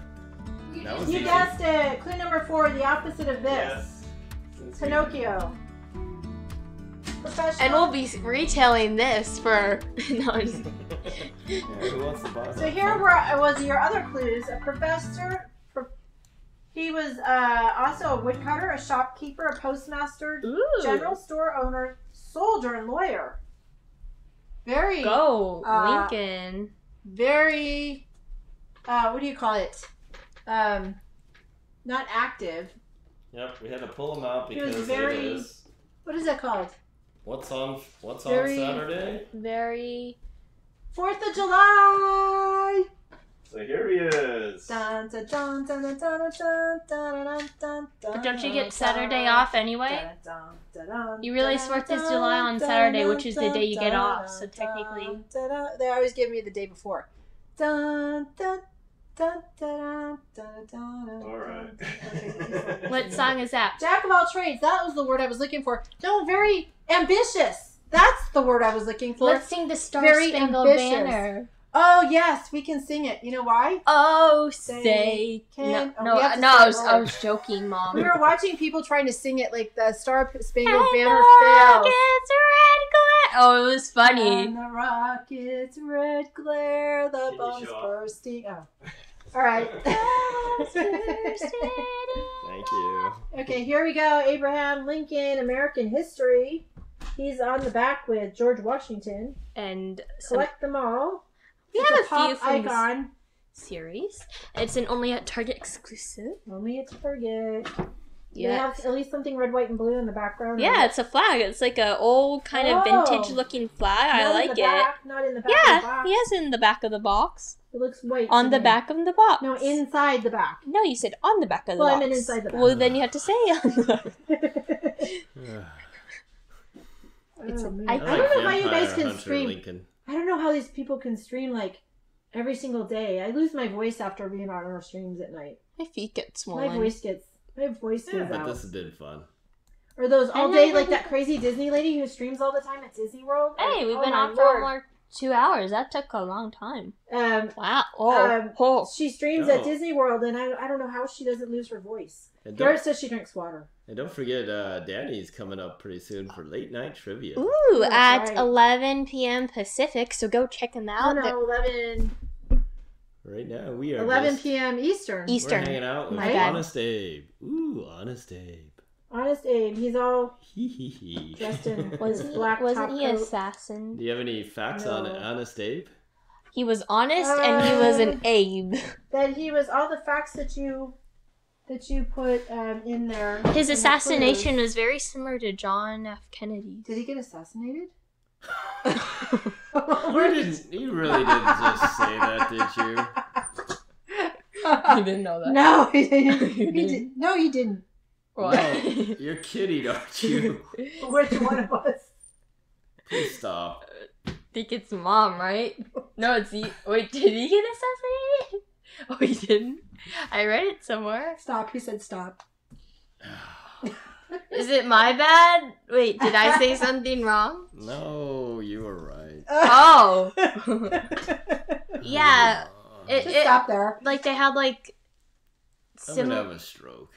You That was You easy. guessed it. Clue number four, the opposite of this. Yes. Pinocchio. Professional. And we'll be retailing this for. *laughs* no, I'm just- *laughs* Yeah, who wants to buy So here were was your other clues. A professor. He was uh, also a woodcutter, a shopkeeper, a postmaster, Ooh. general store owner, soldier, and lawyer. Very, Go, Uh, Lincoln. very. Uh, what do you call it? Um, not active. Yep, we had to pull them out He was because very- it is. What is that called? What's on What's Very- on Saturday? Very. Fourth of July. So here he is. Dun, dun, dun, dun, dun, dun, dun, dun, dun, dun, But don't you get Saturday dun, off anyway? dun, dun, dun, You realize dun, 4th of dun, July on dun, Saturday, dun, which is the day you get dun, off, so dun, technically- dun, dun. They always give me the day before. Dun, dun, dun, dun, dun, dun, dun, All right. *laughs* What song is that? Jack of all trades. That was the word I was looking for. No, very ambitious. That's the word I was looking for. Let's sing the Star Very Spangled ambitious. Banner. Oh yes, we can sing it. You know why? Oh, Say say can- no, oh, no, no. I was, I was joking, mom. We were watching people trying to sing it like the Star Spangled And Banner the fails. rockets red glare. Oh, it was funny. And the rockets red glare, the bombs bursting. Oh. All right. *laughs* *laughs* Thank you. okay, here we go. Abraham Lincoln, American history. He's on the back with George Washington. and some Collect them all. We It's have a pop few from icon. series. It's an only at Target exclusive. Only a Target. They Yeah. have at least something red, white, and blue in the background. Yeah, it's a flag. It's like a old kind of Oh. vintage looking flag. Not I in like the it. Back, not in the back. of Yeah, the box. he has it in the back of the box. It looks white. On the me. back of the box. No, inside the back. No, you said on the back of the Well, I box. meant inside the back. Well, then you have to say on the back. *laughs* It's Oh, a- man. I I, don't know how you guys Vampire can Hunter stream. Lincoln. I don't know how these people can stream like every single day. I lose my voice after being on our streams at night. My feet get swollen. My voice gets my voice Yeah, goes but out. this has been fun. Or those all And day like that crazy Disney lady who streams all the time at Disney World. Hey, we've Oh been on for more two hours. That took a long time. Um, Wow. Oh. Um, oh. she streams at Oh. Disney World, and I, I don't know how she doesn't lose her voice. And Garrett says she drinks water. and don't forget, uh, Danny's coming up pretty soon for late night trivia. Ooh, That's at right. 11 p.m. Pacific. So go check them Oh out. no, They're 11, Right now, we are 11 just- p.m. Eastern. East- We're hanging out with Right? Honest Abe. Ooh, Honest Abe. Honest Abe, he's all Hee hee hee. dressed in *laughs* Was he, black wasn't he coat. assassin? Do you have any facts on Honest Abe? He was honest and he was Um, an *laughs* Abe. that he was all the facts that you that you put um, in there. His the assassination clues. was very similar to John F. Kennedy. Did he get assassinated? *laughs* *laughs* You didn't. You really didn't just say that, did you? You didn't know that. *laughs* no, he didn't. You He didn't. did. No, you didn't. What? No, you're kidding, aren't you? Which one of us? Please stop. think it's mom, right? No, it's you. Wait, did he get assassinated? Oh, he didn't. *laughs* I read it somewhere. Stop. He said stop. *sighs* Is it my bad? Wait, did I say *laughs* something wrong? No, you were right. Oh, *laughs* Just yeah. It, it stop there. like they had like I'm gonna have a stroke.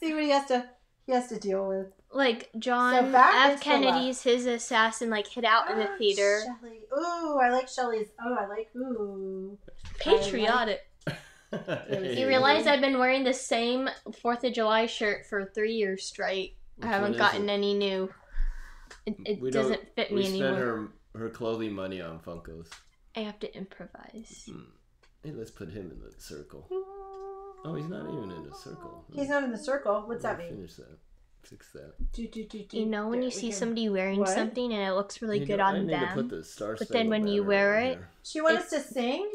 See what he has to he has to deal with. Like John back F. is left. Kennedy's his assassin like hit out in the ah, theater. Shelley. Ooh, I like Shelley's. Oh, I like ooh. Patriotic. *laughs* He realized I've been wearing the same Fourth of July shirt for three years straight. I haven't gotten it? any new. It, it We don't- doesn't fit We me spend anymore. her her clothing money on Funkos. I have to improvise. Hmm. Hey, let's put him in the circle. Oh, he's not even in the circle. He's not in the circle. What's that We'll mean? Finish that. Fix that. Do, do, do, do. You know when There, you see can- somebody wearing What? something and it looks really You good know, I on need to put them, the Star but then when you wear it- on here. She want us to sing?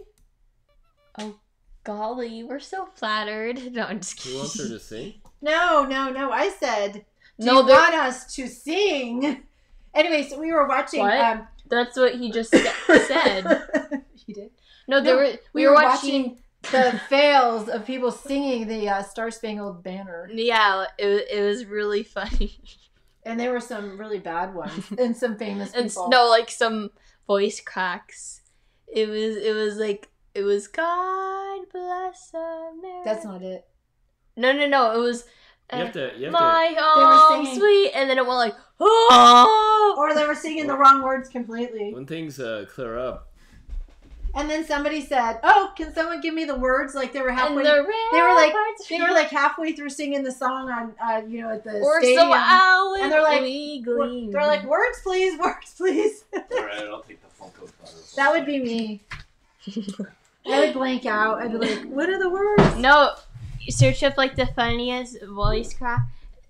Golly, we're so flattered. *laughs* No, I'm just Who kidding. wants her to sing? No, no, no. I said, do No, you there- want us to sing? Anyway, so we were watching. What? Um, That's what he just *laughs* said. *laughs* he did. No, there No, were we, were, watching. the fails of people singing the uh, Star Spangled Banner, Yeah, it was, it was really funny. and there were some really bad ones and some famous and s- people. no, like some voice cracks. It was it was like it was God bless America. that's not it. no no no. It was You uh, have to. You have my They were home singing- sweet, and then it went like oh. Or they were singing the wrong words completely. When things uh, clear up, And then somebody said, "Oh, can someone give me the words?" Like they were halfway. And the they were like- they were like halfway through singing the song on, uh, you know, at the or stadium. so out And they're like- we Wor- gleam. They're like, "Words, please, words, please." Alright, I'll take the Funko Pop. that would be me. *laughs* I would blank out. I'd be like, "What are the words?" no. Search up like the funniest voice crack.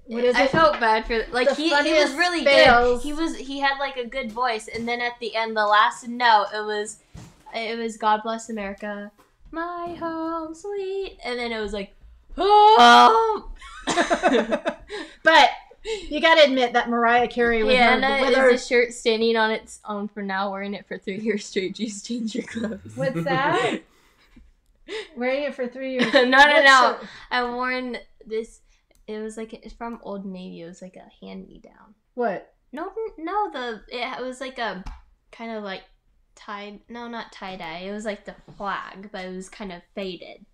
What is I it? felt bad for like The he, he was really fails. good. He was he had like a good voice, and then at the end, the last note, it was it was God bless America, my home sweet, and then it was like home. *laughs* *laughs* but you got to admit that Mariah Carey with Hannah her, with her a shirt standing on its own for now, wearing it for three *laughs* years straight. Just change your clothes. What's that? wearing it for three years. *laughs* no, no, no. shirt? I worn this. It was like it's from Old Navy. It was like a hand me down. What? No, no, the it was like a kind of like tie. No, not tie dye. It was like the flag, but it was kind of faded.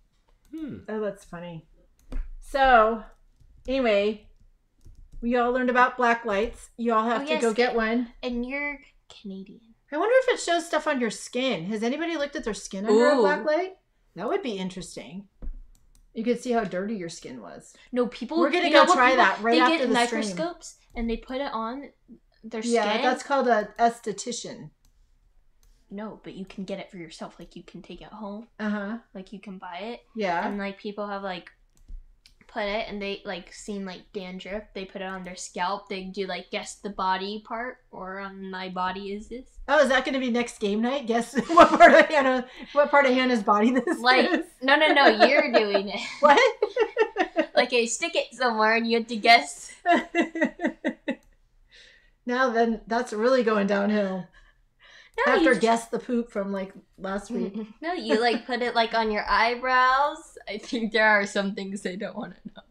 hmm. Oh, that's funny. So, anyway, we all learned about black lights. You all have Oh, to yes. go get one. And you're Canadian. I wonder if it shows stuff on your skin. Has anybody looked at their skin under a black light? That would be interesting. You could see how dirty your skin was. No, people. We're gonna go try people- that right they after get the stream. microscopes and they put it on their skin. Yeah, that's called a esthetician. no, but you can get it for yourself. Like you can take it home. Uh huh. Like you can buy it, Yeah. and like people have like put it and they like seen like dandruff. They put it on their scalp. They do like guess the body part or on my body is this. Oh, is that going to be next game night? Guess *laughs* what part of Hannah? What part of Hannah's body this Like is? no no no, you're doing it. *laughs* What? *laughs* like I stick it somewhere and you have to guess. now then, that's really going downhill. No, After guess the poop from like last week. *laughs* no, you like put it like on your eyebrows. I think there are some things they don't want to know.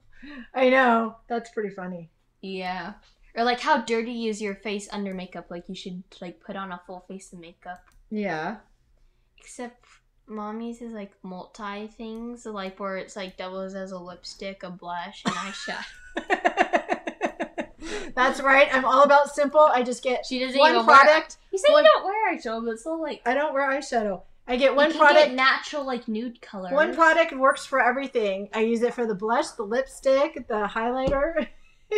I know. That's pretty funny. Yeah. Or like how dirty is your face under makeup? Like you should like put on a full face of makeup. Yeah. Except mommy's is like multi things, like where it's like doubles as a lipstick, a blush, and *laughs* eyeshadow. *laughs* That's right. I'm all about simple. I just get She doesn't one product. Wear, you say one- you don't wear eyeshadow, but it's still like I don't wear eyeshadow. I get one product. get natural like nude color. One product works for everything. I use it for the blush, the lipstick, the highlighter. *laughs*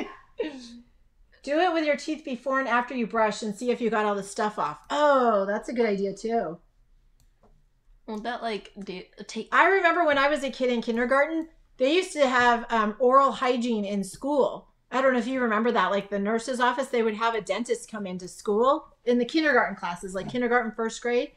Do it with your teeth before and after you brush and see if you got all the stuff off. Oh, that's a good idea too. Well, that like do take. I remember when I was a kid in kindergarten, they used to have um, oral hygiene in school. I don't know if you remember that. Like the nurse's office, they would have a dentist come into school in the kindergarten classes, like kindergarten, first grade.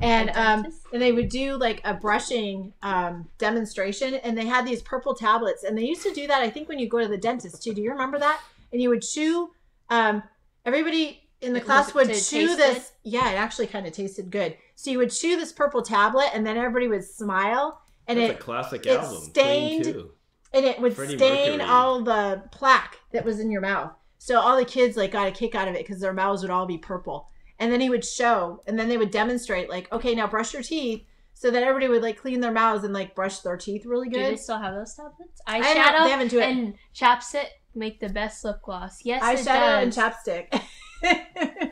and um, and they would do like a brushing um, demonstration, and they had these purple tablets, and they used to do that. I think when you go to the dentist too. Do you remember that? And you would chew. Um, everybody in the It class would chew taste this. Yeah, it actually kind of tasted good. So you would chew this purple tablet, and then everybody would smile, and That's it a classic it album. stained- Queen 2. And it would Freddie stain Mercury. all the plaque that was in your mouth. So all the kids like got a kick out of it because their mouths would all be purple. And then he would show, and then they would demonstrate, like, okay, now brush your teeth, so that everybody would like clean their mouths and like brush their teeth really good. Do they still have those tablets? I don't- Eyeshadow they haven't do it. and chapstick make the best lip gloss. Yes, it Eyeshadow and chapstick. *laughs*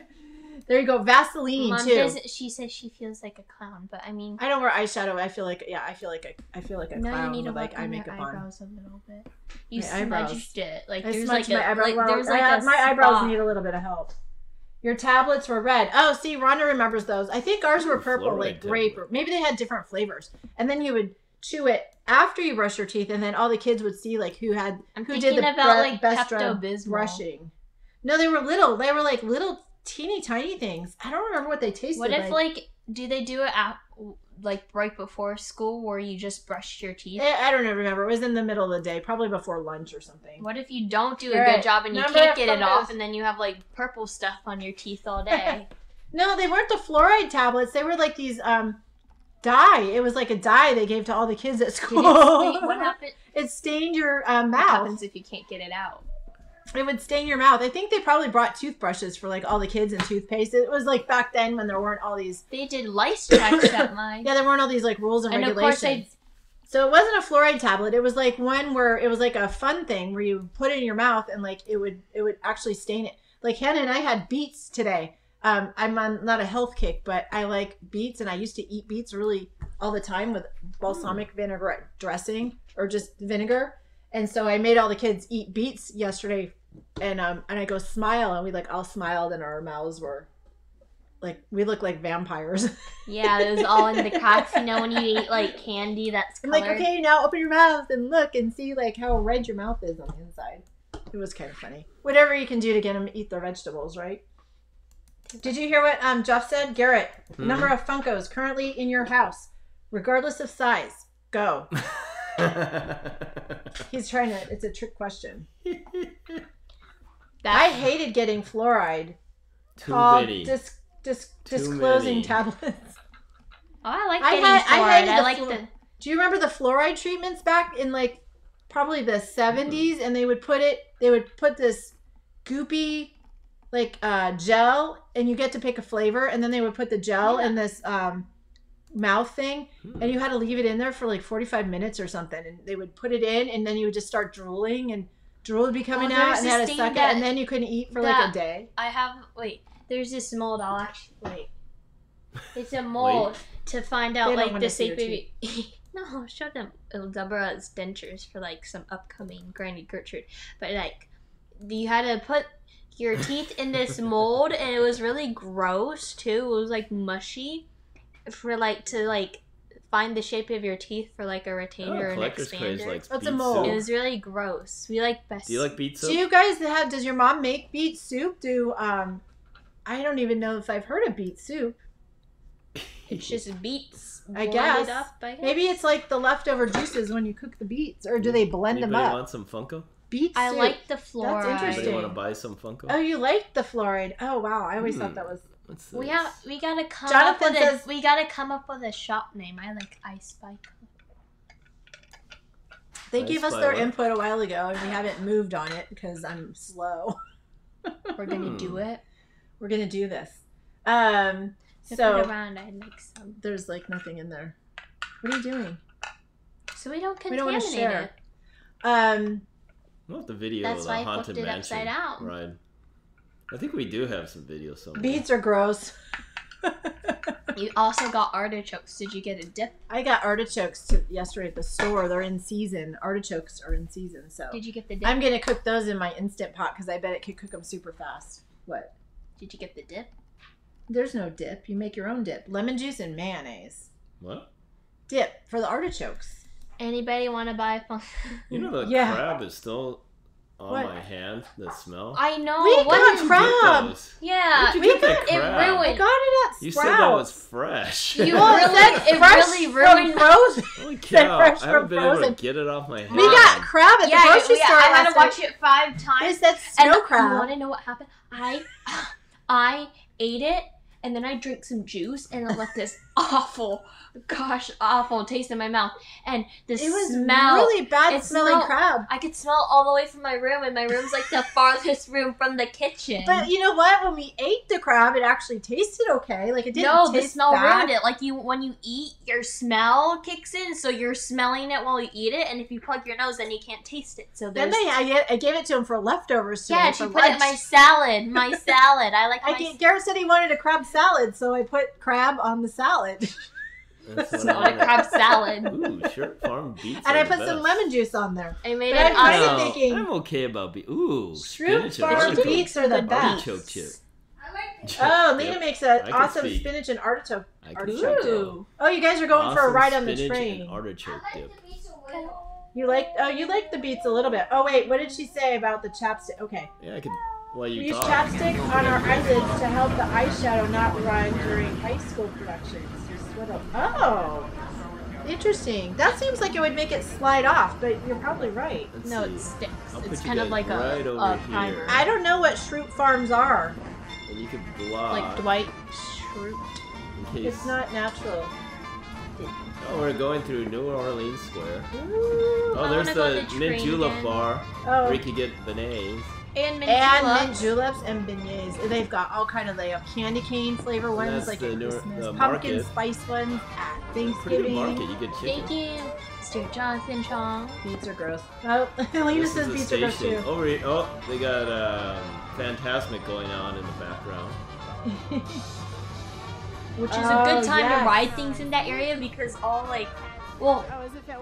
there you go, Vaseline Mom too. does. She says she feels like a clown, but I mean, I don't wear eyeshadow. I feel like yeah, I feel like a, I feel like a no, you need to work like eye on your makeup on. eyebrows a little bit. You My eyebrows. smudged it. Like I there's smudged like my a, eyebrow. like, there's I like have- a my eyebrows spot. need a little bit of help. Your tablets were red. Oh, see, Rhonda remembers those. I think ours were purple, like grape, or maybe they had different flavors. And then you would chew it after you brush your teeth, and then all the kids would see like who had I'm who did the about bre- like best Pepto job Bismol. brushing. No, they were little. They were like little, teeny tiny things. I don't remember what they tasted like. What if like. like do they do it at like right before school where you just brush your teeth? Eh, I don't know, remember. It was in the middle of the day, probably before lunch or something. What if you don't do a Alright, good job and you number can't get it off and then you have like purple stuff on your teeth all day? *laughs* No, they weren't the fluoride tablets. They were like these um dye. It was like a dye they gave to all the kids at school. it, wait, what *laughs* happened? It stained your uh, What mouth. happens if you can't get it out? It would stain your mouth. I think they probably brought toothbrushes for like all the kids and toothpaste. It was like back then when there weren't all these. They did lice checks at *coughs* mine. Yeah, there weren't all these like rules and, And of regulations. course So it wasn't a fluoride tablet. It was like one where it was like a fun thing where you put it in your mouth and like it would it would actually stain it. Like Hannah and I had beets today. Um, I'm on not a health kick, but I like beets and I used to eat beets really all the time with balsamic vinaigrette dressing or just vinegar. And so I made all the kids eat beets yesterday, and um, and I go smile, and we like all smiled, and our mouths were like we look like vampires. *laughs* Yeah, it was all in the cracks. You know when you eat like candy that's I'm colored. like, okay, now open your mouth and look and see like how red your mouth is on the inside. It was kind of funny. Whatever you can do to get them to eat their vegetables, right? Did you hear what um Jeff said? Garrett, Hmm? number of Funkos currently in your house, regardless of size. Go. *laughs* He's trying to. It's a trick question. *laughs* That- I hated getting fluoride Too called many. dis, dis, Too disclosing many. tablets. *laughs* Oh, I like I getting had- I fluoride. hated I, like fluor- the. Do you remember the fluoride treatments back in like probably the 70s and they would put it they would put this goopy like uh gel and you get to pick a flavor and then they would put the gel Yeah. in this um mouth thing Hmm. and you had to leave it in there for like 45 minutes or something and they would put it in and then you would just start drooling and drool would be coming Oh, out and they had this to thing suck it and then you couldn't eat for like a day I have wait. There's this mold. I'll actually wait. *laughs* It's a mold to find out like the see your shape of. *laughs* no, I'll show them Eldebra's dentures for like some upcoming Granny Gertrude. But like, you had to put your teeth in this *laughs* mold, and it was really gross too. It was like mushy for like to like find the shape of your teeth for like a Oh, retainer or an collector's craze expander. likes What's a beet mold? it was really gross. We like best. Do you like beet do you guys have does your mom make beet soup do um i don't even know if i've heard of beet soup It's just beets. I guess. Up, I guess. Maybe it's like the leftover juices when you cook the beets, or do they blend Anybody them up? want some Funko? Beet I like the fluoride. Anybody interesting. want to buy some Funko? Oh, you like the fluoride? Oh wow, I always Hmm. thought that was. What's We have we gotta come Jonathan up with says- a we gotta come up with a shop name. I like Ice Spike. They Nice gave us their flower. input a while ago, and we haven't moved on it because I'm slow. We're gonna Hmm. do it. We're gonna do this. Um, Flip so around, I'd like some. there's like nothing in there. What are you doing? So we don't We don't wanna contaminate share. it. Um, I love the video That's of why the I flipped haunted it mansion upside down. ride. I think we do have some videos somewhere. beets are gross. *laughs* You also got artichokes. Did you get a dip? I got artichokes to, yesterday at the store. They're in season. Artichokes are in season, so Did you get the dip? I'm gonna cook those in my instant pot because I bet it could cook them super fast. What? Did you get the dip? There's no dip. You make your own dip. Lemon juice and mayonnaise. What? Dip for the artichokes. Anybody want to buy a fun? You know the *laughs* Yeah. crab is still on What? my hand. The smell. I know. We what got did crab. Yeah. You we got- it crab? I ruined- got it at You said that was fresh. You Well, it really- said it fresh really from ruined- frozen. Holy *laughs* said cow! fresh I haven't from been able to get it off my hand. We got crab at yeah, the grocery yeah, store I had last to watch night. it five times. said And snow you crab. want to know what happened? I, *laughs* I ate it, and then I drank some juice, and it left this *laughs* awful, gosh, awful taste in my mouth, and the It was smell. really bad smelling smelled- crab. I could smell all the way from my room, and my room's like the *laughs* farthest room from the kitchen. But you know what? When we ate the crab, it actually tasted okay. Like it didn't no, the smell bad. ruined it. Like you, when you eat, your smell kicks in, so you're smelling it while you eat it, and if you plug your nose, then you can't taste it. So Then they, I, I gave it to him for leftovers today. yeah, she put it in my salad. My *laughs* salad. I like I my. Garrett said he wanted a crab salad, so I put crab on the salad, *laughs* That's It's what not I a crab salad. Ooh, shirt farm beets. and are I the put some lemon juice on there. I made But it I'm No, thinking- I'm okay about beets. Ooh, Shrimp farm artichoke. beets are the Good best. Artichoke chip. I like *laughs* Oh, Yep. Lena makes an awesome speak. spinach and artichoke. Artichoke. Ooh. Oh, you guys are going for a ride on the train. And artichoke I dip. like the beets a little. You like? Oh, you like the beets a little bit. Oh wait, what did she say about the chapstick? Okay, Yeah, I can. While we you use chapstick on our eyelids to help the eyeshadow not run during high school productions. Swiddle. Oh, interesting. That seems like it would make it slide off, but you're probably right. Let's No, see. it sticks. I'll it's kind of like right a, over a here. primer. I don't know what Schrute Farms are. And you can block. like Dwight Schrute. It's not natural. Oh, we're going through New Orleans Square. Ooh. Oh, there's the mint julep bar Oh, where you can get beignets. And mint and juleps. mint juleps and beignets. They've got all kind of they have candy cane flavor ones that's like the at new- Christmas, the pumpkin market. spice ones at Pretty good Thanksgiving. market. You get chicken. Thank you, Mr. Jonathan Chong. Beets are gross. Oh, *laughs* Lena This says is beets are gross station. too. Over here. Oh, they got um, Fantasmic going on in the background. *laughs* Which is a Oh, good time yes. to ride things in that area because all like, well,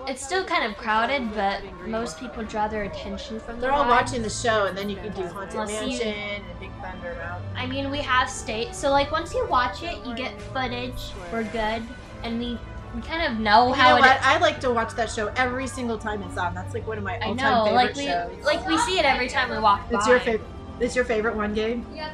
it's still kind of crowded, but most people draw their attention from the They're all ride. watching the show, and then you can do Haunted Unless you- Mansion and Big Thunder Mountain. I mean, we have state, so like once you watch it, you get footage. We're good, and we, we kind of know You how know it. what? I like to watch that show every single time it's on. That's like one of my I all-time know, favorite like we shows. like we see it every time we walk by. it's your favorite. It's your favorite one game Yeah,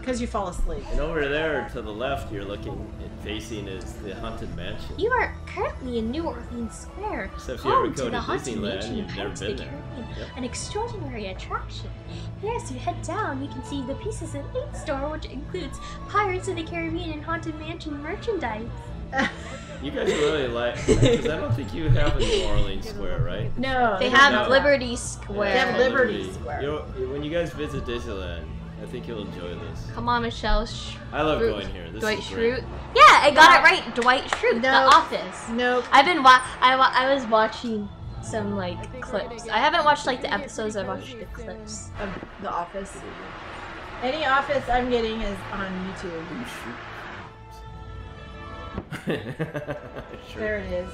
because you fall asleep. And over there to the left, you're looking facing is the haunted mansion. You are currently in New Orleans Square, So if you ever home go to to the Haunted Disneyland, Mansion you've of never been the there. Caribbean, Yep. an extraordinary attraction. Yes, you head down, you can see the Pieces of Eight store, which includes Pirates of the Caribbean and Haunted Mansion merchandise. You guys really like because I don't think you have a New Orleans Square, right? No, They don't have that. Liberty Square. They have Liberty Square. You'll- when you guys visit Disneyland, I think you'll enjoy this. Come on, Michelle. Sh- I love Schrute. going here. This Dwight is great. Schrute. Yeah, I got it right. Dwight Schrute, The Office. Nope. I've been wa- I, wa- I was watching some like clips. I haven't watched like the episodes. I watched the clips. Of The Office. Any Office I'm getting is on YouTube. Sure. There *laughs* it is.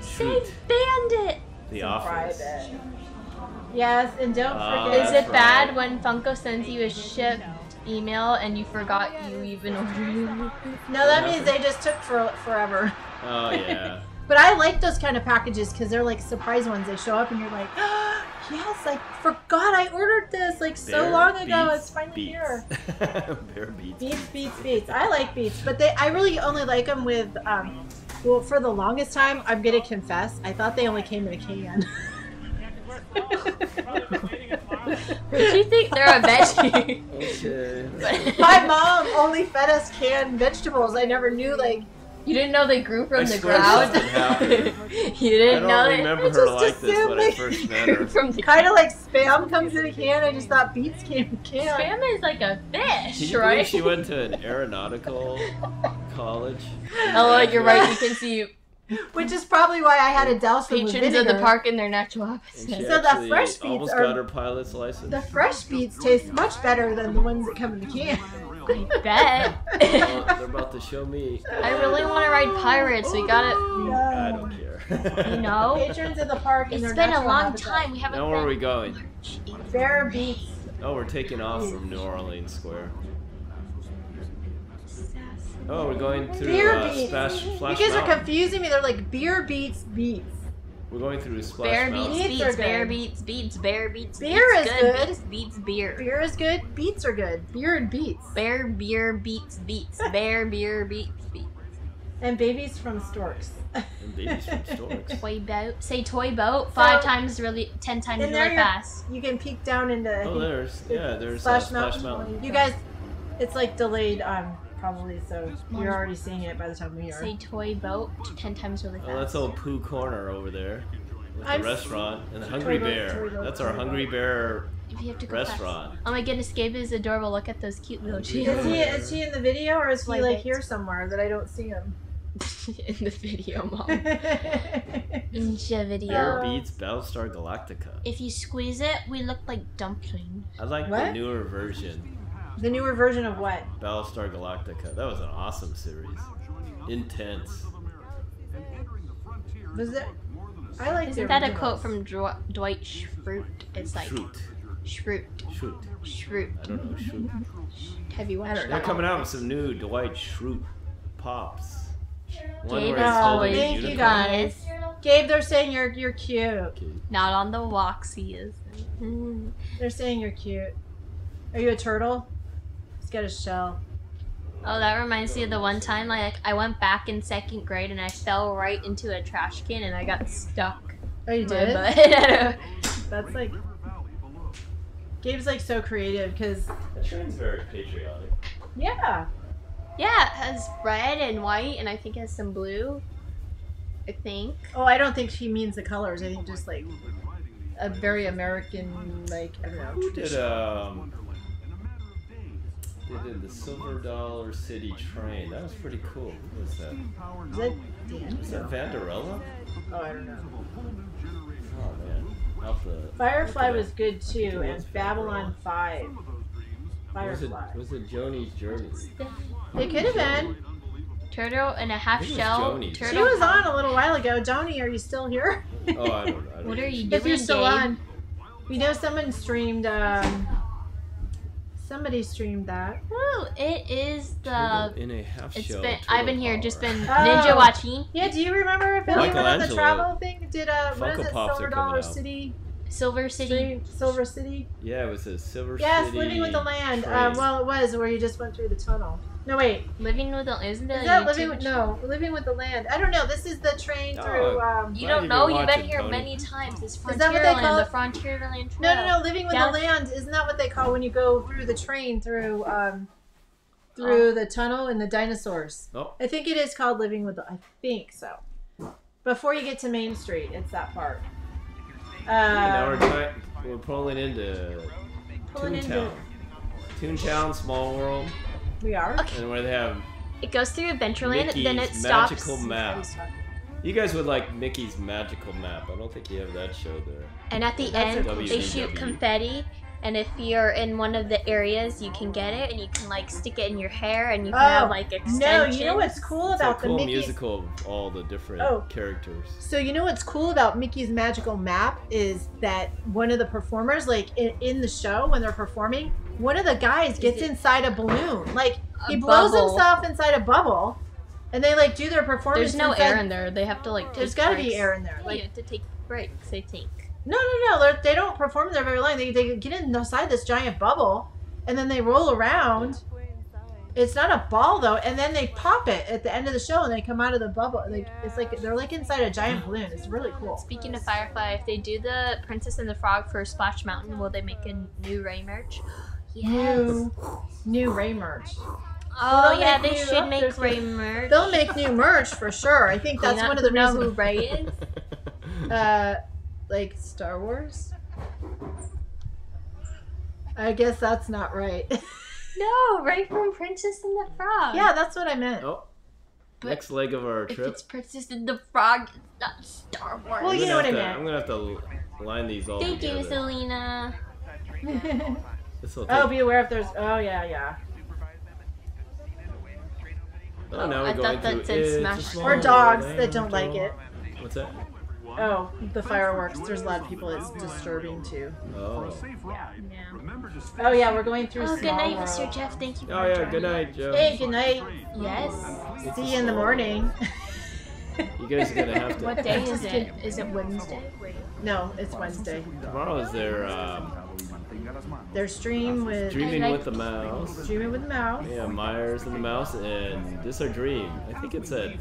Say Shoot. Bandit. The Some Office. private. Yes, and don't Ah, forget. Is that's it bad when Funko sends you a shipped email and you forgot you even *laughs* ordered it? No, that means they just took for forever. Oh yeah. *laughs* But I like those kind of packages because they're like surprise ones. They show up and you're like, *gasps* yes, I forgot I ordered this like so Bear long ago. beats It's finally beats. here. *laughs* Bear beats. Beats, beats, beats. I like beats, but they I really only like them with um. Well, for the longest time, I'm gonna confess, I thought they only came in a can. Did you think they're a veggie? Okay. My mom only fed us canned vegetables. I never knew like you didn't know they grew from I the ground. *laughs* you didn't don't know remember I her just like this when I assumed first met her. from the kind of like spam comes in a can. I just thought beets came in a can. Spam is like a fish, Can you right? believe she went to an *laughs* aeronautical college? Oh, you're right. You can see Which is probably why I had a douse with patrons of vinegar. the park in their natural habitat. So the actually fresh beets almost are- got her pilot's license. The fresh beets taste much better than the ones that come in the can. I bet. Well, they're about to show me. I really want to ride pirates. We got it. I don't care. You *laughs* know, Patrons of the park and it's their been a natural long habitat. time. We haven't Now where are we going? Bear beets. Oh, we're taking off from New Orleans Square. Oh, we're going through Beer uh, beets. Splash, You Splash guys are confusing me. They're like beer beats beats. We're going through Splash Bear Mountain. beats Beats are beats, good. bear beats beats, bear beats Beer beats, is good. Beats beats beer. Beer is good. Beets are good. Beer and beets. Bear beer beats beats, *laughs* bear beer beats beats. And babies from storks. And babies from storks. *laughs* Toy boat. Say toy boat five So- times really, ten times really fast. You can peek down into. Oh, there's yeah, there's Splash uh, Splash Mountain. Mountain. You guys, it's like delayed, um, probably. So you're already seeing it by the time we are. Say toy boat ten times really Oh, fast. that's old Pooh Corner over there. With I'm the restaurant and the Hungry Toy Boat, Bear. Toy Boat, That's Toy our Boat. Hungry Bear if you have to go fast. restaurant. Oh my goodness, Gabe is adorable. Look at those cute little cheeks Is he is he in the video or is he like here somewhere that I don't see him? *laughs* in the video, mom. *laughs* In the video. Bear beats Battlestar Galactica. If you squeeze it, we look like dumplings. I like the newer version, newer version of what? Battlestar Galactica. That was an awesome series. Intense. Was it? I like. Isn't the that a quote from Dro- Dwight Schrute? It's like Shoot. Schrute. Shoot. Schrute. I don't know. Shoot. Have you watched They're that? coming out with some new Dwight Schrute pops. One Gabe where he's is holding thank you, guys. Gabe, they're saying you're you're cute. Okay. Not on the walks, he is. They're saying you're cute. Are you a turtle? He's got a shell. Oh, that reminds me of the one time like I went back in second grade and I fell right into a trash can and I got stuck. Oh, you did? *laughs* butt. That's like. Gabe's like so creative because That train's very patriotic. yeah. yeah, it has red and white and I think it has some blue. I think. Oh, I don't think she means the colors. I think just like a very American, like I don't know. Who did tradition. um? They did the Silver Dollar City Train. That was pretty cool. Who was that? Is that Dan? Was that Vanderella? Oh, I don't know. Oh man, off the. Firefly was good too, and Babylon Five. Was it Firefly. was it Joni's Journey? It could have been. Turtle and a half I think it was shell. Turtle She was on a little while ago. Joni, are you still here? Oh, I don't. I don't What are you doing, if you're still Gabe? on. We know someone streamed. um Somebody streamed that. Woo! It is Turtle the. in a half It's shell. been. I've been here, just power. been *laughs* Oh. ninja watching Yeah, do you remember if anyone on the travel thing did a what is Funko it? Pops Silver Dollar out. City Silver City. stream? Silver City. Yeah, it was a Silver Yes, City. Yes, living with the Land. Um, well, it was where you just went through the tunnel. No, wait. Living with the. Isn't it Is a that living with no living with the land? I don't know. This is the train through. Oh. Um, You don't know. You've been watching, here Tony. many times. It's Is that what they Frontierland, call the it? Frontierland Trail. no, no, no. Living with Down- the land. Isn't that what they call when you go through the train through um, through the tunnel and the dinosaurs? Oh, I think it is called living with the. I think so. Before you get to Main Street, it's that part. now we're Uh, trying, we're pulling into Pulling into- Toontown. Toontown, Small World, we are. Okay. and where they have. It goes through Adventureland, Mickey's then it stops. magical map. You guys would like Mickey's magical map. I don't think you have that show there. And at the That's end, they shoot confetti. And if you're in one of the areas, you can get it, and you can like stick it in your hair, and you can Oh, have like extensions. No, you know what's cool It's a about the cool Mickey's musical of all the different Oh. characters. So you know what's cool about Mickey's Magical Map is that one of the performers, like in, in the show when they're performing, one of the guys gets inside a balloon. Like A he blows bubble. himself inside a bubble, and they like do their performance. There's no inside- air in there. They have to like. Take There's got to be air in there. Like you have to take breaks. I think. no, no, no. They're, they don't perform there very long. They they get inside this giant bubble, and then they roll around. It's not a ball though, and then they pop it at the end of the show, and they come out of the bubble. Like it's like they're like inside a giant balloon. It's really cool. Speaking of Firefly, if they do the Princess and the Frog for Splash Mountain, will they make a new Ray merch? Yes. New, new Ray merch. Oh they'll yeah, they new- should make there's- Ray merch. They'll make new merch for sure. I think that's one of the you know reasons. who Ray is. *laughs* Uh, like Star Wars. I guess that's not right. *laughs* No, Ray from Princess and the Frog. yeah, that's what I meant. oh, But next leg of our trip. If trip. it's Princess and the Frog, it's not Star Wars. Well, I'm you gonna know what I have to- meant. I'm gonna have to line these all Thank you. Selena. *laughs* This'll oh, take- be aware if there's. Oh yeah, yeah. oh, now I thought that through said Smash. Or dogs that don't like it. What's that? Oh, the fireworks. There's a lot of people it's disturbing too. Oh. Yeah. Oh yeah, we're going through. Oh, good night, World. Mr. Jeff. Thank you. For Oh yeah. Good night, Joe. Hey, good night. Yes. See you in the morning. You guys are gonna have *laughs* to. What day is it? Is it Wednesday? No, it's Wednesday. Tomorrow is their um, Their stream with Dreaming like- with the Mouse. Dreaming with the Mouse. Yeah, Myers and the Mouse, and this our dream. I think it's at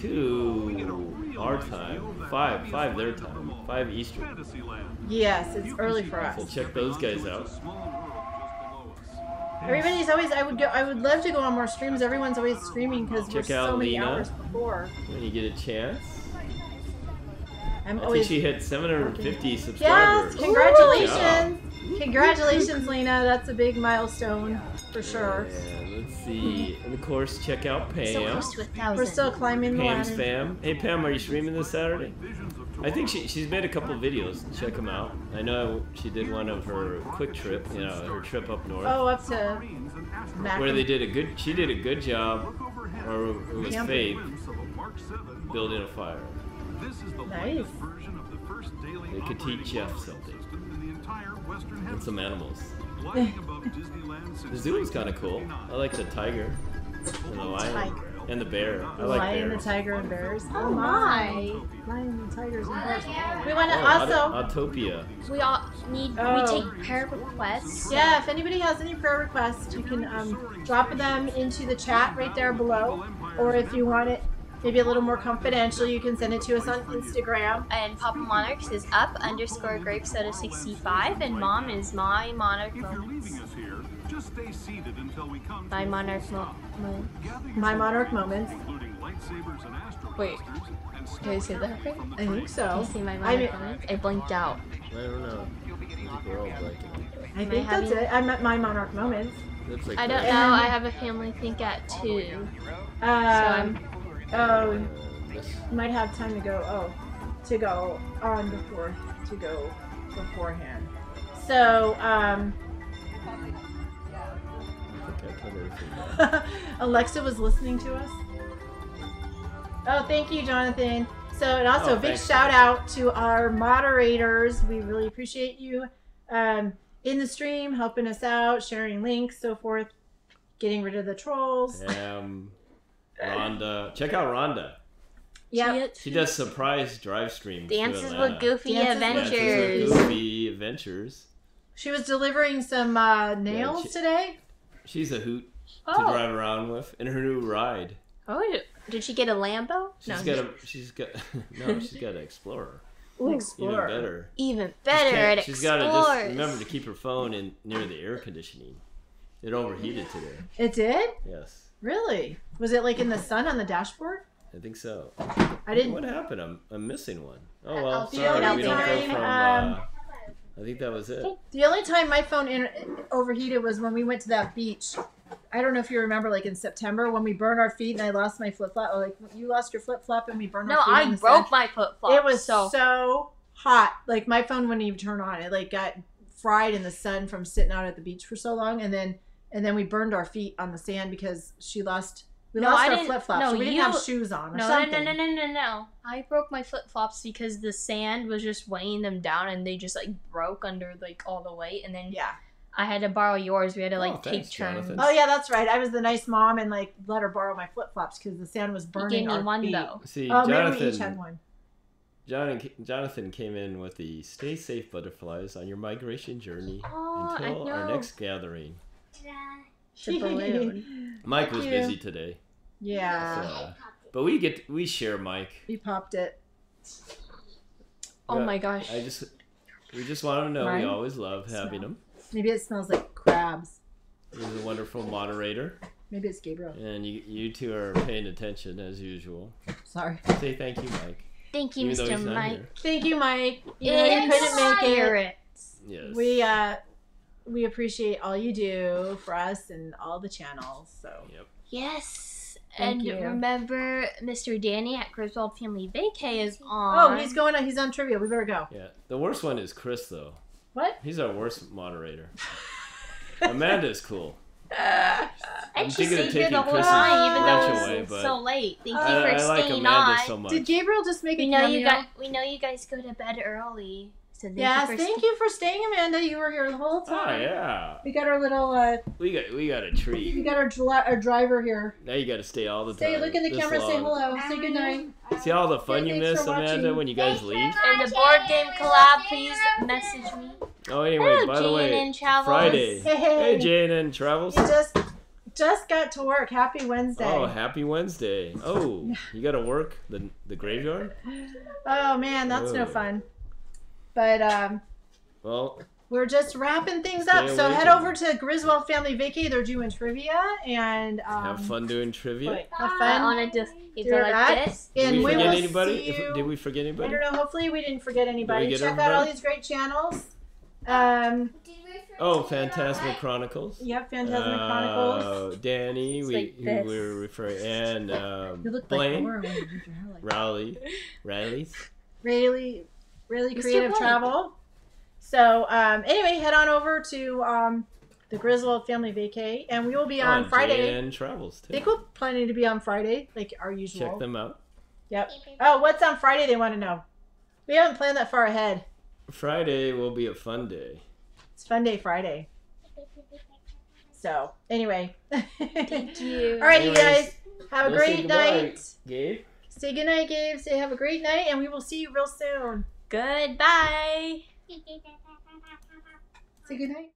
two our time, five, five their time, five Eastern. Yes, it's early for us. So us. check those guys out. Everybody's always. I would go. I would love to go on more streams. Everyone's always streaming because we're Check out so many Lena. hours before. When you get a chance. I'm I think she hit 750 subscribers. Yes, congratulations! Congratulations, Lena. That's a big milestone for sure. And let's see. And of course, check out So Pam. close to a thousand. We're still climbing the Pam's ladder. fam. Hey Pam, are you streaming this Saturday? I think she, she's made a couple videos. Check them out. I know she did one of her quick trip, you know, her trip up north, Oh, up to Mac. where they did a good. She did a good job, or it was Pam. Faith building a fire. This is the nice. They could teach Jeff something. And some animals. *laughs* The zoo was kind of cool. I like the tiger and the lion Tiger. and the bear. I The like lion, bears. the tiger, and bears. Oh my! Lion, the tigers, and bears. We want to Oh, also. Autopia. We all need. Oh. We take prayer requests. Yeah, if anybody has any prayer requests, you can um, drop them into the chat right there below. Or if you want it maybe a little more confidential, you can send it to us on Instagram. And Papa Monarchs is up underscore grape soda 65, and Mom is my Monarch Moments. My Monarch Mo- Moments. My Monarch Moments. Wait, did I say that right? I think Did you so. see my I Monarch mean- Moments? I blinked out. I don't know. I think we're all. I Am I think that's it. I'm at my Monarch Moments. Like I don't know. I have a family think at two. Um, oh, uh, you might have time to go. Oh, to go on before to go beforehand. So, um, I think I covered everything. Alexa was listening to us. Oh, thank you, Jonathan. So, and also Oh, a big shout out to our moderators. We really appreciate you um, in the stream, helping us out, sharing links, so forth, getting rid of the trolls. Um, Rhonda. Check out Rhonda. Yep. She does surprise drive streams. Dances with Goofy Dances with Dances with Adventures. Goofy Adventures. She was delivering some uh, nails she- today. She's a hoot to Oh. drive around with in her new ride. oh, did she get a Lambo? She's no, got a. She's got. *laughs* no, she's got an Explorer. Ooh, Even better. even better can't- at She's explorers. got to just remember to keep her phone in near the air conditioning. It overheated today. It did? Yes, Really? Was it like in the sun on the dashboard? I think so. I didn't. What happened? I'm, I'm missing one. Oh well, I'll see sorry. you We don't go from. Um, uh, I think that was it. The only time my phone in- overheated was when we went to that beach. I don't know if you remember, like in September when we burned our feet and I lost my flip flop. Or like you lost your flip flop and we burned No, our feet. in I broke sand. my flip flop. It was so. so. hot. Like my phone wouldn't even turn on. It like got fried in the sun from sitting out at the beach for so long, and then and then we burned our feet on the sand because she lost. We No, lost I our flip flops. no, so we didn't you- have shoes on or No, no, something. no, no, no, no, no. I broke my flip flops because the sand was just weighing them down, and they just like broke under like all the weight, and then Yeah. I had to borrow yours. We had to oh, like Oh, take thanks, turns. Jonathan. Oh yeah, that's right. I was the nice mom and like let her borrow my flip flops because the sand was You burning gave me our one feet. though. See, Oh, maybe we each had Jonathan. one. Jonathan, Jonathan came in with the "Stay safe, butterflies, on your migration journey Oh, I until our next gathering." The balloon. *laughs* Mike was busy today, Yeah, so, but we get we share Mike. you popped it. Oh Yeah, my gosh. I just we just want to know Mine? we always love having him. Maybe it smells like crabs. He's a wonderful moderator, Maybe it's Gabriel. and you you two are paying attention as usual. Sorry. Say thank you, Mike. Thank you, Even Mr. Mike. here. Thank you, Mike. You know you couldn't make it. Pirates. Yes. We uh we appreciate all you do for us and all the channels. So Yep. Yes. Thank and you. remember, Mr. Danny at Griswold Family Vacay is oh, on. oh, he's going on. He's on trivia. We better go. Yeah. The worst one is Chris though. What? He's our worst moderator. *laughs* Amanda's cool. I I'm just thinking of stayed taking the whole Chris's time, even though away, it's but so late. Thank you for I, I like staying Amanda on. so much. Did Gabriel just make we a know cameo? you guys. We know you guys go to bed early, So thank Yes, you for thank you for staying, Amanda. You were here the whole time. Oh time. yeah. We got our little, uh, We got we got a treat. we treat. got our, dri- our driver here. Now you got to stay all the Stay, time. look in the this camera, say long. hello, say good night. See all the fun Say you thanks miss, Amanda, watching. when you guys leave. And the board game collab, please message me. Oh, anyway, Hello, by the way, Jane and Travels. Friday. Hey, Hey, Jane and Travels. You just, just got to work. Happy Wednesday. Oh, happy Wednesday. Oh, you got to work the the graveyard? Oh man, that's no fun. But um, Well, we're just wrapping things up. So head over to Griswold Family Vacay. They're doing trivia and um, have fun doing trivia. Have I fun. want to just Do either like that. this. Did And we we forget anybody? see If- did we forget I don't know. Hopefully, we didn't forget anybody. get Check out all these great channels. Um, Oh, Phantasmic Chronicles. yep, Phantasmic Chronicles. Uh, Danny, It's we like who we were referring, and um, You look like Blaine, Laura when you did your hair like that. Rowley, Riley's. really, really Mr. creative White. travel. So um, anyway, head on over to um, the Griswold Family Vacay, and we will be on Oh, Friday. and Travels too. I too. think we're planning to be on Friday, like our usual. Check them out. Yep. Oh, what's on Friday? They want to know. We haven't planned that far ahead. Friday will be a fun day. It's Fun Day Friday. So anyway, Thank *laughs* you. All right, you guys have a let's say great night. Gabe. Say good night, Gabe. Say have a great night, and we will see you real soon. Goodbye. *laughs* Say good night.